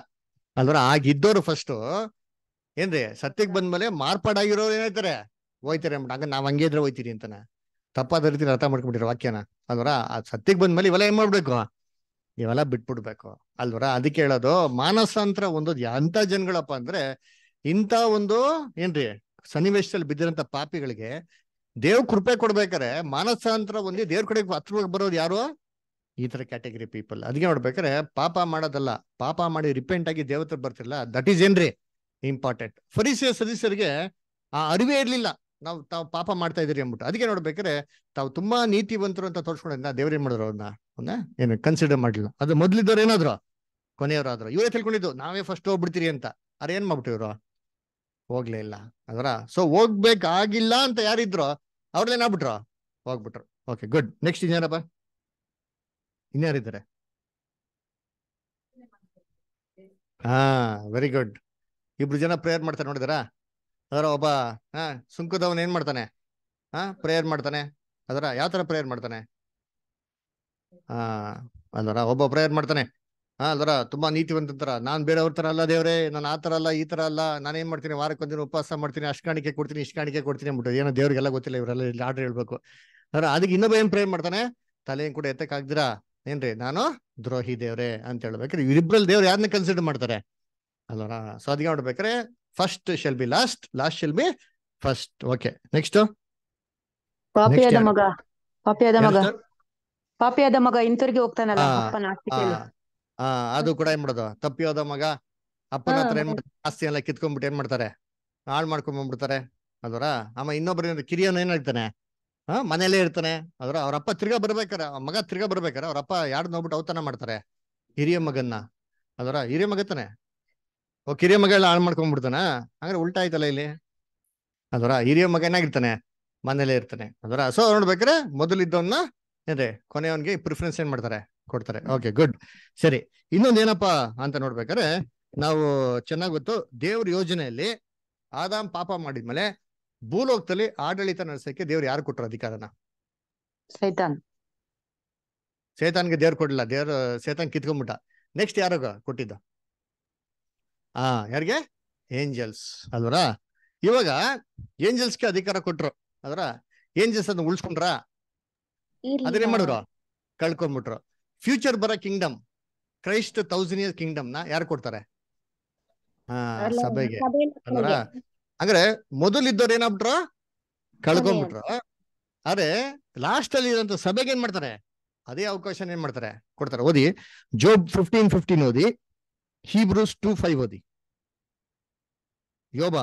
ಅಲ್ವರ ಆಗಿದ್ದೋರು ಫಸ್ಟ್ ಏನ್ರಿ ಸತ್ಯಕ್ಕೆ ಬಂದ್ಮೇಲೆ ಮಾರ್ಪಾಡಾಗಿರೋರು ಏನಾಯ್ತಾರೆ ಹೋಯ್ತಾರೆ ಅಂದ್ಬಿಟ್ಟು ಹಂಗ ನಾವ್ ಹಂಗೆ ಇದ್ರೆ ಹೋಯ್ತೀರಿ ಅಂತಾನೆ. ತಪ್ಪಾದ ರೀತಿ ಅರ್ಥ ಮಾಡ್ಕೊಂಡ್ಬಿಟ್ಟಿರೋ ವಾಕ್ಯನ, ಅಲ್ವರ? ಆ ಸತ್ಯಕ್ಕೆ ಬಂದ್ಮೇಲೆ ಇವೆಲ್ಲ ಏನ್ ಮಾಡ್ಬೇಕು? ಇವೆಲ್ಲ ಬಿಟ್ಬಿಡ್ಬೇಕು. ಅಲ್ವರ? ಅದಕ್ಕೆ ಹೇಳೋದು, ಮಾನಸಾಂತರ ಒಂದು ಎಂತ ಜನಗಳಪ್ಪ ಅಂದ್ರೆ, ಇಂಥ ಒಂದು ಏನ್ರಿ, ಸನ್ನಿವೇಶದಲ್ಲಿ ಬಿದ್ದಿರಂತ ಪಾಪಿಗಳಿಗೆ ದೇವ್ ಕೃಪೆ ಕೊಡ್ಬೇಕಾರೆ ಮಾನಸಾಂತರ ಒಂದೇ ದೇವ್ರ ಕಡೆಗೆ ಹತ್ರ ಬರೋದು ಯಾರು? ಈ ತರ ಕ್ಯಾಟಗರಿ ಪೀಪಲ್. ಅದಕ್ಕೆ ನೋಡ್ಬೇಕಾರೆ ಪಾಪ ಮಾಡೋದಲ್ಲ, ಪಾಪ ಮಾಡಿ ರಿಪೆಂಟ್ ಆಗಿ ದೇವತ್ರ ಬರ್ತಿರಲ್ಲ ದಟ್ ಈಸ್ ಏನ್ರಿ ಇಂಪಾರ್ಟೆಂಟ್ ಫರಿಸಿಯ ಸದಸ್ಯರಿಗೆ ಆ ಅರಿವೇ ಇರ್ಲಿಲ್ಲ. ನಾವು ತಾವು ಪಾಪ ಮಾಡ್ತಾ ಇದ್ದೀರಿ ಅಂದ್ಬಿಟ್ಟು. ಅದಕ್ಕೆ ನೋಡ್ಬೇಕಾದ್ರೆ ತಾವು ತುಂಬಾ ನೀತಿವಂತರು ಅಂತ ತೋರ್ಸ್ಕೊಂಡ ದೇವ್ರ ಏನ್ ಮಾಡಿದ್ರು ಅವ್ರನ್ನ ಅವನ್ನ ಏನು ಕನ್ಸಿಡರ್ ಮಾಡಿಲ್ಲ ಅದು ಮೊದ್ಲಿದ್ದವ್ರು ಏನಾದ್ರು? ಕೊನೆಯವರಾದ್ರು. ಇವರೇ ತಿಳ್ಕೊಂಡಿದ್ದು, ನಾವೇ ಫಸ್ಟ್ ಹೋಗ್ಬಿಡ್ತೀರಿ ಅಂತ. ಅರೆ ಏನ್ ಮಾಡ್ಬಿಟ್ಟು ಇವ್ರು? ಹೋಗ್ಲೇ ಇಲ್ಲ. ಅದರ ಸೊ ಹೋಗ್ಬೇಕಾಗಿಲ್ಲ ಅಂತ ಯಾರಿದ್ರು ಅವ್ರಲ್ಲೇನಾಗ್ಬಿಟ್ರು ಹೋಗ್ಬಿಟ್ರು. ಓಕೆ ಗುಡ್ ನೆಕ್ಸ್ಟ್ ಇನ್ಯಾರಪ್ಪ? ಇನ್ಯಾರಿದ್ದಾರೆ? ಹಾ ವೆರಿ ಗುಡ್ ಇಬ್ರು ಜನ ಪ್ರೇಯರ್ ಮಾಡ್ತಾರೆ ನೋಡಿದಾರಾ? ಅದರ ಒಬ್ಬ, ಹಾ, ಸುಂಕದವನ್ ಏನ್ ಮಾಡ್ತಾನೆ? ಹಾ ಪ್ರೇಯರ್ ಮಾಡ್ತಾನೆ. ಅದರ, ಯಾವ ತರ ಪ್ರೇಯರ್ ಮಾಡ್ತಾನೆ? ಹಾ, ಅದರ ಒಬ್ಬ ಪ್ರೇಯರ್ ಮಾಡ್ತಾನೆ. ಹಾ, ಅದರ ತುಂಬಾ ನೀತಿವಂತ ತರ. ನಾನ್ ಬೇರೆಯವ್ರ ತರ ಅಲ್ಲ ದೇವ್ರೆ, ನಾನು ಆ ತರ ಅಲ್ಲ, ಈ ತರ ಅಲ್ಲ. ನಾನೇನ್ ಮಾಡ್ತೀನಿ? ವಾರಕ್ಕೆ ಒಂದಿನ ಉಪವಾಸ ಮಾಡ್ತೀನಿ ಅಷ್ಟು ಕಾಣಿಕೆ ಕೊಡ್ತೀನಿ ಇಷ್ಟು ಕಾಣಿಕೆ ಕೊಡ್ತೀನಿ ಅಂದ್ಬಿಟ್ಟು ಏನೋ ದೇವ್ರಿಗೆಲ್ಲ ಗೊತ್ತಿಲ್ಲ, ಇವರೆಲ್ಲ ಇಲ್ಲಿ ಆರ್ಡರ್ ಹೇಳ್ಬೇಕು. ಅದರ ಅದಕ್ಕೆ ಇನ್ನೊಬ್ಬ ಏನ್ ಪ್ರೇಯರ್ ಮಾಡ್ತಾನೆ? ತಲೆ ಏನ್ ಕೂಡ ಎತ್ತಕ್ ಆಗ್ದಿರಾ? ಏನ್ರಿ, ನಾನು ದ್ರೋಹಿ ದೇವ್ರೆ ಅಂತ ಹೇಳ್ಬೇಕ್ರಿ ಇವ್ರಿಬ್ರಲ್ಲಿ ದೇವ್ರು ಯಾರನ್ನ ಕನ್ಸಿಡರ್ ಮಾಡ್ತಾರೆ? ಅಲ್ವರ ಸೊ ಅದಕ್ಕೆ ನೋಡ್ಬೇಕಾರೆ first shall be last last shall be first okay next ಪಾಪಿಯಾದ ಯಾರು? ಮಗ ಪಾಪಿಯಾದ ಮಗ. ಪಾಪಿಯಾದ ಮಗ ಹಿಂತಿರುಗಿ ಹೋಗ್ತಾನಲ್ಲ ಅಪ್ಪನ ಅದು ಕೂಡ ಏನ್ ಮಾಡೋದು? ತಪ್ಪಿ ಹೋದ ಮಗ ಅಪ್ಪನ ಹತ್ರ ಏನ್. ಮಾಡ್ತಾರೆ? ಆಸ್ತಿ ಎಲ್ಲ ಕಿತ್ಕೊಂಡ್ಬಿಟ್ಟು ಏನ್ ಮಾಡ್ತಾರೆ? ಹಾಳು ಮಾಡ್ಕೊಂಡ್ ಬಂದ್ಬಿಡ್ತಾರೆ. ಅದರ ಆಮ ಇನ್ನೊಬ್ರು ಏನಾದ್ರು ಏನ್ ಏನಾಗ್ತಾನೆ ಹಾ ಮನೇಲೇ ಇರ್ತಾನೆ. ಅದ್ರ ಅವ್ರ ಅಪ್ಪ ತಿರ್ಗಾ ಬರ್ಬೇಕಾರೆ ಮಗ ತಿರ್ಗಾ ಬರ್ಬೇಕಾರೆ ಅವ್ರ ಅಪ್ಪ ಯಾರ್ಡ್ ನೋಡ್ಬಿಟ್ಟು ಅವತಾನ ಮಾಡ್ತಾರೆ? ಹಿರಿಯ ಮಗನ್ನ. ಅದರ ಹಿರಿಯ ಮಗ ತಾನೆ. ಓ ಕಿರಿಯ ಮಗ ಎಲ್ಲ ಹಾಳು ಮಾಡ್ಕೊಂಡ್ಬಿಡ್ತಾನ? ಹಂಗಾರೆ ಉಲ್ಟಾ ಆಯ್ತಲ್ಲ ಇಲ್ಲಿ? ಅದರ ಹಿರಿಯ ಮಗ ಏನಾಗಿರ್ತಾನೆ ಮನೇಲೇ ಇರ್ತಾನೆ. ಅದರ ಸೊ ನೋಡ್ಬೇಕಾರೆ ಮೊದಲಿದ್ದವನ್ನ ಏನ್ರಿ ಕೊನೆಯವನ್ಗೆ ಪ್ರಿಫರೆನ್ಸ್ ಏನ್ ಮಾಡ್ತಾರೆ? ಕೊಡ್ತಾರೆ. ಓಕೆ ಗುಡ್ ಸರಿ ಇನ್ನೊಂದ್ ಏನಪ್ಪಾ ಅಂತ ನೋಡ್ಬೇಕಾದ್ರೆ ನಾವು ಚೆನ್ನಾಗ್ ಗೊತ್ತು ದೇವ್ರ ಯೋಜನೆಯಲ್ಲಿ ಆದಾಮ್ ಪಾಪ ಮಾಡಿದ್ಮೇಲೆ ಭೂಲೋಕದಲ್ಲಿ ಆಡಳಿತ ನಡೆಸಕ್ಕೆ ದೇವ್ರು ಯಾರು ಕೊಟ್ರು ಅಧಿಕಾರನ? ಸೈತಾನ್. ಸೈತಾನ್ಗೆ ದೇವ್ರು ಕೊಡ್ಲಿಲ್ಲ ದೇವ್ರ ಸೈತಾನ್ ಕಿತ್ಕೊಂಡ್ಬಿಟ್ಟ. ನೆಕ್ಸ್ಟ್ ಯಾರಾಗ ಕೊಟ್ಟಿದ್ದು? ಆ ಯಾರಿಗೆ? ಏಂಜಲ್ಸ್ ಅಲ್ವರ? ಇವಾಗ ಏಂಜಲ್ಸ್ಗೆ ಅಧಿಕಾರ ಕೊಟ್ರು. ಅದರ ಏಂಜಲ್ಸ್ ಅದನ್ನ ಉಳ್ಸ್ಕೊಂಡ್ರ? ಅದನ್ನ ಮಾಡಿದ್ರು? ಕಳ್ಕೊಂಡ್ಬಿಟ್ರು. ಫ್ಯೂಚರ್ ಬರೋ ಕಿಂಗ್ಡಮ್ ಕ್ರೈಸ್ಟ್ ತೌಸಂಡ್ ಇಯರ್ ಕಿಂಗ್ಡಮ್ನ ಯಾರು ಕೊಡ್ತಾರೆ? ಹಾ ಸಭೆಗೆ. ಅಲ್ವರ. ಅಂದ್ರೆ ಮೊದಲಿದ್ದವ್ರು ಏನಾಗ್ಬಿಟ್ರು? ಕಳ್ಕೊಂಡ್ಬಿಟ್ರು. ಆದ್ರೆ ಲಾಸ್ಟ್ ಅಲ್ಲಿ ಇರೋಂಥ ಸಭೆಗೆ ಏನ್ ಮಾಡ್ತಾರೆ? ಅದೇ ಅವಕಾಶ ಏನ್ ಮಾಡ್ತಾರೆ? ಕೊಡ್ತಾರೆ. ಓದಿ ಜೋಬ್ ಫಿಫ್ಟೀನ್ ಫಿಫ್ಟೀನ್ ಓದಿ ಹೀಬ್ರೂಸ್ ಟೂ ಫೈವ್ ಓದಿ. ಯೋಬ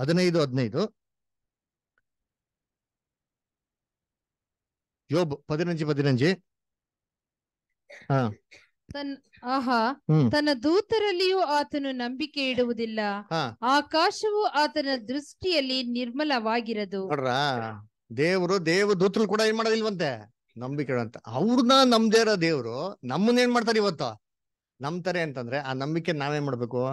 ಹದಿನೈದು ಹದಿನೈದು. ಯೋಬ್ ಪದಿನಂಜಿ ಪದಿನಂಜಿ. ಆಹಾ. ತನ್ನ ದೂತರಲ್ಲಿಯೂ ಆತನು ನಂಬಿಕೆ ಇಡುವುದಿಲ್ಲ. ಆಕಾಶವು ಆತನ ದೃಷ್ಟಿಯಲ್ಲಿ ನಿರ್ಮಲವಾಗಿರದು. ನೋಡ್ರಾ ದೇವ್ರು ದೇವ ದೂತರು ಕೂಡ ಏನ್ ಮಾಡೋದಿಲ್ವಂತೆ? ನಂಬಿಕೆ ಅಂತ ಅವ್ರನ್ನ ನಮ್ದೇ ಇರೋ ದೇವ್ರು ನಮ್ಮನ್ನ ಏನ್ ಮಾಡ್ತಾರೆ ಇವತ್ತು? ನಂಬ್ತಾರೆ ಅಂತಂದ್ರೆ ಆ ನಂಬಿಕೆ ನಾವೇನ್ ಮಾಡ್ಬೇಕು.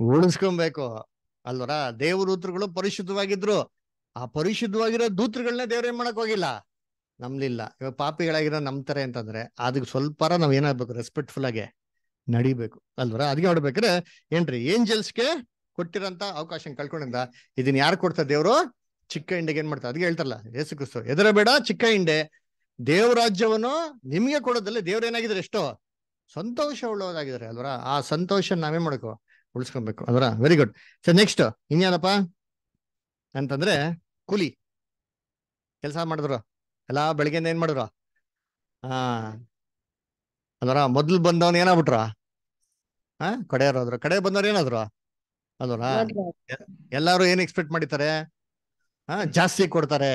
ಉಳಿಸ್ಕೊಬೇಕು. ಅಲ್ವರ? ದೇವರೂತ್ರಗಳು ಪರಿಶುದ್ಧವಾಗಿದ್ರು. ಆ ಪರಿಶುದ್ಧವಾಗಿರೋ ದೂತರುಗಳನ್ನ ದೇವ್ರೇನ್ ಮಾಡಕ್ ಹೋಗಿಲ್ಲ? ನಂಬ್ಲಿಲ್ಲ. ಇವಾಗ ಪಾಪಿಗಳಾಗಿರೋ ನಂಬ್ತಾರೆ ಅಂತಂದ್ರೆ ಅದಕ್ಕೆ ಸ್ವಲ್ಪ ನಾವ್ ಏನಾಗ್ಬೇಕು? ರೆಸ್ಪೆಕ್ಟ್ಫುಲ್ ಆಗಿ ನಡಿಬೇಕು. ಅಲ್ವರ? ಅದಕ್ಕೆ ಹೊಡ್ಬೇಕ್ರೆ ಏನ್ರಿ? ಏಂಜಲ್ಸ್ಗೆ ಕೊಟ್ಟಿರೋಂತ ಅವಕಾಶ ಕಳ್ಕೊಂಡಿಂದ ಇದನ್ನ ಯಾರು ಕೊಡ್ತಾರೆ ದೇವ್ರು? ಚಿಕ್ಕ ಹಿಂಡೆಗೆ ಏನ್ ಮಾಡ್ತಾರೆ? ಅದಕ್ಕೆ ಹೇಳ್ತಾರಲ್ಲ ಯೇಸು ಕ್ರಿಸ್ತು ಎದರ ಬೇಡ ಚಿಕ್ಕ ಹಿಂಡೆ. ದೇವರಾಜ್ಯವನ್ನು ನಿಮ್ಗೆ ಕೊಡೋದಲ್ಲ ದೇವ್ರ ಏನಾಗಿದ್ರೆ ಎಷ್ಟೋ? ಸಂತೋಷ ಉಳ್ಳೋದಾಗಿದ್ದಾರೆ ಅಲ್ವರ? ಆ ಸಂತೋಷ ನಾವೇ ಮಾಡ್ಕೋ, ಉಳಿಸ್ಕೊಬೇಕು ಅಲ್ವರ? ವೆರಿ ಗುಡ್ ಸೊ ನೆಕ್ಸ್ಟ್ ಇನ್ಯಾನಪ್ಪ ಅಂತಂದ್ರೆ, ಕೂಲಿ. ಕೆಲಸ ಮಾಡಿದ್ರು. ಎಲ್ಲಾ ಬೆಳಗ್ಗೆಯಿಂದ ಏನ್ ಮಾಡಿದ್ರು? ಹಾ ಅಲ್ವರ? ಮೊದ್ಲು ಬಂದವನ್ ಏನಾಗ್ಬಿಟ್ರ? ಹಾ ಕಡೆಯವ್ರಾದ್ರು ಕಡೆ ಬಂದವ್ರು ಏನಾದ್ರು? ಅಲ್ವರ? ಎಲ್ಲಾರು ಏನ್ ಎಕ್ಸ್ಪೆಕ್ಟ್ ಮಾಡಿತಾರೆ ಹಾ ಜಾಸ್ತಿ ಕೊಡ್ತಾರೆ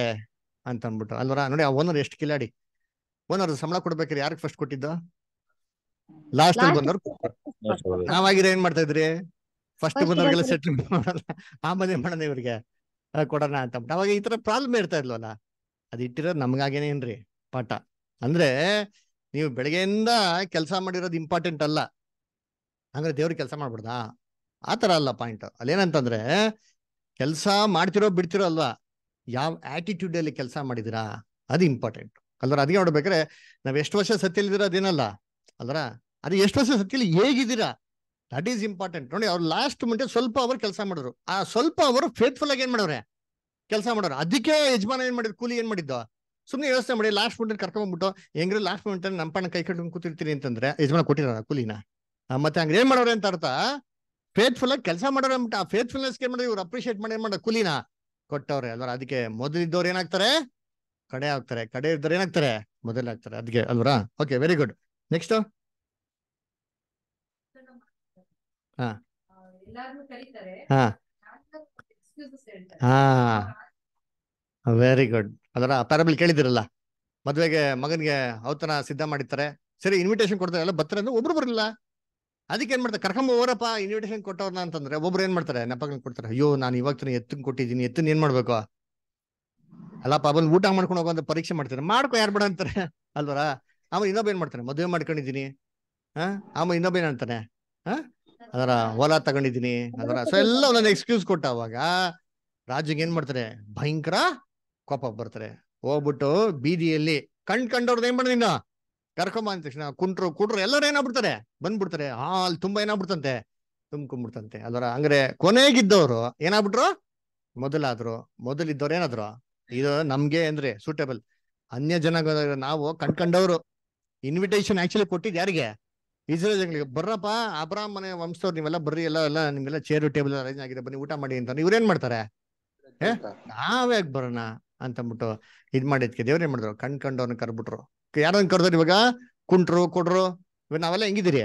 ಅಂತ ಅಂದ್ಬಿಟ್ರು ಅಲ್ವರ? ನೋಡಿ, ಆ ಓನರ್ ಎಷ್ಟು ಕಿಲಾಡಿ. ಓನರ್ ಸಂಬಳ ಕೊಡ್ಬೇಕ್ರಿ. ಯಾರಿಗೆ ಫಸ್ಟ್ ಕೊಟ್ಟಿದ್ದು? ಲಾಸ್ಟ್ ಬಂದವ್ರು ನಾವಾಗಿರೋ ಏನ್ ಮಾಡ್ತಾ ಇದ್ರಿ ಫಸ್ಟ್ ಬಂದವ್ರಿಗೆಲ್ಲ ಬಂದವ್ರು. ಸೆಟ್ಲ್ ಮಾಡೋಣ. ಆಮೇಲೆ ಮಾಡೋಣ ಇವ್ರಿಗೆ? ಕೊಡೋಣ ಅಂತ. ಅವಾಗ ಈ ತರ ಪ್ರಾಬ್ಲಮ್ ಇರ್ತಾ ಇಲ್ವಲ್ಲ ಅದ್ ಇಟ್ಟಿರೋದು ನಮ್ಗಾಗೇನೇನ್ರಿ ಪಾಠ. ಅಂದ್ರೆ ನೀವು ಬೆಳಗ್ಗೆಯಿಂದ ಕೆಲಸ ಮಾಡಿರೋದು ಇಂಪಾರ್ಟೆಂಟ್ ಅಲ್ಲ. ಅಂದ್ರೆ ದೇವ್ರ ಕೆಲಸ ಮಾಡ್ಬಿಡ್ದಾ? ಆ ತರ ಅಲ್ಲ ಪಾಯಿಂಟ್ ಅಲ್ಲೇನಂತಂದ್ರೆ ಕೆಲಸ ಮಾಡ್ತಿರೋ ಬಿಡ್ತಿರೋ ಅಲ್ವಾ? ಯಾವ ಆಟಿಟ್ಯೂಡ್ ಅಲ್ಲಿ ಕೆಲಸ ಮಾಡಿದಿರಾ ಅದು ಇಂಪಾರ್ಟೆಂಟ್ ಅಲ್ದ್ರ ಅದಕ್ಕೆ ನೋಡ್ಬೇಕಾದ್ರೆ ನಾವ್ ಎಷ್ಟು ವರ್ಷ ಸತ್ಯಲಿದ್ದೀರಾ ಅದೇನಲ್ಲ ಅಲ್ರ ಅದು ಎಷ್ಟು ವರ್ಷ ಸತ್ಯಲಿ ಹೇಗಿದ್ದೀರಾ? ದಟ್ ಈಸ್ ಇಂಪಾರ್ಟೆಂಟ್ ನೋಡಿ, ಅವ್ರು ಲಾಸ್ಟ್ ಮುಂಚೆ ಸ್ವಲ್ಪ ಅವರು ಕೆಲಸ ಮಾಡಿದ್ರು. ಆ ಸ್ವಲ್ಪ ಅವರು ಫೇತ್ಫುಲ್ ಆಗಿ ಏನ್ ಮಾಡವ್ರೆ? ಕೆಲಸ ಮಾಡೋರು ಅದಕ್ಕೆ ಯಜಮಾನ ಏನ್ ಮಾಡಿದ್ರು? ಕೂಲಿ ಏನ್ ಮಾಡಿದ್ದು? ಸುಮ್ಮನೆ ವ್ಯವಸ್ಥೆ ಮಾಡಿ ಲಾಸ್ಟ್ ಮಿನಿಟ್ ಕರ್ಕೊಂಡ್ಬಿಟ್ಟು ಹೆಂಗ್ರೆ ಲಾಸ್ಟ್ ಮಿನಿಟ್ ನಮ್ಮ ಪಣ್ಣ ಕೈ ಕಟ್ಕೊಂಡು ಕೂತಿರ್ತೀನಿ ಅಂತಂದ್ರೆ, ಯಜಮಾನ ಕೊಟ್ಟಿರೋಣ ಕೂಲಿನ. ಮತ್ತೆ ಹಂಗ ಏನ್ ಮಾಡೋರೆ ಅಂತ ಅರ್ಥ? ಫೇತ್ಫುಲ್ ಆಗಿ ಕೆಲಸ ಮಾಡೋರು ಅಂದ್ಬಿಟ್ಟು, ಆ ಫೇತ್ಫುಲ್ನೆಸ್ ಏನ್ ಮಾಡಿದ್ರು? ಇವ್ರು ಅಪ್ರಿಷಿಯೇಟ್ ಮಾಡಿ ಏನ್ ಮಾಡೋದು ಕೂಲಿನ. ಕೊಟ್ಟವ್ರೆ ಅಲ್ವಾ ಅದಕ್ಕೆ ಮೊದಲಿದ್ದವ್ರು ಏನಾಗ್ತಾರೆ? ಕಡೆ ಆಗ್ತಾರೆ. ಕಡೆ ಇದ್ದವ್ರು ಏನಾಗ್ತಾರೆ? ಮೊದಲಾಗ್ತಾರೆ ಅದಕ್ಕೆ ಅಲ್ವರಾ? ಓಕೆ ವೆರಿ ಗುಡ್ ನೆಕ್ಸ್ಟ್ ಹಾ. ಹಾ. ಹಾ. ವೆರಿ ಗುಡ್ ಅದರ ಪ್ಯಾರಬಲ್ ಕೇಳಿದಿರಲ್ಲ ಮದ್ವೆಗೆ ಮಗನಿಗೆ ಔತನ ಸಿದ್ಧ ಮಾಡಿರ್ತಾರೆ. ಸರಿ ಇನ್ವಿಟೇಷನ್ ಕೊಡ್ತಾರೆ. ಎಲ್ಲ ಬರ್ತಾರೆ ಅಂದ್ರೆ ಒಬ್ರು ಬರಲಿಲ್ಲ. ಅದಕ್ಕೆ ಏನ್ ಮಾಡ್ತಾರೆ? ಕರ್ಕೊಂಬ ಹೋರಪ್ಪ ಇನ್ವಿಟೇಷನ್ ಕೊಟ್ಟವ್ರನ್ನ ಅಂತಂದ್ರೆ ಒಬ್ರು ಏನ್ ಮಾಡ್ತಾರೆ? ನೆಪಗಳನ್ನ ಕೊಡ್ತಾರೆ. ಅಯ್ಯೋ, ನಾನು ಇವಾಗ ತಾನೇ ಎತ್ತನ್ ಕೊಟ್ಟಿದ್ದೀನಿ. ಎತ್ತನ್ ಏನ್ ಮಾಡ್ಬೇಕು? ಅಲ್ಲಪ್ಪ, ಬಂದು ಊಟ ಮಾಡ್ಕೊಂಡು ಹೋಗೋ ಅಂತ ಪರೀಕ್ಷೆ ಮಾಡ್ತಾರೆ. ಮಾಡ್ಕೊ ಯಾರು ಬೇಡ ಅಂತಾರೆ. ಅಲ್ವರ? ಆಮೇಲೆ ಇನ್ನೊಬ್ಬ ಏನ್ ಮಾಡ್ತಾನೆ? ಮದುವೆ ಮಾಡ್ಕೊಂಡಿದ್ದೀನಿ. ಹಾ? ಆಮೇಲೆ ಇನ್ನೊಬ್ಬ ಏನ್ ಅಂತಾನೆ? ಹಾ? ಅದರ ಹೊಲ ತಗೊಂಡಿದ್ದೀನಿ. ಅದರ ಸೊ ಎಲ್ಲ ಒಂದೊಂದು ಎಕ್ಸ್ಕ್ಯೂಸ್ ಕೊಟ್ಟ ಅವಾಗ. ರಾಜಿಗೆ ಏನ್ ಮಾಡ್ತಾರೆ? ಭಯಂಕರ ಕೋಪ ಬರ್ತಾರೆ. ಹೋಗ್ಬಿಟ್ಟು ಬೀದಿಯಲ್ಲಿ ಕಣ್ ಕಂಡವ್ರದ್ದು ಏನ್ ಮಾಡಿದ ಕರ್ಕೊಂಬ ಅಂದ ತಕ್ಷಣ ಕುಂಟ್ರು ಕುಡ್ರು ಎಲ್ಲರೂ ಏನಾಗ್ಬಿಡ್ತಾರೆ? ಬಂದ್ಬಿಡ್ತಾರೆ. ಹಾಲ್ ತುಂಬಾ ಏನಾಗ್ಬಿಡ್ತಂತೆ? ತುಂಬ್ಕೊಂಡ್ಬಿಡ್ತಂತೆ. ಅದರ ಅಂದ್ರೆ ಕೊನೆಗಿದ್ದವರು ಏನಾಗ್ಬಿಟ್ರು? ಮೊದಲಾದ್ರು. ಮೊದಲಿದ್ದವ್ರು ಏನಾದ್ರು? ಇದು ನಮ್ಗೆ ಅಂದ್ರೆ ಸೂಟೇಬಲ್ ಅನ್ಯ ಜನ ನಾವು ಕಣ್ಕಂಡವ್ರು ಇನ್ವಿಟೇಷನ್ ಆಕ್ಚುಲಿ ಕೊಟ್ಟಿದ್ದು ಯಾರಿಗೆ? ಇಸ್ರೇಲ್ ಜನಗಳಿಗೆ. ಬರ್ರಪ್ಪ ಅಬ್ರಾಮ್ ಮನೆ ವಂಶದವ್ರು ನೀವೆಲ್ಲ ಬರ್ರಿ, ಎಲ್ಲ ಎಲ್ಲ ನಿಮ್ಗೆಲ್ಲ ಚೇರ್ ಟೇಬಲ್ ಅರೇಂಜ್ ಆಗಿದೆ, ಬನ್ನಿ, ಊಟ ಮಾಡಿ ಅಂತ. ಇವ್ರೇನ್ ಮಾಡ್ತಾರೆ? ನಾವ್ಯಾಕ್ ಬರೋಣ? ಅಂತಂದ್ಬಿಟ್ಟು ಇದ್ ಮಾಡಿದ್ಕೆ. ದೇವ್ರ ಏನ್ ಮಾಡಿದ್ರು? ಕಣ್ ಕಂಡವ್ನ ಕರ್ಬಿಟ್ರು ಯಾರನ್ನ ಕರ್ದ್ರು ಇವಾಗ? ಕುಂಟ್ರು, ಕೊಡ್ರು ಇವಾಗ ನಾವೆಲ್ಲ ಹೆಂಗಿದಿರಿ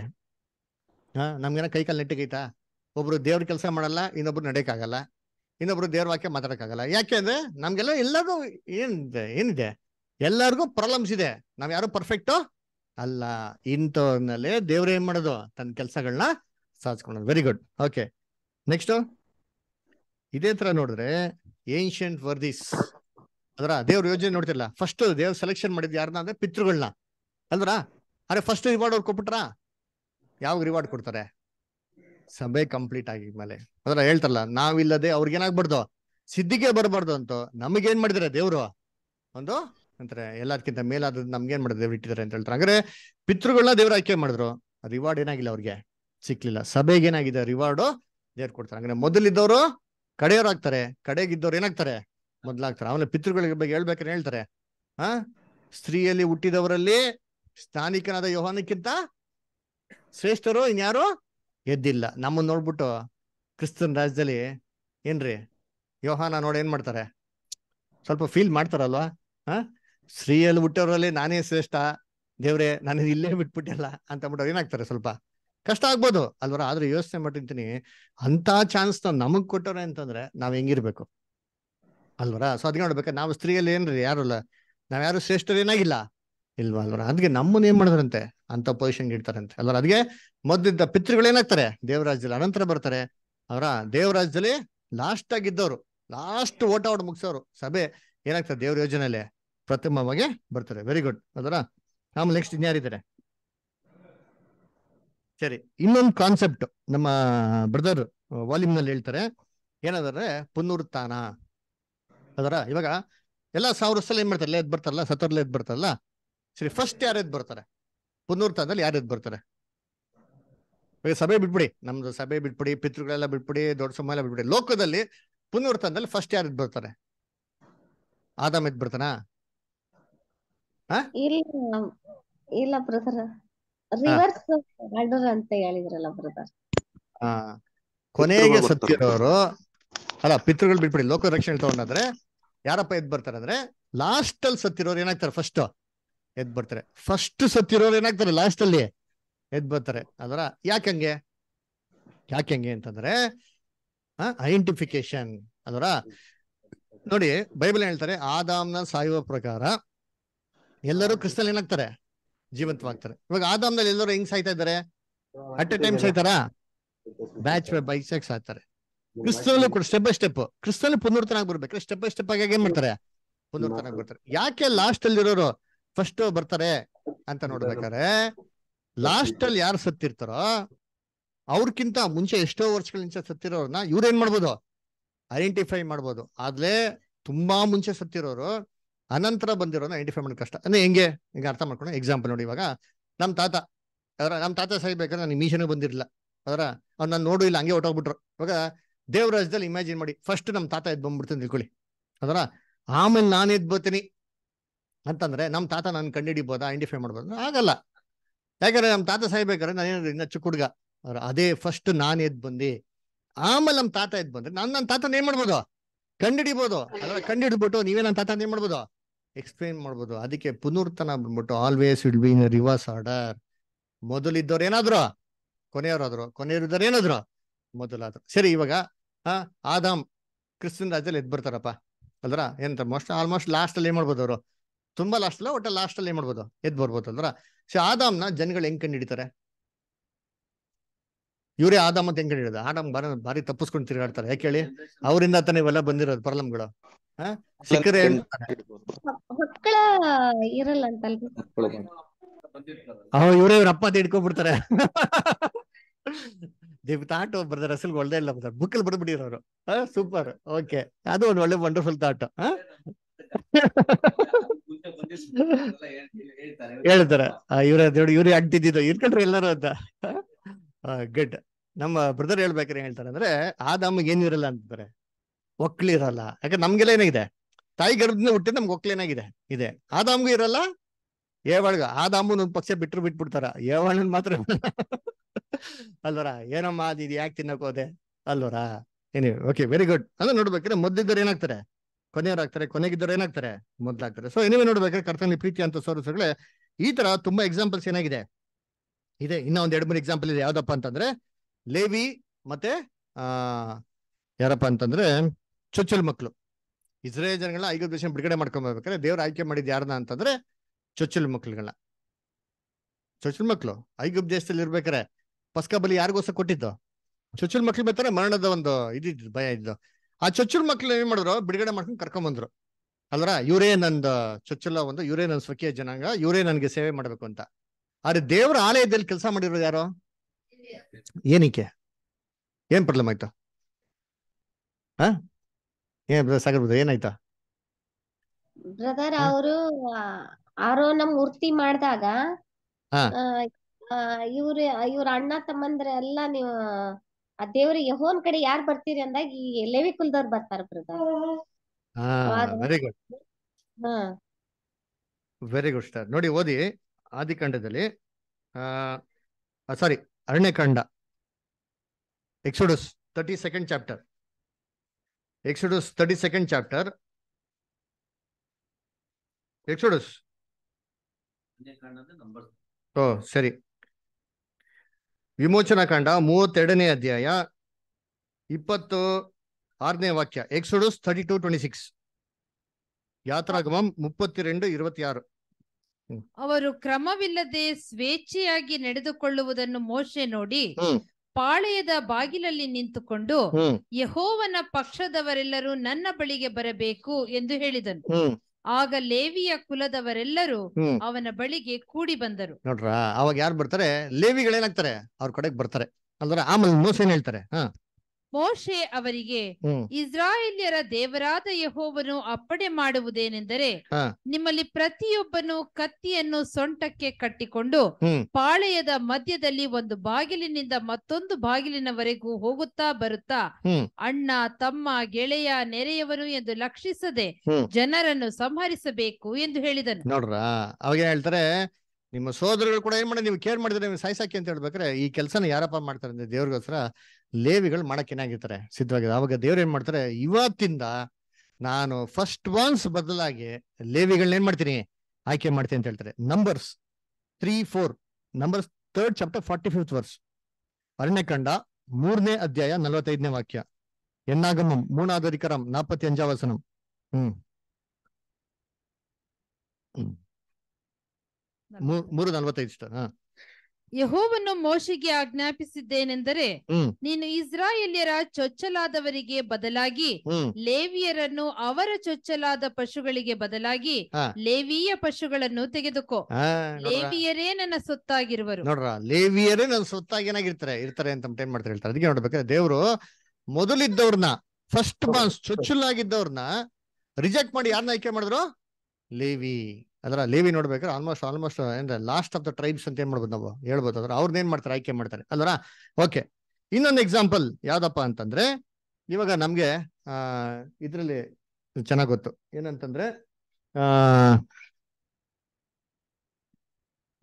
ಹಾ ನಮ್ಗೇನ ಕೈ ಕಾಲು ನೆಟ್ಟಿಗೈತಾ? ಒಬ್ರು ದೇವ್ರ ಕೆಲಸ ಮಾಡಲ್ಲ, ಇನ್ನೊಬ್ರು ನಡೆಯಕ್ಕಾಗಲ್ಲ. ಇನ್ನೊಬ್ರು ದೇವ್ರ ವಾಕ್ಯ ಮಾತಾಡಕ್ಕಾಗಲ್ಲ. ಯಾಕೆ ಅಂದ್ರೆ ನಮ್ಗೆಲ್ಲ ಎಲ್ಲರಿಗೂ ಏನಿದೆ ಏನಿದೆ? ಎಲ್ಲರಿಗೂ ಪ್ರಾಬ್ಲಮ್ಸ್ ಇದೆ. ನಾವ್ ಯಾರು ಪರ್ಫೆಕ್ಟು ಅಲ್ಲ ಇಂಥವ್ರನ್ನಲ್ಲಿ ದೇವ್ರ ಏನ್ ಮಾಡೋದು? ತನ್ನ ಕೆಲಸಗಳನ್ನ ಸಾಧಿಸ್ಕೊಳ್ಳೋದು ವೆರಿ ಗುಡ್ ಓಕೆ ನೆಕ್ಸ್ಟ್ ಇದೇ ತರ ನೋಡಿದ್ರೆ ಏನ್ಷಿಯಂಟ್ ವರ್ದೀಸ್ ಅದರ ದೇವ್ರ ಯೋಜನೆ ನೋಡ್ತಿರಲ್ಲ ಫಸ್ಟ್ ದೇವ್ರ ಸೆಲೆಕ್ಷನ್ ಮಾಡಿದ್ ಯಾರನ್ನ ಅಂದ್ರೆ ಪಿತೃಗಳನ್ನ ಅಂದ್ರ ಅರೆ ಫಸ್ಟ್ ರಿವಾರ್ಡ್ ಅವ್ರು ಕೊಟ್ಬಿಟ್ರ? ಯಾವಾಗ ರಿವಾರ್ಡ್ ಕೊಡ್ತಾರೆ? ಸಭೆ ಕಂಪ್ಲೀಟ್ ಆಗಿದ್ಮೇಲೆ. ಅದರ ಹೇಳ್ತಾರಲ್ಲ, ನಾವಿಲ್ಲದೆ ಅವ್ರಿಗೇನಾಗ್ಬಾರ್ದು ಸಿದ್ಧಿಗೆ ಬರಬಾರ್ದು ಅಂತ. ನಮಗೇನ್ ಮಾಡಿದಾರೆ ದೇವ್ರು? ಒಂದು ಅಂತಾರೆ ಎಲ್ಲದಕ್ಕಿಂತ ಮೇಲಾದ ನಮ್ಗೇನ್ ಮಾಡಿದ್ರು ದೇವ್ರು ಇಟ್ಟಿದ್ದಾರೆ ಅಂತ ಹೇಳ್ತಾರೆ. ಅಂದ್ರೆ ಪಿತೃಗಳನ್ನ ದೇವ್ರ ಆಯ್ಕೆ ಮಾಡಿದ್ರು. ರಿವಾರ್ಡ್ ಏನಾಗಿಲ್ಲ ಅವ್ರಿಗೆ. ಸಿಕ್ಲಿಲ್ಲ. ಸಭೆಗೆ ಏನಾಗಿದೆ? ರಿವಾರ್ಡು ದೇವ್ರು ಕೊಡ್ತಾರೆ. ಅಂದ್ರೆ ಮೊದಲಿದ್ದವರು ಕಡೆಯವ್ರು ಆಗ್ತಾರೆ. ಕಡೆಗಿದ್ದವ್ರು ಏನಾಗ್ತಾರೆ? ಮೊದ್ಲಾಗ್ತಾರೆ. ಆಮೇಲೆ ಪಿತೃಗಳ ಬಗ್ಗೆ ಹೇಳ್ಬೇಕಂದ್ರೆ ಹೇಳ್ತಾರೆ. ಆ? ಸ್ತ್ರೀಯಲ್ಲಿ ಹುಟ್ಟಿದವರಲ್ಲಿ ಸ್ಥಾನಿಕನಾದ ಯೋಹಾನಕ್ಕಿಂತ ಶ್ರೇಷ್ಠರು ಇನ್ಯಾರು? ಎದ್ದಿಲ್ಲ. ನಮ್ಮನ್ನ ನೋಡ್ಬಿಟ್ಟು ಕ್ರಿಸ್ತನ್ ರಾಜ್ಯದಲ್ಲಿ ಏನ್ರಿ? ಯೋಹಾನ ನೋಡಿ ಏನ್ ಮಾಡ್ತಾರೆ? ಸ್ವಲ್ಪ ಫೀಲ್ ಮಾಡ್ತಾರಲ್ವಾ? ಆ? ಸ್ತ್ರೀಯಲ್ಲಿ ಹುಟ್ಟೋರಲ್ಲಿ ನಾನೇ ಶ್ರೇಷ್ಠ, ದೇವ್ರೆ ನಾನು ಇಲ್ಲೇ ಬಿಟ್ಬಿಟ್ಟಿಲ್ಲ ಅಂತ ಬಿಟ್ಟು ಏನಾಗ್ತಾರೆ ಸ್ವಲ್ಪ ಕಷ್ಟ ಆಗ್ಬೋದು ಅಲ್ವರ? ಆದ್ರೆ ಯೋಚನೆ ಮಾಡಿರ್ತೀನಿ ಅಂತ ಚಾನ್ಸ್ ನಮಗ್ ಕೊಟ್ಟವ್ರೆ ಅಂತಂದ್ರೆ ನಾವ್ ಹೆಂಗಿರ್ಬೇಕು? ಅಲ್ವರ? ಸೊ ಅದಕ್ಕೆ ನೋಡ್ಬೇಕು, ನಾವು ಸ್ತ್ರೀಯಲ್ಲಿ ಏನ್ರಿ? ಯಾರು ಅಲ್ಲ? ನಾವ್ ಯಾರು ಶ್ರೇಷ್ಠರು ಏನಾಗಿಲ್ಲ? ಇಲ್ವಾ ಅಲ್ವರ? ಅದಕ್ಕೆ ನಮ್ಮನ್ನ ಏನ್ ಮಾಡಿದ್ರಂತೆ ಅಂತ ಪೊಸಿಷನ್ ಇಡ್ತಾರಂತೆ. ಅಲ್ವರ? ಅದಕ್ಕೆ ಮೊದ್ಲಿದ್ದ ಪಿತೃಗಳು ಏನಾಗ್ತಾರೆ? ದೇವರಾಜ್ಯದಲ್ಲಿ ಅನಂತರ ಬರ್ತಾರೆ. ಅವರ? ದೇವರಾಜ್ಯದಲ್ಲಿ ಲಾಸ್ಟ್ ಆಗಿದ್ದವರು ಲಾಸ್ಟ್ ಓಟ ಮುಗಿಸೋರು, ಸಭೆ ಏನಾಗ್ತದೆ ದೇವ್ರ ಯೋಜನೆಯಲ್ಲಿ ಪ್ರಥಮವಾಗಿ ಬರ್ತಾರೆ. ವೆರಿ ಗುಡ್ ಅದರ ಆಮೇಲೆ ನೆಕ್ಸ್ಟ್ ಇನ್ಯಾರಿದ್ದಾರೆ ಸರಿ, ಇನ್ನೊಂದು ಕಾನ್ಸೆಪ್ಟ್ ನಮ್ಮ ಬ್ರದರ್ ವಾಲ್ಯೂಮ್ನಲ್ಲಿ ಹೇಳ್ತಾರೆ. ಏನಂದ್ರೆ ಪುನರುತ್ಥಾನ ಅದರ ಇವಾಗ ಎಲ್ಲ ಸಾವಿರ ಸಲ ಏನ್ ಮಾಡ್ತಾರೆ ಎದ್ ಬರ್ತಾರಲ್ಲ, ಸತ್ತರ್ಲ ಎದ್ ಬರ್ತಾರಲ್ಲ, ಸರಿ ಫಸ್ಟ್ ಯಾರು ಎದ್ ಬರ್ತಾರೆ? ಪುನರುತ್ಥಾನದಲ್ಲಿ ಯಾರು ಎದ್ ಬರ್ತಾರೆ? ಇವಾಗ ಸಭೆ ಬಿಟ್ಬಿಡಿ, ನಮ್ದು ಸಭೆ ಬಿಟ್ಬಿಡಿ, ಪಿತೃಗಳೆಲ್ಲ ಬಿಟ್ಬಿಡಿ, ದೊಡ್ಡ ಸಮ ಎಲ್ಲ ಬಿಟ್ಬಿಡಿ. ಲೋಕದಲ್ಲಿ ಪುನರುತ್ಥಾನದಲ್ಲಿ ಫಸ್ಟ್ ಯಾರು ಎದ್ ಬರ್ತಾರೆ? ಆದಾಮ್ ಎದ್ ಬರ್ತಾನ? ಇಲ್ಲ ಇಲ್ಲ ಬ್ರದರ್ ರಿವರ್ಸ್ ಆರ್ಡರ್ ಅಂತ ಹೇಳಿದ್ರಲ್ಲ ಬ್ರದರ್ ಆ. ಕೊನೆಗೆ ಸತ್ತಿರೋರು ಅಲ್ಲ ಪಿತೃಗಳು ಬಿಟ್ಬಿಡಿ ಲೋಕ ರಕ್ಷಣೆ ತಗೊಂಡಾದ್ರೆ ಯಾರಪ್ಪ ಎದ್ ಬರ್ತಾರೆ ಅಂದ್ರೆ ಲಾಸ್ಟ್ ಅಲ್ಲಿ ಸತ್ತಿರೋರು ಏನಾಗ್ತಾರೆ ಫಸ್ಟ್ ಎದ್ ಬರ್ತಾರೆ. ಫಸ್ಟ್ ಸತ್ತಿರೋರು ಏನಾಗ್ತಾರೆ ಲಾಸ್ಟ್ ಅಲ್ಲಿ? ಎದ್ ಬರ್ತಾರೆ. ಅದರ ಯಾಕಂಗೆ ಯಾಕೆಂಗೆ ಅಂತಂದ್ರೆ ಐಡೆಂಟಿಫಿಕೇಶನ್ ಅದರ ನೋಡಿ ಬೈಬಲ್ ಹೇಳ್ತಾರೆ? ಆದಾಮ್ನ ಸಾಯುವ ಪ್ರಕಾರ ಎಲ್ಲರೂ ಕ್ರಿಸ್ತಲ್ ಏನಾಗ್ತಾರೆ? ಜೀವಂತವಾಗ್ತಾರೆ. ಇವಾಗ ಆದಾಮದಲ್ಲಿ ಎಲ್ಲರೂ ಹೆಂಗ್ ಸಾಯ್ತಾ ಇದ್ದಾರೆ? ಅಟ್ ಎ ಟೈಮ್ ಸಾಯ್ತಾರಾ? ಬ್ಯಾಚ್ ಬೈ ಸೆಕ್ಸ್ ಆಗ್ತಾರೆ ಕ್ರಿಸ್ತನಲ್ಲಿ ಕೂಡ ಸ್ಟೆಪ್ ಬೈ ಸ್ಟೆಪ್ ಕ್ರಿಸ್ತನಲ್ಲಿ ಪುನರ್ತನ ಬರ್ಬೇಕು. ಸ್ಟೆಪ್ ಬೈ ಸ್ಟೆಪ್ ಆಗಿ ಏನ್ ಮಾಡ್ತಾರೆ? ಪುನರ್ತನ ಬರ್ತಾರೆ. ಯಾಕೆ ಲಾಸ್ಟ್ ಅಲ್ಲಿ ಇರೋರು ಫಸ್ಟ್ ಬರ್ತಾರೆ ಅಂತ ನೋಡ್ಬೇಕಾದ್ರೆ ಲಾಸ್ಟ್ ಅಲ್ಲಿ ಯಾರು ಸತ್ತಿರ್ತಾರೋ ಅವ್ರಕ್ಕಿಂತ ಮುಂಚೆ ಎಷ್ಟೋ ವರ್ಷಗಳಿಂದ ಸತ್ತಿರೋರ್ನ ಇವ್ರೇನ್ ಮಾಡ್ಬೋದು? ಐಡೆಂಟಿಫೈ ಮಾಡ್ಬೋದು. ಆದ್ರೆ ತುಂಬಾ ಮುಂಚೆ ಸತ್ತಿರೋರು ಅನಂತರ ಬಂದಿರೋನ ಐಡೆಂಟಿಫೈ ಮಾಡೋದು ಕಷ್ಟ. ಅಂದ್ರೆ ಹೆಂಗೆ? ಈಗ ಅರ್ಥ ಮಾಡ್ಕೊಂಡು ಎಕ್ಸಾಂಪಲ್ ನೋಡಿ ಇವಾಗ. ನಮ್ಮ ತಾತ ಅದರ ನಮ್ಮ ತಾತ ಸಾಯ್ಬೇಕಾದ್ರೆ ನನಗೆ ಮೀಶನೂ ಬಂದಿರಲಿಲ್ಲ. ಅದರ ಅವ್ನು ನಾನು ನೋಡು, ಇಲ್ಲ ಹಂಗೆ ಹೊಟ್ಟೋಗ್ಬಿಟ್ರು ಇವಾಗ ದೇವರಾಜ್ಯದಲ್ಲಿ ಇಮ್ಯಾಜಿನ್ ಮಾಡಿ. ಫಸ್ಟ್ ನಮ್ಮ ತಾತ ಎದ್ದು ಬಂದ್ಬಿಡ್ತೀನಿ ತಿಳ್ಕೊಳ್ಳಿ. ಅದರ ಆಮೇಲೆ ನಾನು ಎದ್ದು ಬರ್ತೀನಿ. ಅಂತಂದ್ರೆ ನಮ್ಮ ತಾತ ನಾನು ಕಂಡುಹಿಡಿಬೋದಾ ಐಡೆಂಟಿಫೈ ಮಾಡ್ಬೋದು? ಆಗಲ್ಲ. ಯಾಕಂದ್ರೆ ನಮ್ಮ ತಾತ ಸಾಯ್ಬೇಕಾದ್ರೆ ನಾನು ಇನ್ನ ಚಿಕ್ಕ ಹುಡುಗ. ಅವ್ರ ಅದೇ ಫಸ್ಟ್ ನಾನು ಎದ್ದು ಬಂದು. ಆಮೇಲೆ ನಮ್ಮ ತಾತ ಎದ್ದು ಬಂದ್ರೆ ನಾನು ನನ್ನ ತಾತನ ಏನ್ ಮಾಡ್ಬೋದು? ಕಂಡಿಡಿಬೋದು. ಅದರ ಕಂಡಿಡ್ಬಿಟ್ಟು ನೀವೇ ನನ್ನ ತಾತನ ಏನ್ ಮಾಡ್ಬೋದು? ಎಕ್ಸ್ಪ್ಲೇನ್ ಮಾಡ್ಬೋದು. ಅದಕ್ಕೆ ಪುನರ್ತನ ಬಂದ್ಬಿಟ್ಟು always will be in reverse order ಮೊದಲಿದ್ದವ್ರು ಏನಾದ್ರು? ಕೊನೆಯವರಾದ್ರು. ಕೊನೆಯವರಿದ್ದವ್ರು ಏನಾದ್ರು? ಮೊದಲಾದ್ರು. ಸರಿ, ಇವಾಗ ಆದಾಮ್ ಕ್ರಿಸ್ತನ್ ರಾಜ್ಯದಲ್ಲಿ ಎದ್ ಬರ್ತಾರಪ್ಪ. ಅಲ್ರ ಎಂತ ಮೋಸ್ಟ್ ಆಲ್ಮೋಸ್ಟ್ ಲಾಸ್ಟ್ ಅಲ್ಲಿ ಏನ್ ಮಾಡ್ಬೋದು ಅವರು? ತುಂಬಾ ಲಾಸ್ಟ್ ಅಲ್ಲ, ಒಟ್ಟ ಲಾಸ್ಟ್ ಅಲ್ಲಿ ಏನ್ ಮಾಡ್ಬೋದು? ಎದ್ ಬರ್ಬೋದು ಅಲ್ರ ಸೊ, ಆದಾಮ್ನ ಜನಗಳು ಹೆಂಗ್ ಕಂಡು ಹಿಡಿತಾರೆ ಇವರೇ ಆದಾಮ್ ಅಂತ ಹೆಂಗ್ ಕಂಡು ಹಿಡಿದ ಆದಾಮ್ ಬಾರಿ ಬಾರಿ ತಪ್ಪಿಸ್ಕೊಂಡು ತಿರುಗಾಡ್ತಾರೆ. ಯಾಕೆ ಹೇಳಿ? ಅವರಿಂದ ತಾನೇ ಇವೆಲ್ಲ ಬಂದಿರೋದು, ಪ್ರಾಬ್ಲಮ್ಗಳು. ಸಿಕ್ಕರೆ ಮಕ್ಕಳ ಇರಲ್ಲ ಅವ ಇವರೇ ಇವ್ರ ಅಪ್ಪ ತಿಡ್ಕೊಂಡ್ಬಿಡ್ತಾರೆ ದೀಪ್ ತಾಟ್ ಬರ್ತಾರೆ ಅಸಲ್ ಒಳ್ಳೆ ಇಲ್ಲ ಬರ್ತಾರೆ ಬುಕ್ಕಲ್ಲಿ ಅವರು. ಸೂಪರ್ ಓಕೆ ಅದು ಒಂದು ಒಳ್ಳೆ ವಂಡರ್ಫುಲ್ ಥಾಟ್ ಹೇಳ್ತಾರೆ. ಹೇಳ್ತಾರೆ ಇವ್ರ ನೋಡಿ ಇವ್ರಿಗೆ ಅಂಟಿದ್ದು ಇರ್ಕೊಂಡ್ರೆ ಎಲ್ಲರೂ ಅಂತ. ಗುಡ್ ನಮ್ಮ ಬ್ರದರ್ ಹೇಳ್ಬೇಕಾರೆ ಹೇಳ್ತಾರೆ ಅಂದ್ರೆ ಆದಾಮಿಗೆ ಏನು ಇರಲ್ಲ ಅಂತಾರೆ ಒಕ್ಲಿರಲ್ಲ. ಯಾಕಂದ್ರೆ ನಮ್ಗೆಲ್ಲ ಏನಾಗಿದೆ? ತಾಯಿ ಗರ್ಭದಿಂದ ಹುಟ್ಟಿದ ನಮ್ಗೆ ಒಕ್ಲೇನಾಗಿದೆ ಇದೆ. ಆದಾಮ್ಗೂ ಇರಲ್ಲ, ಏವಳ್ಗ. ಆದಾಮು ಒಂದ್ ಪಕ್ಷ ಬಿಟ್ರು ಬಿಟ್ಬಿಡ್ತಾರ. ಏವಣ್ಣನ್ ಮಾತ್ರ ಅಲ್ವರ? ಏನಮ್ಮ ಅದು ಇದು ಯಾಕೆ ತಿನ್ನಕ್ ಹೋದೆ? ಅಲ್ವರ? ಏನಿ ಓಕೆ ವೆರಿ ಗುಡ್ ಅಂದ್ರೆ ನೋಡ್ಬೇಕ್ರೆ ಮೊದ್ಲಿದ್ದವ್ರು ಏನಾಗ್ತಾರೆ? ಕೊನೆಯವರಾಗ್ತಾರೆ, ಕೊನೆಗಿದ್ದವ್ರು ಏನಾಗ್ತಾರೆ? ಮೊದ್ಲಾಗ್ತಾರೆ. ಸೊ ಏನಿವೆ ನೋಡ್ಬೇಕಾದ್ರೆ ಕರ್ತನಲ್ಲಿ ಪ್ರೀತಿ ಅಂತ ಸೋರ್ಸಗಳೇ ಈ ತರ ತುಂಬಾ ಎಕ್ಸಾಂಪಲ್ಸ್ ಏನಾಗಿದೆ? ಇದೆ. ಇನ್ನ ಒಂದ್ ಎರಡ್ ಮೂರು ಎಕ್ಸಾಂಪಲ್ ಇದೆ. ಯಾವ್ದಪ್ಪ ಅಂತಂದ್ರೆ, ಲೇವಿ ಮತ್ತೆ, ಆ, ಯಾರಪ್ಪ ಅಂತಂದ್ರೆ ಚೊಚ್ಚಲು ಮಕ್ಕಳು. ಇಸ್ರೇಲ್ ಜನಗಳನ್ನ ಐದು ದೇಶ ಬಿಡುಗಡೆ ಮಾಡ್ಕೊಂಡ್ಬೇಕಾದ್ರೆ ದೇವ್ರ ಆಯ್ಕೆ ಮಾಡಿದ್ ಯಾರನ್ನ ಅಂತಂದ್ರೆ ಚೊಚ್ಚಲ್ ಮಕ್ಳುಗಳನ್ನ ಚೊಚ್ಚಲು ಮಕ್ಳು ಐಗುಪ್ ದೇಶದಲ್ಲಿ ಇರ್ಬೇಕಾರೆ ಪಸ್ಕ ಬಲಿ ಯಾರಿಗೋಸ್ಕರ ಕೊಟ್ಟಿದ್ದು? ಚೊಚ್ಚಲು ಮಕ್ಳು ಬೇತಾರೆ ಮರಣದ ಒಂದು ಇದಿದ್ದು ಭಯ ಇದ್ದು ಆ ಚೊಚ್ಚಲು ಮಕ್ಳು ಏನ್ ಮಾಡಿದ್ರು? ಬಿಡುಗಡೆ ಮಾಡ್ಕೊಂಡು ಕರ್ಕೊಂಡ್ ಬಂದ್ರು. ಅಲ್ರ ಇವರೇ ನಂದ ಚೊಚ್ಚಲ ಒಂದು ಇವರೇ ನನ್ನ ಸ್ವಕೀಯ ಜನಾಂಗ ಇವರೇ ನನ್ಗೆ ಸೇವೆ ಮಾಡ್ಬೇಕು ಅಂತ. ಆದ್ರೆ ದೇವ್ರ ಆಲಯದಲ್ಲಿ ಕೆಲಸ ಮಾಡಿರೋದು ಯಾರು? ಏನಕ್ಕೆ? ಏನ್ ಪ್ರಾಬ್ಲಮ್ ಆಯ್ತು? ಹಾ? ಏನ್ ಸಾಗರ್ ಬ್ರದರ್ ಏನಾಯ್ತಾ? ಬ್ರದರ್ ಹಾ? ಅವರು ಆರೋನ ಮೂರ್ತಿ ಮಾಡಿದಾಗ ಹಾ. ಇವ್ರ ಇವ್ರ ಅಣ್ಣ ತಮ್ಮಂದ್ರ ಎಲ್ಲ ನೀವು ಆ ದೇವ್ರ ಯಹೋನ್ ಕಡೆ ಯಾರ್ ಬರ್ತೀರಿ ಅಂದಾಗ ಈ ಲೇವಿ ಕುಲದವ್ರು ಬರ್ತಾರ ಬ್ರದರ್ ಹಾ ವೆರಿ ಗುಡ್ ಹಾ. ವೆರಿ ಗುಡ್ ಸ್ಟಾರ್ ನೋಡಿ ಓದಿ ಆದಿಕಾಂಡದಲ್ಲಿ ಆ sorry Aranya Kanda Exodus thirty second chapter second chapter Exodus number ಓ ಸರಿ ವಿಮೋಚನಾ ಕಾಂಡ ಮೂವತ್ತೆರಡನೇ ಅಧ್ಯಾಯ ಇಪ್ಪತ್ತು ಆರನೇ ವಾಕ್ಯ. Exodus thirty two twenty six ಯಾತ್ರಾಗಮಂ ಮುಪ್ಪತ್ತಿರೆಂಡು ಇರುವತ್ತಾರು ಅವರು ಕ್ರಮವಿಲ್ಲದೆ ಸ್ವೇಚ್ಛೆಯಾಗಿ ನಡೆದುಕೊಳ್ಳುವುದನ್ನು ಮೋಶೆ ನೋಡಿ ಪಾಳೆಯದ ಬಾಗಿಲಲ್ಲಿ ನಿಂತುಕೊಂಡು ಯಹೋವನ ಪಕ್ಷದವರೆಲ್ಲರೂ ನನ್ನ ಬಳಿಗೆ ಬರಬೇಕು ಎಂದು ಹೇಳಿದನು. ಆಗ ಲೇವಿಯ ಕುಲದವರೆಲ್ಲರೂ ಅವನ ಬಳಿಗೆ ಕೂಡಿ ಬಂದರು. ನೋಡ್ರ ಅವಾಗ ಯಾರು ಬರ್ತಾರೆ? ಲೇವಿಗಳೇನಾಗ್ತಾರೆ? ಅವ್ರ ಕಡೆಗೆ ಬರ್ತಾರೆ. ಅಂದ್ರೆ ಆಮೇಲೆ ಮೋಸ ಏನ್ ಹೇಳ್ತಾರೆ. ಹಾ. ಮೋಶೆ ಅವರಿಗೆ ಇಸ್ರಾಯೇಲ್ಯರ ದೇವರಾದ ಯಹೋವನು ಅಪ್ಪಣೆ ಮಾಡುವುದೇನೆಂದರೆ ನಿಮ್ಮಲ್ಲಿ ಪ್ರತಿಯೊಬ್ಬನು ಕತ್ತಿಯನ್ನು ಸೊಂಟಕ್ಕೆ ಕಟ್ಟಿಕೊಂಡು ಪಾಳೆಯದ ಮಧ್ಯದಲ್ಲಿ ಒಂದು ಬಾಗಿಲಿನಿಂದ ಮತ್ತೊಂದು ಬಾಗಿಲಿನವರೆಗೂ ಹೋಗುತ್ತಾ ಬರುತ್ತಾ ಅಣ್ಣ ತಮ್ಮ ಗೆಳೆಯ ನೆರೆಯವರು ಎಂದು ಲಕ್ಷಿಸದೆ ಜನರನ್ನು ಸಂಹರಿಸಬೇಕು ಎಂದು ಹೇಳಿದನು. ನೋಡ್ರ ಅವಾಗ ಹೇಳ್ತಾರೆ ನಿಮ್ಮ ಸೋದರಗಳು ಕೂಡ ಏನ್ ಮಾಡಿ, ನೀವು ಕೇರ್ ಮಾಡಿದ್ರೆ ನೀವು ಸಾಯಿಸಾಕಿ ಅಂತ ಹೇಳ್ಬೇಕಾರೆ ಈ ಕೆಲಸನ ಯಾರಪ್ಪ ಮಾಡ್ತಾರೆ ಅಂದ್ರೆ ದೇವ್ರಿಗೋಸ್ಕರ ಲೇವಿಗಳು ಮಾಡಕ್ ಏನಾಗಿರ್ತಾರೆ? ಸಿದ್ಧವಾಗಿದೆ ಅವಾಗ ದೇವ್ರು ಏನ್ ಮಾಡ್ತಾರೆ? ಇವತ್ತಿಂದ ನಾನು ಫಸ್ಟ್ ವಾನ್ಸ್ ಬದಲಾಗಿ ಲೇವಿಗಳನ್ನ ಏನ್ ಮಾಡ್ತೀನಿ? ಆಯ್ಕೆ ಮಾಡ್ತೀನಿ ಅಂತ ಹೇಳ್ತಾರೆ. Numbers three four Numbers third chapter forty fifth verse ಅರಣ್ಯಕಂಡ ಮೂರನೇ ಅಧ್ಯಾಯ ನಲವತ್ತೈದನೇ ವಾಕ್ಯ. ಎನ್ನಾಗಮಂ, ಮೂಣಾದರಿಕರಂ ನಾಪತ್ತಿ ಹ್ಮ್. ಹ್ಮ್. ಮೂರು ನಲ್ವತ್ತೈದು. ಹಾ ಯಹೋವನ್ನು ಮೋಶೆಗೆ ಆಜ್ಞಾಪಿಸಿದ್ದೇನೆಂದರೆ ನೀನು ಇಸ್ರಾಯೇಲ್ಯರ ಚೊಚ್ಚಲಾದವರಿಗೆ ಬದಲಾಗಿ ಲೇವಿಯರನ್ನು ಅವರ ಚೊಚ್ಚಲಾದ ಪಶುಗಳಿಗೆ ಬದಲಾಗಿ. ಲೇವಿಯ ಪಶುಗಳನ್ನು ತೆಗೆದುಕೋ. ಲೇವಿಯರೇ ನನ್ನ ಸೊತ್ತಾಗಿರುವರು. ನೋಡ್ರ ಲೇವಿಯರೇ ನನ್ನ ಸೊತ್ತಾಗಿ ಏನಾಗಿರ್ತಾರೆ ಇರ್ತಾರೆ ಅಂತ ಏನ್ ಮಾಡ್ತಾರೆ ಹೇಳ್ತಾರೆ. ಅದಕ್ಕೆ ನೋಡ್ಬೇಕಾದ್ರೆ ದೇವರು ಮೊದಲಿದ್ದವ್ರನ್ನ ಫಸ್ಟ್ ಬಾನ್ಸ್ ಚೊಚ್ಚಲಾಗಿದ್ದವ್ರನ್ನ ರಿಜೆಕ್ಟ್ ಮಾಡಿ ಯಾರನ್ನ ಆಯ್ಕೆ ಮಾಡಿದ್ರು? ಲೇವಿ. ಅದರ ಲೇವಿ ನೋಡ್ಬೇಕಾದ್ರೆ ಆಲ್ಮೋಸ್ಟ್ ಆಲ್ಮೋಸ್ಟ್ ಅಂದ್ರೆ ಲಾಸ್ಟ್ ಆಫ್ ದ ಟ್ರೈಬ್ಸ್ ಅಂತ ಏನ್ ಮಾಡ್ಬೋದು ನಾವು ಹೇಳ್ಬೋದು. ಅಂದ್ರೆ ಅವ್ರನ್ನ ಏನ್ ಮಾಡ್ತಾರೆ? ಆಯ್ಕೆ ಮಾಡ್ತಾರೆ. ಅಲ್ವರ? ಓಕೆ ಇನ್ನೊಂದು ಎಕ್ಸಾಂಪಲ್ ಯಾವ್ದಪ್ಪ ಅಂತಂದ್ರೆ ಇವಾಗ ನಮ್ಗೆ ಆ ಇದ್ರಲ್ಲಿ ಚೆನ್ನಾಗ್ ಗೊತ್ತು. ಏನಂತಂದ್ರೆ ಆ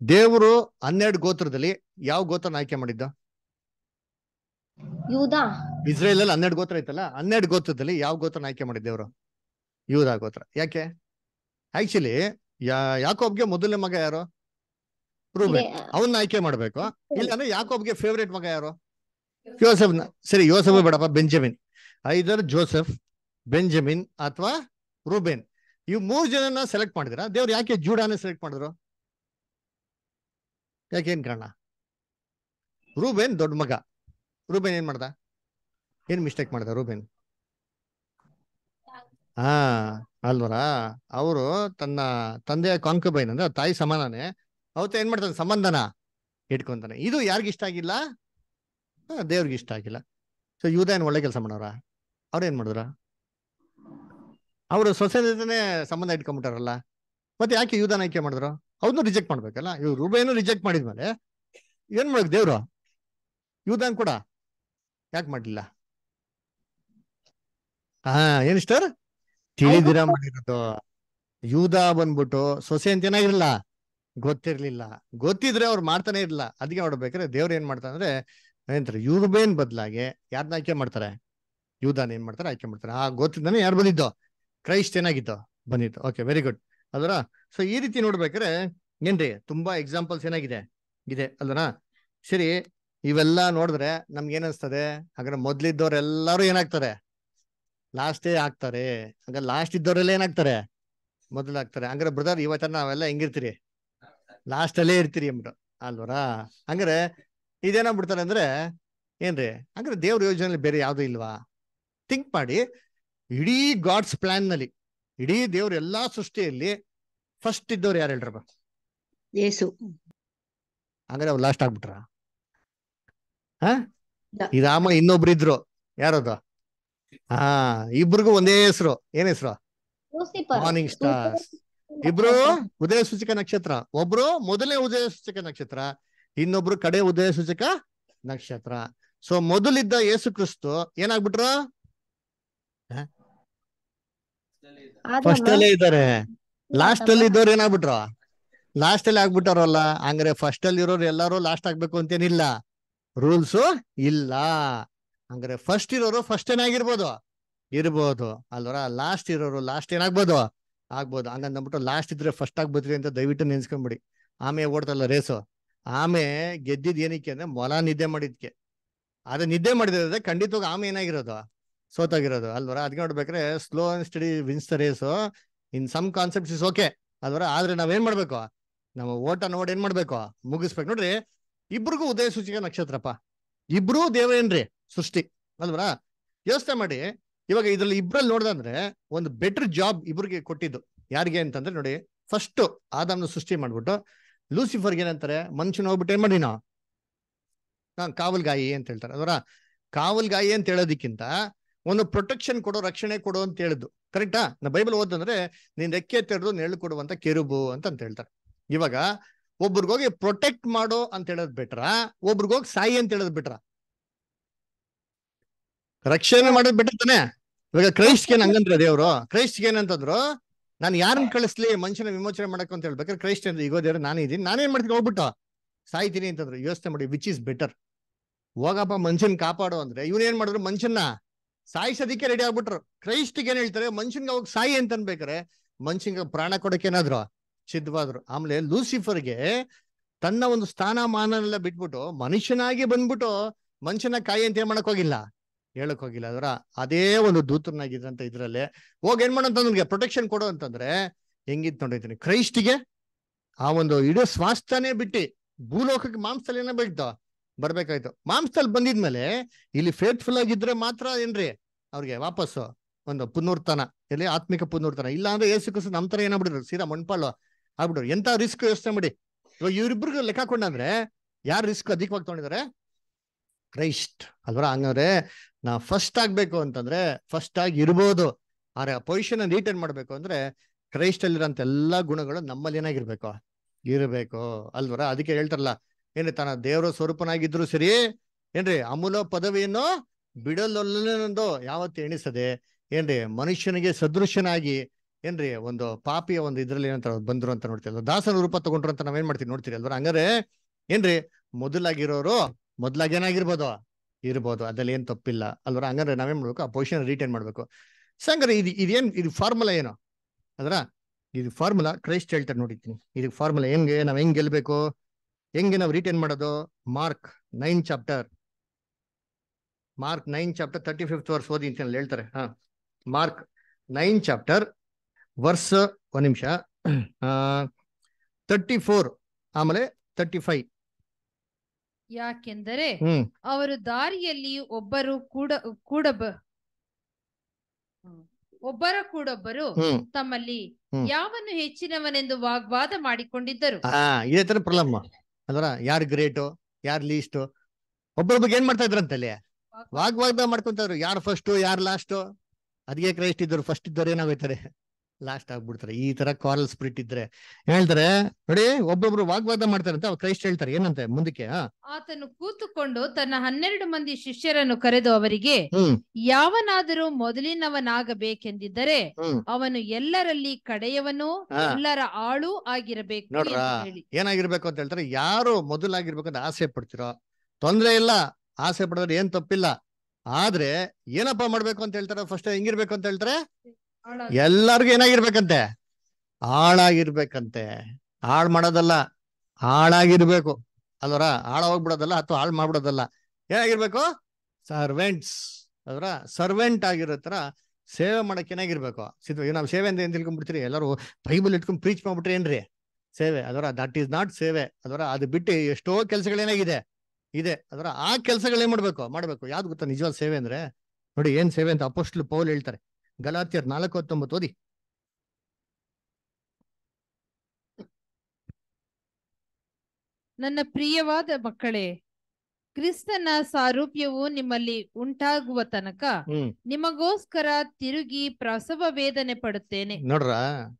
ದೇವರು ಹನ್ನೆರಡು ಗೋತ್ರದಲ್ಲಿ ಯಾವ ಗೋತ್ರನ ಆಯ್ಕೆ ಮಾಡಿದ್ದ? ಯೂದಾ. ಇಸ್ರೇಲ್ ಅಲ್ಲಿ ಹನ್ನೆರಡು ಗೋತ್ರ ಐತಲ್ಲ ಹನ್ನೆರಡು ಗೋತ್ರದಲ್ಲಿ ಯಾವ ಗೋತ್ರನ ಆಯ್ಕೆ ಮಾಡಿದ್ದೇವ್ರು ಯೂದ ಗೋತ್ರ. ಯಾಕೆ? ಆಕ್ಚುಲಿ ಯಾ ಯಾಕೋಬ್ಗೆ ಮೊದಲನೇ ಮಗ ಯಾರು? ರೂಬೆನ್ ಅವನ್ನ ಆಯ್ಕೆ ಮಾಡ್ಬೇಕು. ಇಲ್ಲಾಂದ್ರೆ ಯಾಕೋಬ್ಗೆ ಫೇವ್ರೇಟ್ ಮಗ ಯಾರು? ಯೋಸೆಫ್ ಸರಿ ಯೋಸೆಫ್ ಬೇಡಪ್ಪ ಬೆಂಜಮಿನ್ ಐದರ್ ಜೋಸೆಫ್ ಬೆಂಜಮಿನ್ ಅಥವಾ ರೂಬೆನ್ ಇವ್ ಮೂರ್ ಜನನ ಸೆಲೆಕ್ಟ್ ಮಾಡಿದ್ರ? ದೇವ್ರು ಯಾಕೆ ಜೂಡಾನ ಸೆಲೆಕ್ಟ್ ಮಾಡಿದ್ರು? ಯಾಕೆ ಏನ್ ಕಾರಣ? ರೂಬೆನ್ ದೊಡ್ಡ ಮಗ. ರೂಬೆನ್ ಏನ್ ಮಾಡ್ದ? ಏನ್ ಮಿಸ್ಟೇಕ್ ಮಾಡ್ದ ರೂಬೆನ್ ಹಾ. ಅಲ್ವರ? ಅವರು ತನ್ನ ತಂದೆಯ ಕಾಂಕುಬೈನ್ ಅಂದ್ರೆ ತಾಯಿ ಸಮಾನನೇ. ಅವತ್ತು ಏನ್ ಮಾಡ್ತಾನೆ? ಸಂಬಂಧನ ಇಟ್ಕೊಂತಾನೆ. ಇದು ಯಾರಿಗ ಇಷ್ಟ ಆಗಿಲ್ಲ? ದೇವ್ರಿಗೆ ಇಷ್ಟ ಆಗಿಲ್ಲ. ಸೊ ಯೂದ ಒಳ್ಳೆ ಕೆಲಸ ಮಾಡೋರ? ಅವ್ರೇನ್ ಮಾಡಿದ್ರ? ಅವರು ಸೊಸೆ ಸಂಬಂಧ ಇಟ್ಕೊಂಡ್ಬಿಟ್ಟಾರಲ್ಲ ಮತ್ತೆ ಯಾಕೆ ಯೂದಾನ ಆಯ್ಕೆ ಮಾಡಿದ್ರು? ಅವ್ನು ರಿಜೆಕ್ಟ್ ಮಾಡ್ಬೇಕಲ್ಲ? ಇವ್ರು ರೂಬೇನು ರಿಜೆಕ್ಟ್ ಮಾಡಿದ್ಮೇಲೆ ಏನ್ ಮಾಡ್ಬೇಕು ದೇವ್ರು? ಯೂದಾನ್ ಕೂಡ ಯಾಕೆ ಮಾಡ್ಲಿಲ್ಲ? ಹಾ, ಏನ್ ಸ್ಟಾರ್ ತಿಳಿದಿರ ಮಾಡಿರೋದು. ಯೂದ ಬಂದ್ಬಿಟ್ಟು ಸೊಸೆ ಅಂತ ಏನಾಗಿರ್ಲಿಲ್ಲ ಗೊತ್ತಿರ್ಲಿಲ್ಲ. ಗೊತ್ತಿದ್ರೆ ಅವ್ರು ಮಾಡ್ತಾನೆ ಇರ್ಲಿಲ್ಲ. ಅದಕ್ಕೆ ನೋಡ್ಬೇಕಾದ್ರೆ ದೇವ್ರು ಏನ್ ಮಾಡ್ತಾರೆ ಅಂದ್ರೆ ಏನಂತಾರೆ ಯೂರ್ಬೇನ್ ಬದಲಾಗಿ ಯಾರನ್ನ ಆಯ್ಕೆ ಮಾಡ್ತಾರೆ? ಯೂದಾನ ಏನ್ ಮಾಡ್ತಾರೆ? ಆಯ್ಕೆ ಮಾಡ್ತಾರೆ. ಆ ಗೊತ್ತಿದ್ದಾನೆ ಯಾರು ಬಂದಿದ್ದು? ಕ್ರೈಸ್ಟ್ ಏನಾಗಿತ್ತು ಬಂದಿತ್ತು ಓಕೆ ವೆರಿ ಗುಡ್ ಅದರ ಸೊ ಈ ರೀತಿ ನೋಡ್ಬೇಕಾದ್ರೆ ಏನ್ರಿ ತುಂಬಾ ಎಕ್ಸಾಂಪಲ್ಸ್ ಏನಾಗಿದೆ? ಇದೆ ಅಲ್ಲನಾ ಸರಿ ಇವೆಲ್ಲ ನೋಡಿದ್ರೆ ನಮ್ಗೆ ಏನ್ ಅನ್ಸ್ತದೆ? ಹಾಗಾದ್ರೆ ಮೊದ್ಲಿದ್ದವ್ರೆಲ್ಲಾರು ಏನಾಗ್ತಾರೆ? ಲಾಸ್ಟೇ ಆಗ್ತಾರೆ. ಹಂಗ ಲಾಸ್ಟ್ ಇದ್ದವರೆಲ್ಲ ಏನಾಗ್ತಾರೆ? ಮೊದಲು ಆಗ್ತಾರೆ. ಹಂಗಾರೆ ಬ್ರದರ್ ಇವತ್ತ ನಾವೆಲ್ಲ ಹೆಂಗಿರ್ತೀರಿ? ಲಾಸ್ಟ್ ಅಲ್ಲೇ ಇರ್ತೀರಿ ಅಂದ್ಬಿಟ್ಟು. ಅಲ್ವರಾ? ಹಂಗಾರೆ ಇದೇನಾಗ್ಬಿಡ್ತಾರೆ ಅಂದ್ರೆ ಏನ್ರಿ? ಹಂಗಾರೆ ದೇವ್ರ ಯೋಜನೆಯಲ್ಲಿ ಬೇರೆ ಯಾವ್ದು ಇಲ್ವಾ? ಥಿಂಕ್ ಮಾಡಿ. ಇಡೀ ಗಾಡ್ಸ್ ಪ್ಲಾನ್ನಲ್ಲಿ ಇಡೀ ದೇವ್ರ ಎಲ್ಲಾ ಸೃಷ್ಟಿಯಲ್ಲಿ ಫಸ್ಟ್ ಇದ್ದವ್ರು ಯಾರು ಹೇಳ್ರಪ್ಪ ಯೇಸು. ಹಂಗಾರೆ ಅವ್ರು ಲಾಸ್ಟ್ ಆಗ್ಬಿಟ್ರ? ಹಾ. ಇದಾಮ ಇನ್ನೊಬ್ರು ಇದ್ರು. ಯಾರದು? ಹಾ ಇಬ್ರಿಗೂ ಒಂದೇ ಹೆಸರು. ಏನ್ ಹೆಸರು? ಮಾರ್ನಿಂಗ್ ಸ್ಟಾರ್ಸ್ ಇಬ್ರು ಉದಯ ಸೂಚಕ ನಕ್ಷತ್ರ. ಒಬ್ರು ಮೊದಲನೇ ಉದಯ ಸೂಚಕ ನಕ್ಷತ್ರ ಇನ್ನೊಬ್ರು ಕಡೆ ಉದಯ ಸೂಚಕ ನಕ್ಷತ್ರ. ಸೊ ಮೊದಲಿದ್ದ ಯೇಸು ಕ್ರಿಸ್ತು ಏನಾಗ್ಬಿಟ್ರು? ಫಸ್ಟ್ ಅಲ್ಲೇ ಇದ್ದಾರೆ. ಲಾಸ್ಟ್ ಅಲ್ಲಿ ಇದ್ದವ್ರು ಏನಾಗ್ಬಿಟ್ರು? ಲಾಸ್ಟ್ ಅಲ್ಲಿ ಆಗ್ಬಿಟ್ಟಾರಲ್ಲ. ಹಂಗ್ರೆ ಫಸ್ಟ್ ಅಲ್ಲಿ ಇರೋರು ಎಲ್ಲಾರು ಲಾಸ್ಟ್ ಆಗ್ಬೇಕು ಅಂತೇನಿಲ್ಲ. ರೂಲ್ಸ್ ಇಲ್ಲ. ಹಂಗಾರೆ ಫಸ್ಟ್ ಇರೋರು ಫಸ್ಟ್ ಏನಾಗಿರ್ಬೋದು ಇರ್ಬೋದು. ಅಲ್ವರ? ಲಾಸ್ಟ್ ಇರೋರು ಲಾಸ್ಟ್ ಏನಾಗ್ಬೋದು ಆಗ್ಬೋದು? ಹಂಗಂದ್ಬಿಟ್ಟು ಲಾಸ್ಟ್ ಇದ್ರೆ ಫಸ್ಟ್ ಆಗ್ಬೋದ್ರಿ ಅಂತ ದಯವಿಟ್ಟು ನೆನ್ಸ್ಕೊಂಬಿಡಿ. ಆಮೆ ಓಡ್ತಲ್ಲ ರೇಸು ಆಮೆ ಗೆದ್ದಿದ್ ಏನಕ್ಕೆ ಅಂದ್ರೆ ಮೊಲ ನಿದ್ದೆ ಮಾಡಿದ್ಕೆ. ಅದೇ ನಿದ್ದೆ ಮಾಡಿದ್ರೆ ಖಂಡಿತವಾಗಿ ಆಮೆ ಏನಾಗಿರೋದು? ಸೋತಾಗಿರೋದು. ಅಲ್ವರ? ಅದಕ್ಕೆ ನೋಡ್ಬೇಕಾದ್ರೆ slow and steady wins the race in some concepts is okay ಅಲ್ವರ? ಆದ್ರೆ ನಾವೇನ್ ಮಾಡ್ಬೇಕು? ನಮ್ಮ ಓಟ ನೋಡಿ ಏನ್ ಮಾಡ್ಬೇಕು? ಮುಗಿಸ್ಬೇಕು. ನೋಡ್ರಿ, ಇಬ್ರಿಗೂ ಉದಯ ಸೂಚಿಕ ನಕ್ಷತ್ರಪ್ಪ. ಇಬ್ರು ದೇವೇನ್ರಿ? ಸೃಷ್ಟಿ. ಅಲ್ವರಾ ಯೋಚನೆ ಮಾಡಿ. ಇವಾಗ ಇದ್ರಲ್ಲಿ ಇಬ್ರಲ್ಲಿ ನೋಡ್ದಂದ್ರೆ ಒಂದು ಬೆಟರ್ ಜಾಬ್ ಇಬ್ರಿಗೆ ಕೊಟ್ಟಿದ್ದು. ಯಾರಿಗೆ ಅಂತಂದ್ರೆ ನೋಡಿ ಫಸ್ಟ್ ಆದಾಮ್ನ ಸೃಷ್ಟಿ ಮಾಡ್ಬಿಟ್ಟು ಲೂಸಿಫರ್ಗೆ ಏನಂತಾರೆ? ಮನುಷ್ಯನ ಹೋಗ್ಬಿಟ್ಟು ಏನ್ ಮಾಡಿ ನಾ ಕಾವಲ್ಗಾಯಿ ಅಂತ ಹೇಳ್ತಾರೆ. ಅದರ ಕಾವಲ್ಗಾಯಿ ಅಂತ ಹೇಳೋದಕ್ಕಿಂತ ಒಂದು ಪ್ರೊಟೆಕ್ಷನ್ ಕೊಡೋ, ರಕ್ಷಣೆ ಕೊಡು ಅಂತ ಹೇಳಿದ್ದು. ಕರೆಕ್ಟಾ ನಾ ಬೈಬಲ್ ಓದಂದ್ರೆ ನೀನ್ ರೆಕ್ಕೆ ತೆರೆದು ನೆರಳು ಕೊಡುವಂತ ಕೆರುಬು ಅಂತ ಅಂತ ಹೇಳ್ತಾರೆ. ಇವಾಗ ಒಬ್ರಿಗೋಗಿ ಪ್ರೊಟೆಕ್ಟ್ ಮಾಡೋ ಅಂತ ಹೇಳೋದ್ ಬಿಟ್ರ, ಒಬ್ರಿಗೋಗಿ ಸಾಯಿ ಅಂತ ಹೇಳೋದ್ ಬಿಟ್ರ ರಕ್ಷಣೆ ಮಾಡೋದ್ ಬಿಟ್ಟಿರ್ತಾನೆ ತಾನೆ? ಇವಾಗ ಕ್ರೈಸ್ಟ್ಗೆ ಹಂಗಂದ್ರೆ ದೇವ್ರು ಕ್ರೈಸ್ಟ್ಗೆ ಏನಂತಂದ್ರು ನಾನು ಯಾರನ್ನ ಕಳಿಸ್ಲಿ ಮನುಷ್ಯನ ವಿಮೋಚನೆ ಮಾಡಕ್ ಅಂತ ಹೇಳ್ಬೇಕಾದ್ರೆ ಕ್ರೈಸ್ಟ್ ಅಂದ್ರೆ ಈಗೋ ದೇವ್ರು ನಾನು ಇದೀನಿ ನಾನೇನ್ ಮಾಡ್ತೀನಿ ಹೋಗ್ಬಿಟ್ಟು? ಸಾಯ್ತೀನಿ ಅಂತಂದ್ರು. ಯೋಚನೆ ಮಾಡಿ ವಿಚ್ ಇಸ್ ಬೆಟರ್ ಹೋಗಪ್ಪ ಮನುಷ್ಯನ್ ಕಾಪಾಡು ಅಂದ್ರೆ. ಇವ್ನ ಏನ್ ಮಾಡಿದ್ರು? ಮನುಷ್ಯನ್ನ ಸಾಯಿಸೋದಿಕ್ಕೆ ರೆಡಿ ಆಗ್ಬಿಟ್ರು. ಕ್ರೈಸ್ಟ್ಗೆ ಏನ್ ಹೇಳ್ತಾರೆ? ಮನುಷ್ಯನ್ಗೆ ಅವಾಗ ಸಾಯಿ ಅಂತ ಅನ್ಬೇಕಾರೆ ಮನುಷ್ಯನ್ಗೆ ಪ್ರಾಣ ಕೊಡಕ್ಕೆ ಏನಾದ್ರು ಸಿದ್ಧವಾದ್ರು. ಆಮೇಲೆ ಲೂಸಿಫರ್ಗೆ ತನ್ನ ಒಂದು ಸ್ಥಾನಮಾನನೆಲ್ಲ ಬಿಟ್ಬಿಟ್ಟು ಮನುಷ್ಯನಾಗಿ ಬಂದ್ಬಿಟ್ಟು ಮನುಷ್ಯನ ಕಾಯಿ ಅಂತ ಏನ್ ಮಾಡಕ್ ಹೋಗಿಲ್ಲ. ಹೇಳಕ್ ಹೋಗಿಲ್ಲ. ಅದರ ಅದೇ ಒಂದು ದೂತನಾಗಿದ್ರಂತ ಇದ್ರಲ್ಲೇ. ಹೋಗಿ ಏನ್ ಮಾಡೋಂತಂದ್ರೆ ಪ್ರೊಟೆಕ್ಷನ್ ಕೊಡು ಅಂತಂದ್ರೆ, ಹೆಂಗಿದ್ ನೋಡಿದ್ದೀನಿ ಕ್ರೈಸ್ಟ್ಗೆ ಆ ಒಂದು ಇಡೀ ಸ್ವಾಸ್ಥ್ಯನೇ ಬಿಟ್ಟು, ಭೂಲೋಕಕ್ಕೆ ಮಾಂಸದಲ್ಲಿ ಏನೋ ಬೇಕಿತ್ತು ಬರ್ಬೇಕಾಯ್ತು. ಮಾಂಸದಲ್ಲಿ ಬಂದಿದ್ಮೇಲೆ ಇಲ್ಲಿ ಫೇತ್ಫುಲ್ ಆಗಿದ್ರೆ ಮಾತ್ರ ಏನ್ರಿ, ಅವ್ರಿಗೆ ವಾಪಸ್ಸು ಒಂದು ಪುನರ್ತನ ಎಲ್ಲಿ ಆತ್ಮಿಕ ಪುನರ್ತನ ಇಲ್ಲ ಅಂದ್ರೆ ಏಸು ಕಸ ನಮ್ ತರ ಏನಾಗ್ಬಿಡ್ರು ಸೀದಾ ಮಣ್ಪಾಲು ಆಗ್ಬಿಡ್ರು ಎಂತ ರಿಸ್ಕ್ ಯೋಚನೆ ಮಾಡಿ. ಇವಾಗ ಇವ್ರಿಬ್ರಿಗೂ ಲೆಕ್ಕ ಕೊಂಡಂದ್ರೆ ಯಾರು ರಿಸ್ಕ್ ಅಧಿಕವಾಗಿ ತಗೊಂಡಿದ್ದಾರೆ? ಕ್ರೈಸ್ಟ್ ಅಲ್ವರ ಹಂಗಂದ್ರೆ ನಾ ಫಸ್ಟ್ ಆಗ್ಬೇಕು ಅಂತಂದ್ರೆ ಫಸ್ಟ್ ಆಗಿ ಇರ್ಬೋದು. ಆದ್ರೆ ಆ ಪೊಸಿಷನ್ ರಿಟರ್ನ್ ಮಾಡ್ಬೇಕು ಅಂದ್ರೆ ಕ್ರೈಸ್ಟ್ ಅಲ್ಲಿರೋಂತ ಎಲ್ಲಾ ಗುಣಗಳು ನಮ್ಮಲ್ಲಿ ಏನಾಗಿರ್ಬೇಕು? ಇರಬೇಕು ಅಲ್ವರ? ಅದಕ್ಕೆ ಹೇಳ್ತಾರಲ್ಲ, ಏನ್ರಿ ತನ್ನ ದೇವರ ಸ್ವರೂಪನಾಗಿದ್ರು ಸರಿ, ಏನ್ರಿ ಅಮೂಲ ಪದವಿಯನ್ನು ಬಿಡಲೊಲ್ಲನೆಂದು ಯಾವತ್ತು ಎಣಿಸದೆ, ಏನ್ರಿ ಮನುಷ್ಯನಿಗೆ ಸದೃಶನಾಗಿ, ಏನ್ರಿ ಒಂದು ಪಾಪಿಯ ಒಂದು ಇದ್ರಲ್ಲಿ ಏನಂತ ಬಂದ್ರು ಅಂತ ನೋಡ್ತೀವಿ ದಾಸನ ರೂಪ ತಗೊಂಡ್ರು ಅಂತ ನಾವೇನ್ ಮಾಡ್ತೀವಿ ನೋಡ್ತೀರಿ ಅಲ್ವರ? ಹಂಗಾರೆ ಏನ್ರಿ ಮೊದಲಾಗಿರೋರು ಮೊದ್ಲಾಗಿ ಏನಾಗಿರ್ಬೋದು ಇರ್ಬೋದು. ಅದ್ರಲ್ಲಿ ಏನ್ ತಪ್ಪಿಲ್ಲ. ಅಲ್ವರ? ಹಂಗಂದ್ರೆ ನಾವೇನ್ ಮಾಡ್ಬೇಕು? ಆ ಪೊಸಿಷನ್ ರಿಟೈನ್ ಮಾಡ್ಬೇಕು. ಸಂಗ್ರೆ ಇದು ಇದೇನ್ ಇದು ಫಾರ್ಮುಲಾ ಏನು? ಅದರ ಇದು ಫಾರ್ಮುಲಾ ಕ್ರೈಸ್ಟ್ ಹೇಳ್ತಾರೆ ನೋಡಿದ್ದೀನಿ. ಇದು ಫಾರ್ಮುಲಾ ಹೆಂಗೆ, ನಾವ್ ಹೆಂಗ್ ಗೆಲ್ಬೇಕು? ಹೆಂಗೆ ನಾವು ರಿಟೈನ್ ಮಾಡೋದು? Mark nine chapter Mark nine chapter thirty fifth verse ಓದಿ ಅಂತ ಹೇಳ್ತಾರೆ. ಹಾ. ಮಾರ್ಕ್ ನೈನ್ ಚಾಪ್ಟರ್ ವರ್ಸ್ ಒಂದ್ ನಿಮಿಷ. ತರ್ಟಿ ಫೋರ್ ಆಮೇಲೆ ತರ್ಟಿ ಫೈವ್ ಯಾಕೆಂದರೆ ಅವರು ದಾರಿಯಲ್ಲಿ ಒಬ್ಬರು ಕೂಡ ಕೂಡಬ ಒಬ್ಬರ ಕೂಡೊಬ್ಬರು ತಮ್ಮಲ್ಲಿ ಯಾವನ್ನು ಹೆಚ್ಚಿನವನೆಂದು ವಾಗ್ವಾದ ಮಾಡಿಕೊಂಡಿದ್ದರು. ಇದೇ ತರ ಪ್ರಾಬ್ಲಮ್ ಅಲ್ವರ? ಯಾರು ಗ್ರೇಟು ಯಾರು ಲೀಸ್ಟ್? ಒಬ್ಬರ ಬಗ್ಗೆ ಏನ್ ಮಾಡ್ತಾ ಇದ್ರಂತ ಅಲ್ಲಿ? ವಾಗ್ವಾದ. ಮಾಡ್ಕೊಂತಾರು ಯಾರು ಫಸ್ಟ್ ಯಾರು ಲಾಸ್ಟ್? ಅದಕ್ಕೆ ಕ್ರೈಸ್ಟ್ ಇದ್ದರು. ಫಸ್ಟ್ ಇದ್ದವ್ರು ಏನಾಗೋಯ್ತಾರೆ? ಲಾಸ್ಟ್ ಆಗ್ಬಿಡ್ತಾರೆ. ಈ ತರ ಕಾರಲ್ ಸ್ಪ್ರಿಟ್ ಇದ್ರೆ. ಹೇಳ್ತಾರೆ ನೋಡಿ ಒಬ್ಬೊಬ್ರು ವಾಗ್ವಾದ ಮಾಡ್ತಾರೆ ಅಂತ ಅವ್ರು ಕ್ರೈಸ್ಟ್ ಹೇಳ್ತಾರೆ ಏನಂತೆ ಮುಂದಕ್ಕೆ? ಆತನು ಕೂತುಕೊಂಡು ತನ್ನ ಹನ್ನೆರಡು ಮಂದಿ ಶಿಷ್ಯರನ್ನು ಕರೆದು ಅವರಿಗೆ ಯಾವನಾದರೂ ಮೊದಲಿನವನಾಗಬೇಕೆಂದಿದ್ದರೆ ಅವನು ಎಲ್ಲರಲ್ಲಿ ಕಡೆಯವನು ಎಲ್ಲರ ಆಳು ಆಗಿರಬೇಕು ನೋಡ್ರ ಏನಾಗಿರ್ಬೇಕು ಅಂತ ಹೇಳ್ತಾರೆ ಯಾರು ಮೊದಲಾಗಿರ್ಬೇಕು ಅಂತ ಆಸೆ ಪಡ್ತಿರೋ? ತೊಂದ್ರೆ ಇಲ್ಲ ಆಸೆ ಪಡೋದ್ರೆ ಏನ್ ತಪ್ಪಿಲ್ಲ. ಆದ್ರೆ ಏನಪ್ಪಾ ಮಾಡ್ಬೇಕು ಅಂತ ಹೇಳ್ತಾರೆ ಫಸ್ಟ್ ಹೆಂಗಿರ್ಬೇಕು ಅಂತ ಹೇಳ್ತಾರೆ? ಎಲ್ಲಾರ್ಗು ಏನಾಗಿರ್ಬೇಕಂತೆ? ಹಾಳಾಗಿರ್ಬೇಕಂತೆ. ಹಾಳ್ ಮಾಡೋದಲ್ಲ. ಹಾಳಾಗಿರ್ಬೇಕು. ಅಲ್ವರ? ಹಾಳ ಹೋಗ್ಬಿಡೋದಲ್ಲ ಅಥವಾ ಹಾಳ್ ಮಾಡ್ಬಿಡೋದಲ್ಲ. ಏನಾಗಿರ್ಬೇಕು? ಸರ್ವೆಂಟ್ಸ್. ಅದರ ಸರ್ವೆಂಟ್ ಆಗಿರೋ ತರ ಸೇವೆ ಮಾಡಕ್ಕೆ ಏನಾಗಿರ್ಬೇಕು? ಸಿದ್ಧ ನಾವು ಸೇವೆ ಅಂತ ಏನ್ ತಿಳ್ಕೊಂಡ್ಬಿಡ್ತೀರಿ ಎಲ್ಲರೂ ಬೈಬಲ್ ಇಟ್ಕೊಂಡ್ ಪ್ರೀಚ್ ಮಾಡ್ಬಿಟ್ರೆ ಏನ್ರಿ? ಸೇವೆ. ಅದರ ದಟ್ ಈಸ್ ನಾಟ್ ಸೇವೆ. ಅದರ ಅದು ಬಿಟ್ಟು ಎಷ್ಟೋ ಕೆಲಸಗಳೇನಾಗಿದೆ ಇದೆ. ಅದರ ಆ ಕೆಲಸಗಳೇನ್ ಮಾಡ್ಬೇಕು? ಮಾಡ್ಬೇಕು. ಯಾವ್ದು ಗೊತ್ತಾ ನಿಜವಾದ ಸೇವೆ ಅಂದ್ರೆ? ನೋಡಿ ಏನ್ ಸೇವೆ ಅಂತ ಅಪೋಸ್ಟ್ಲು ಪೌಲ್ ಹೇಳ್ತಾರೆ. ಗಲಾತಿಯರ್ ನಾಲ್ಕು ಹತ್ತೊಂಬತ್ತು ಓದಿ. ನನ್ನ ಪ್ರಿಯವಾದ ಮಕ್ಕಳೇ ಕ್ರಿಸ್ತನ ಸಾರೂಪ್ಯವು ನಿಮ್ಮಲ್ಲಿ ಉಂಟಾಗುವ ತನಕ ನಿಮಗೋಸ್ಕರ ತಿರುಗಿ ಪ್ರಸವ ವೇದನೆ ಪಡುತ್ತೇನೆ. ನೋಡ್ರ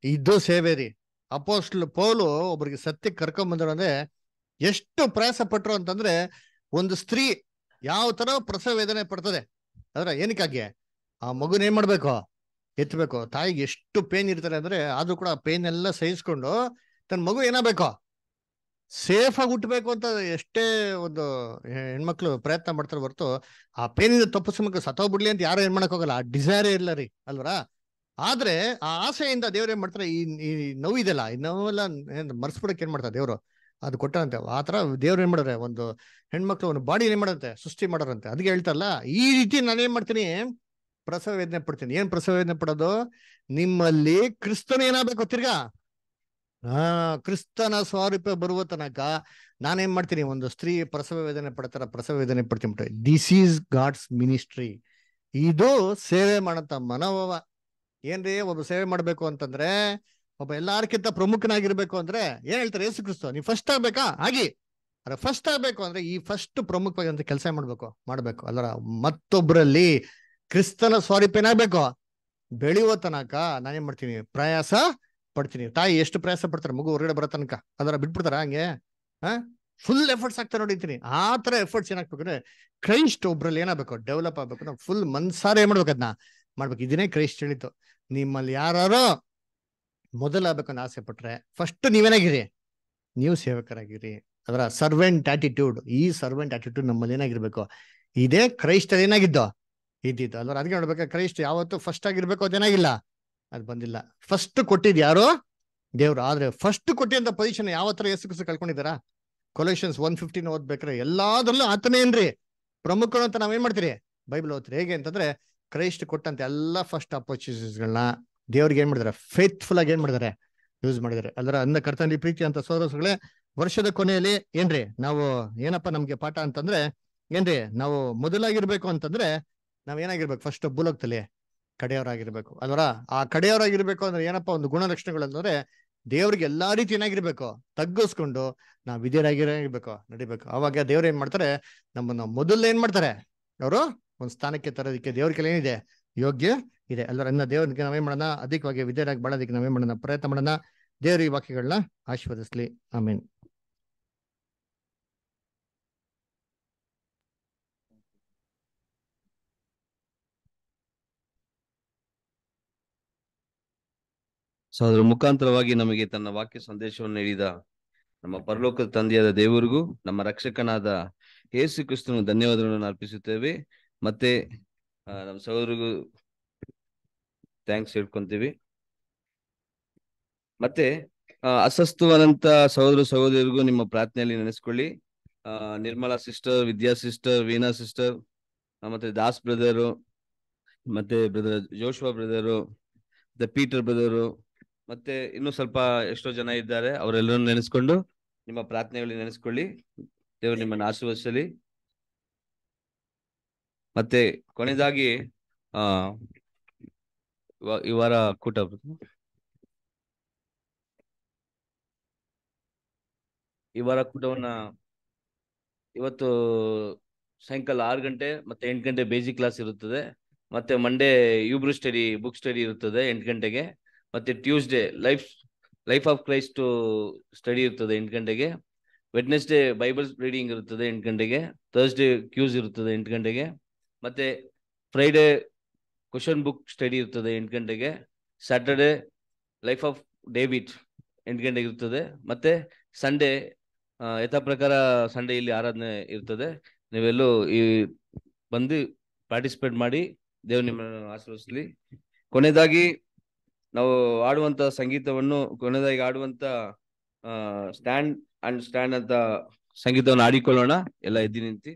ಇದು ಸೇವೆ ರೀ. ಅಪೋಸ್ಟ್ಲ್ ಪೌಲು ಒಬ್ರಿಗೆ ಸತ್ಯಕ್ಕೆ ಕರ್ಕೊಂಡ್ ಬಂದ್ರು ಅಂದ್ರೆ ಎಷ್ಟು ಪ್ರಯಾಸ ಪಟ್ರು ಅಂತಂದ್ರೆ ಒಂದು ಸ್ತ್ರೀ ಯಾವ ತರ ಪ್ರಸವ ವೇದನೆ ಪಡ್ತದೆ. ಅದ್ರ ಏನಕ್ಕಾಗಿ? ಆ ಮಗುನ ಏನ್ ಮಾಡ್ಬೇಕು? ಎತ್ತಬೇಕು ತಾಯಿಗೆ ಎಷ್ಟು ಪೇನ್ ಇರ್ತಾರೆ ಅಂದ್ರೆ ಆದ್ರೂ ಕೂಡ ಪೇನ್ ಎಲ್ಲ ಸಹಿಸ್ಕೊಂಡು ತನ್ನ ಮಗು ಏನಾಗಬೇಕು? ಸೇಫ್ ಆಗಿ ಹುಟ್ಟಬೇಕು ಅಂತ ಎಷ್ಟೇ ಒಂದು ಹೆಣ್ಮಕ್ಳು ಪ್ರಯತ್ನ ಮಾಡ್ತಾರೆ ಹೊರತು ಆ ಪೇನಿಂದ ತಪ್ಪಿಸ್ಬೇಕು ಸತ್ತೋಗ್ಬಿಡ್ಲಿ ಅಂತ ಯಾರು ಏನ್ ಮಾಡಕ್ ಹೋಗಲ್ಲ. ಆ ಡಿಸೈರೇ ಇಲ್ಲ ರೀ, ಅಲ್ವರಾ? ಆದ್ರೆ ಆ ಆಸೆಯಿಂದ ದೇವ್ರು ಏನ್ ಮಾಡ್ತಾರೆ? ಈ ಈ ನೋವಿದೆಲ್ಲ ಈ ನೋವೆಲ್ಲ ಏನ್ ಮರ್ಸ್ಬಿಡಕ್ ಏನ್ ಮಾಡ್ತಾರೆ ದೇವ್ರು? ಅದು ಕೊಟ್ಟಂತೆ ಆ ತರ ದೇವ್ರು ಏನ್ ಮಾಡ್ರೆ ಒಂದು ಹೆಣ್ಮಕ್ಳು ಒಂದು ಬಾಡಿ ಏನ್ ಮಾಡಂತೆ ಸೃಷ್ಟಿ ಮಾಡೋರಂತೆ. ಅದಕ್ಕೆ ಹೇಳ್ತಾರಲ್ಲ, ಈ ರೀತಿ ನಾನೇನ್ ಮಾಡ್ತೀನಿ? ಪ್ರಸವ ವೇದನೆ ಪಡ್ತೀನಿ. ಏನ್ ಪ್ರಸವ ವೇದನೆ ಪಡೋದು? ನಿಮ್ಮಲ್ಲಿ ಕ್ರಿಸ್ತನ ಏನಾಗಬೇಕು ತಿರ್ಗಾ ಹಾ, ಕ್ರಿಸ್ತನ ಸ್ವರೂಪ ಬರುವ ತನಕ ನಾನೇನ್ ಮಾಡ್ತೀನಿ? ಒಂದು ಸ್ತ್ರೀ ಪ್ರಸವ ವೇದನೆ ಪಡ್ತಾರ ಪ್ರಸವ ವೇದನೆ ಪಡ್ತೀನಿ ದಿಸ್ ಈಸ್ ಗಾಡ್ಸ್ ಮಿನಿಸ್ಟ್ರಿ ಇದು ಸೇವೆ ಮಾಡಂತ ಮನೋಭಾವ. ಏನ್ರಿ? ಒಬ್ಬ ಸೇವೆ ಮಾಡ್ಬೇಕು ಅಂತಂದ್ರೆ, ಒಬ್ಬ ಎಲ್ಲಾರ್ಕಿಂತ ಪ್ರಮುಖನಾಗಿರ್ಬೇಕು ಅಂದ್ರೆ, ಏನ್ ಹೇಳ್ತಾರೆ? ಯೇಸು ಕ್ರಿಸ್ತ ನೀವು ಫಸ್ಟ್ ಆಗ್ಬೇಕಾ? ಆಗಿ. ಅದ್ರ ಫಸ್ಟ್ ಆಗ್ಬೇಕು ಅಂದ್ರೆ, ಈ ಫಸ್ಟ್ ಪ್ರಮುಖವಾಗಿ ಅಂತ ಕೆಲಸ ಮಾಡ್ಬೇಕು ಮಾಡ್ಬೇಕು. ಅಲ್ಲರ ಮತ್ತೊಬ್ರಲ್ಲಿ ಕ್ರಿಸ್ತನ ಸ್ವರೂಪ ಏನಾಗ್ಬೇಕು? ಬೆಳೆಯುವ ತನಕ ನಾನೇನ್ ಮಾಡ್ತೀನಿ, ಪ್ರಯಾಸ ಪಡ್ತೀನಿ. ತಾಯಿ ಎಷ್ಟು ಪ್ರಯಾಸ ಪಡ್ತಾರೆ, ಮಗು ಹೊರಗಡೆ ಬರೋ ತನಕ. ಅದರ ಬಿಟ್ಬಿಡ್ತಾರ ಹಂಗೆ? ಹಾ? ಫುಲ್ ಎಫರ್ಟ್ಸ್ ಆಗ್ತಾ ನೋಡಿರ್ತೀನಿ ಆ ತರ ಎಫರ್ಟ್ಸ್ ಏನಾಗ್ಬೇಕು ಅಂದ್ರೆ ಕ್ರೈಸ್ಟ್ ಒಬ್ರಲ್ಲಿ ಏನಾಗಬೇಕು ಡೆವಲಪ್ ಆಗ್ಬೇಕು ನಾವು ಫುಲ್ ಮನ್ಸಾರ ಏನ್ ಮಾಡ್ಬೇಕು ಅದನ್ನ ಮಾಡ್ಬೇಕು. ಇದನ್ನೇ ಕ್ರೈಸ್ಟ್ ಹೇಳಿತ್ತು ನಿಮ್ಮಲ್ಲಿ ಯಾರು ಮೊದಲಾಗಬೇಕು ಅಂತ ಆಸೆ ಪಟ್ರೆ ಫಸ್ಟ್ ನೀವೇನಾಗಿರಿ? ನೀವು ಸೇವಕರಾಗಿರಿ. ಅದರ ಸರ್ವೆಂಟ್ ಆಟಿಟ್ಯೂಡ್ ಈ ಸರ್ವೆಂಟ್ ಆಟಿಟ್ಯೂಡ್ ನಮ್ಮಲ್ಲಿ ಏನಾಗಿರ್ಬೇಕು? ಇದೇ ಕ್ರೈಸ್ಟ್ ಏನಾಗಿದ್ದು? ಇದ್ದಿದ್ದು. ಅಲ್ವ ಅದಕ್ಕೆ ನೋಡ್ಬೇಕು ಕ್ರೈಸ್ಟ್ ಯಾವತ್ತು ಫಸ್ಟ್ ಆಗಿರ್ಬೇಕು ಅದೇನಾಗಿಲ್ಲ ಅದು ಬಂದಿಲ್ಲ. ಫಸ್ಟ್ ಕೊಟ್ಟಿದ್ ಯಾರು? ದೇವ್ರು. ಆದ್ರೆ ಫಸ್ಟ್ ಕೊಟ್ಟಿದ್ದ ಪೊಸಿಷನ್ ಯಾವ ತರ ಎಸ್ ಕಸ ಕಳ್ಕೊಂಡಿದಾರ ಕೊಲೇಷನ್ಸ್ ಒನ್ ಫಿಫ್ಟೀನ್ ಓದ್ಬೇಕ್ರೆ ಎಲ್ಲಾದ್ರಲ್ಲೂ ಆತನೇ ಏನ್ರಿ? ಪ್ರಮುಖರು ಅಂತ ನಾವೇನ್ ಮಾಡ್ತೀರಿ? ಬೈಬಲ್ ಓದ್ತೀರಿ. ಹೇಗೆ ಅಂತಂದ್ರೆ ಕ್ರೈಸ್ಟ್ ಕೊಟ್ಟಂತ ಎಲ್ಲಾ ಫಸ್ಟ್ ಅಪರ್ಚುನಿಟೀಸ್ಗಳನ್ನ ದೇವ್ರಿಗೆ ಏನ್ ಮಾಡಿದಾರೆ ಫೇತ್ಫುಲ್ ಆಗಿ ಏನ್ ಮಾಡಿದಾರೆ ಯೂಸ್ ಮಾಡಿದಾರೆ ಅಲ್ಲರ ಅನ್ನ ಕರ್ತನಲ್ಲಿ ಪ್ರೀತಿ ಅಂತ ಸೋದರಗಳೇ ವರ್ಷದ ಕೊನೆಯಲ್ಲಿ ಏನ್ರಿ? ನಾವು ಏನಪ್ಪ ನಮ್ಗೆ ಪಾಠ ಅಂತಂದ್ರೆ, ಏನ್ರಿ? ನಾವು ಮೊದಲಾಗಿರ್ಬೇಕು ಅಂತಂದ್ರೆ ನಾವ್ ಏನಾಗಿರ್ಬೇಕು ಫಸ್ಟ್ ಭೂಲೋಕದಲ್ಲಿ ಕಡೆಯವರಾಗಿರ್ಬೇಕು. ಅಲ್ವರ? ಆ ಕಡೆಯವರಾಗಿರ್ಬೇಕು ಅಂದ್ರೆ ಏನಪ್ಪ ಒಂದು ಗುಣಲಕ್ಷಣಗಳು ಅಂದ್ರೆ ದೇವ್ರಿಗೆ ಎಲ್ಲಾ ರೀತಿ ಏನಾಗಿರ್ಬೇಕು? ತಗ್ಗಿಸ್ಕೊಂಡು ನಾವ್ ವಿಧಿಯರಾಗಿರಬೇಕು, ನಡಿಬೇಕು. ಅವಾಗ ದೇವ್ರು ಏನ್ ಮಾಡ್ತಾರೆ? ನಮ್ಮನ್ನ ಮೊದಲು ಏನ್ ಮಾಡ್ತಾರೆ? ಅವರು ಒಂದ್ ಸ್ಥಾನಕ್ಕೆ ತರೋದಕ್ಕೆ ದೇವ್ರ ಕೆಲ ಏನಿದೆ? ಯೋಗ್ಯ ಇದೆ. ಎಲ್ಲರನ್ನ ಇನ್ನ ದೇವ್ರಿಗೆ ನಾವೇನ್ ಮಾಡೋಣ? ಅಧಿಕವಾಗಿ ವಿಧಿಯರಾಗಿ ಬಾಳೋದಕ್ಕೆ ನಾವೇನ್ ಮಾಡೋಣ? ಪ್ರಯತ್ನ ಮಾಡೋಣ? ದೇವ್ರ ಈ ವಾಕ್ಯಗಳನ್ನ ಆಶೀರ್ವದಿಸ್ಲಿ. ಆಮೇನ್. ಸೊ ಅದರ ಮುಖಾಂತರವಾಗಿ ನಮಗೆ ತನ್ನ ವಾಕ್ಯ ಸಂದೇಶವನ್ನು ನೀಡಿದ ನಮ್ಮ ಪರಲೋಕದ ತಂದೆಯಾದ ದೇವರಿಗೂ, ನಮ್ಮ ರಕ್ಷಕನಾದ ಯೇಸು ಕ್ರಿಸ್ತನು ಧನ್ಯವಾದಗಳನ್ನು ಅರ್ಪಿಸುತ್ತೇವೆ. ಮತ್ತೆ ನಮ್ಮ ಸಹೋದರಿಗೂ ಥ್ಯಾಂಕ್ಸ್ ಹೇಳ್ಕೊಂತೀವಿ. ಮತ್ತೆ ಅಸ್ವಸ್ಥವಾದಂತ ಸಹೋದರ ಸಹೋದರಿಗೂ ನಿಮ್ಮ ಪ್ರಾರ್ಥನೆಯಲ್ಲಿ ನೆನೆಸ್ಕೊಳ್ಳಿ. Nirmala sister Vidya sister Veena sister ಮತ್ತೆ ದಾಸ್ ಬ್ರದರು ಮತ್ತೆ ಬ್ರದರ್ ಜೋಶ್ವಾ ಬ್ರದರು ಮತ್ತೆ ಪೀಟರ್ ಬ್ರದರು ಮತ್ತೆ ಇನ್ನು ಸ್ವಲ್ಪ ಎಷ್ಟೋ ಜನ ಇದ್ದಾರೆ. ಅವರೆಲ್ಲರೂ ನೆನೆಸ್ಕೊಂಡು ನಿಮ್ಮ ಪ್ರಾರ್ಥನೆಗಳಲ್ಲಿ ನೆನೆಸ್ಕೊಳ್ಳಿ. ದೇವರು ನಿಮ್ಮನ್ನು ಆಶೀರ್ವದಿಸಲಿ. ಮತ್ತೆ ಕೊನೆಯದಾಗಿ, ಆ ಈ ವಾರ ಕೂಟ ಈ ವಾರ ಕೂಟವನ್ನ ಇವತ್ತು ಸಾಯಂಕಾಲ ಆರು ಗಂಟೆ ಮತ್ತೆ ಎಂಟು ಗಂಟೆ ಬೇಸಿಕ್ ಕ್ಲಾಸ್ ಇರುತ್ತದೆ. ಮತ್ತೆ ಮಂಡೇ ಯೂಬ್ರು ಸ್ಟಡಿ ಬುಕ್ ಸ್ಟಡಿ ಇರುತ್ತದೆ ಎಂಟು ಗಂಟೆಗೆ. ಮತ್ತೆ Tuesday life life of Christ study ಇರ್ತದೆ ಎಂಟು ಗಂಟೆಗೆ. ವೆಡ್ನೆಸ್ಡೇ ಬೈಬಲ್ ರೀಡಿಂಗ್ ಇರುತ್ತದೆ ಎಂಟು ಗಂಟೆಗೆ. ಥರ್ಸ್ಡೇ ಕ್ಯೂಸ್ ಇರುತ್ತದೆ ಎಂಟು ಗಂಟೆಗೆ. ಮತ್ತೆ ಫ್ರೈಡೇ ಕ್ವಶನ್ ಬುಕ್ ಸ್ಟಡಿ ಇರ್ತದೆ ಎಂಟು ಗಂಟೆಗೆ. ಸ್ಯಾಟರ್ಡೆ ಲೈಫ್ ಆಫ್ ಡೇವಿಡ್ ಎಂಟು ಗಂಟೆಗೆ ಇರ್ತದೆ. ಮತ್ತೆ ಸಂಡೇ ಯಥಾ ಪ್ರಕಾರ ಸಂಡೇ ಇಲ್ಲಿ ಆರಾಧನೆ ಇರ್ತದೆ. ನೀವೆಲ್ಲೂ ಈ ಬಂದು ಪಾರ್ಟಿಸಿಪೇಟ್ ಮಾಡಿ ದೇವ್ ನಿಮ್ಮನ್ನು ಆಶೀರ್ವದಿಸಲಿ. ಕೊನೆಯದಾಗಿ ನಾವು ಆಡುವಂತ ಸಂಗೀತವನ್ನು ಕೊನೆಯದಾಗಿ ಆಡುವಂತ ಸ್ಟ್ಯಾಂಡ್ ಅಂಡ್ ಸ್ಟ್ಯಾಂಡ್ ಅಂತ ಸಂಗೀತವನ್ನು ಆಡಿಕೊಳ್ಳೋಣ. ಎಲ್ಲ ಎದ್ದು ನಿಂತು.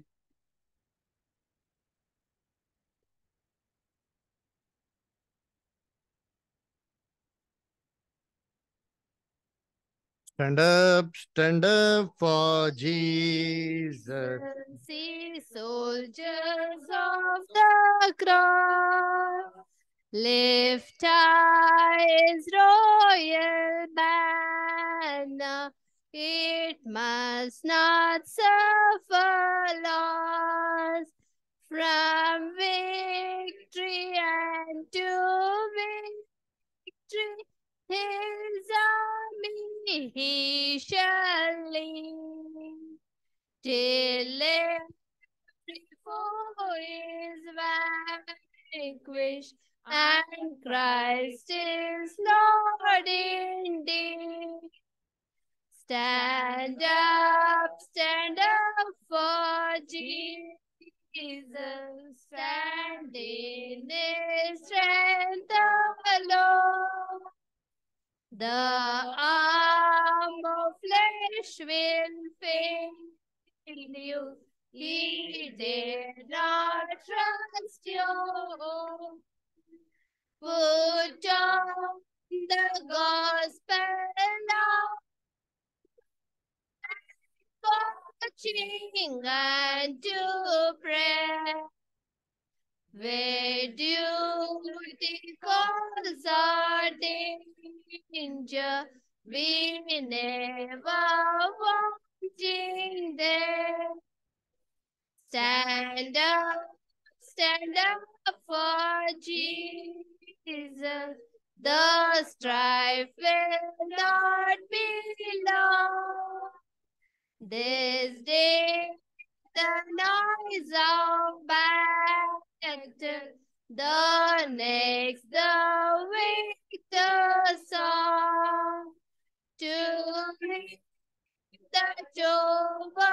Stand up, stand up for Jesus. See soldiers of the cross, lift high his royal banner. It must not suffer loss from victory and to victory. His army he shall lead till every foe is vanquished and Christ is Lord indeed. Stand up, stand up for Jesus. Stand in His strength alone. The arm of flesh will fail you. He did not trust you. Put on the gospel now. Watching and to pray. Where duty calls our danger, we never wanting there. Stand up, stand up for Jesus. The strife will not be long. This day, the noise of battle, the next, the victor song. To reach the overcome,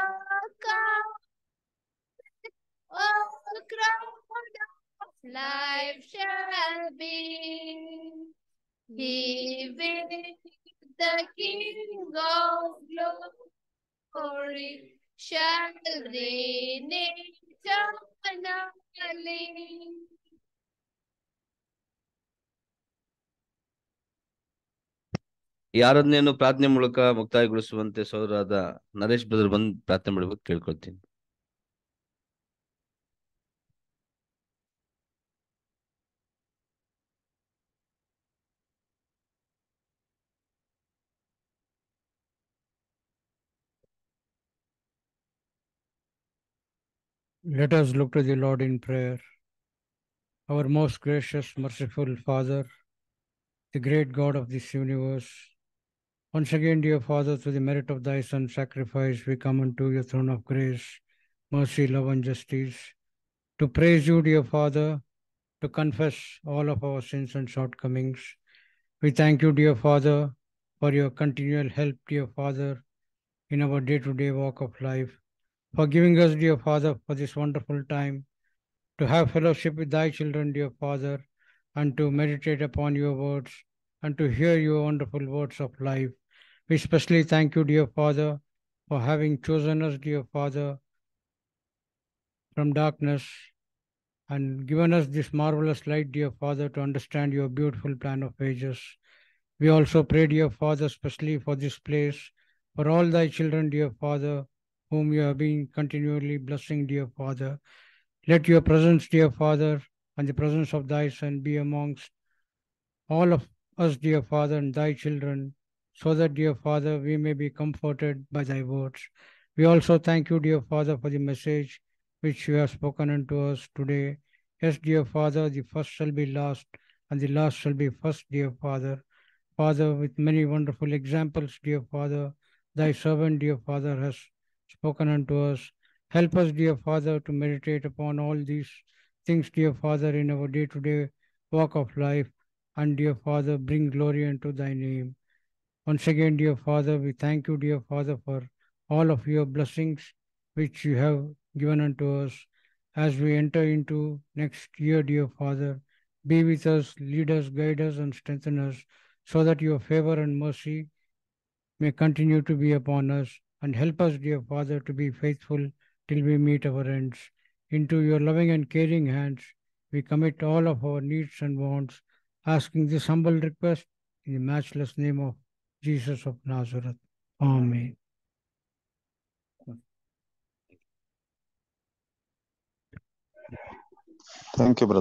oh, crown of life shall be. He is the King of glory shall reign eternally. ಈ ಆರಾಧನೆಯನ್ನು ಪ್ರಾರ್ಥನೆ ಮೂಲಕ ಮುಕ್ತಾಯಗೊಳಿಸುವಂತೆ ಸೋದರಾದ Naresh brother ಬಂದು ಪ್ರಾರ್ಥನೆ ಮಾಡಬೇಕು ಕೇಳ್ಕೊಳ್ತೀನಿ Let us look to the Lord in prayer. Our most gracious, merciful Father, the great God of this universe, once again, dear Father, through the merit of thy Son's sacrifice, we come unto your throne of grace, mercy, love, and justice, to praise you, dear Father, to confess all of our sins and shortcomings. We thank you, dear Father, for your continual help, dear Father, in our day to day walk of life for giving us, dear Father, for this wonderful time to have fellowship with thy children, dear Father, and to meditate upon your words and to hear your wonderful words of life. We especially thank you, dear Father, for having chosen us, dear Father, from darkness and given us this marvelous light, dear Father, to understand your beautiful plan of ages. We also pray, dear Father, especially for this place, for all thy children, dear Father, whom you have been continually blessing, dear Father. Let your presence, dear Father, and the presence of thy Son be amongst all of us, dear Father, and thy children, so that, dear Father, we may be comforted by thy words. We also thank you, dear Father, for the message which you have spoken unto us today. Yes, dear Father, the first shall be last, and the last shall be first, dear Father. Father, with many wonderful examples, dear Father, thy servant, dear Father, has spoken unto us. Help us, dear Father, to meditate upon all these things, dear Father, in our day to day walk of life. And, dear Father, bring glory unto thy name. Once again, dear Father, we thank you, dear Father, for all of your blessings which you have given unto us as we enter into next year, dear Father. Be with us, lead us, guide us, and strengthen us, so that your favor and mercy may continue to be upon us. And help us, dear Father, to be faithful till we meet our ends. Into your loving and caring hands, we commit all of our needs and wants, asking this humble request in the matchless name of Jesus of Nazareth. Amen. Thank you, brother.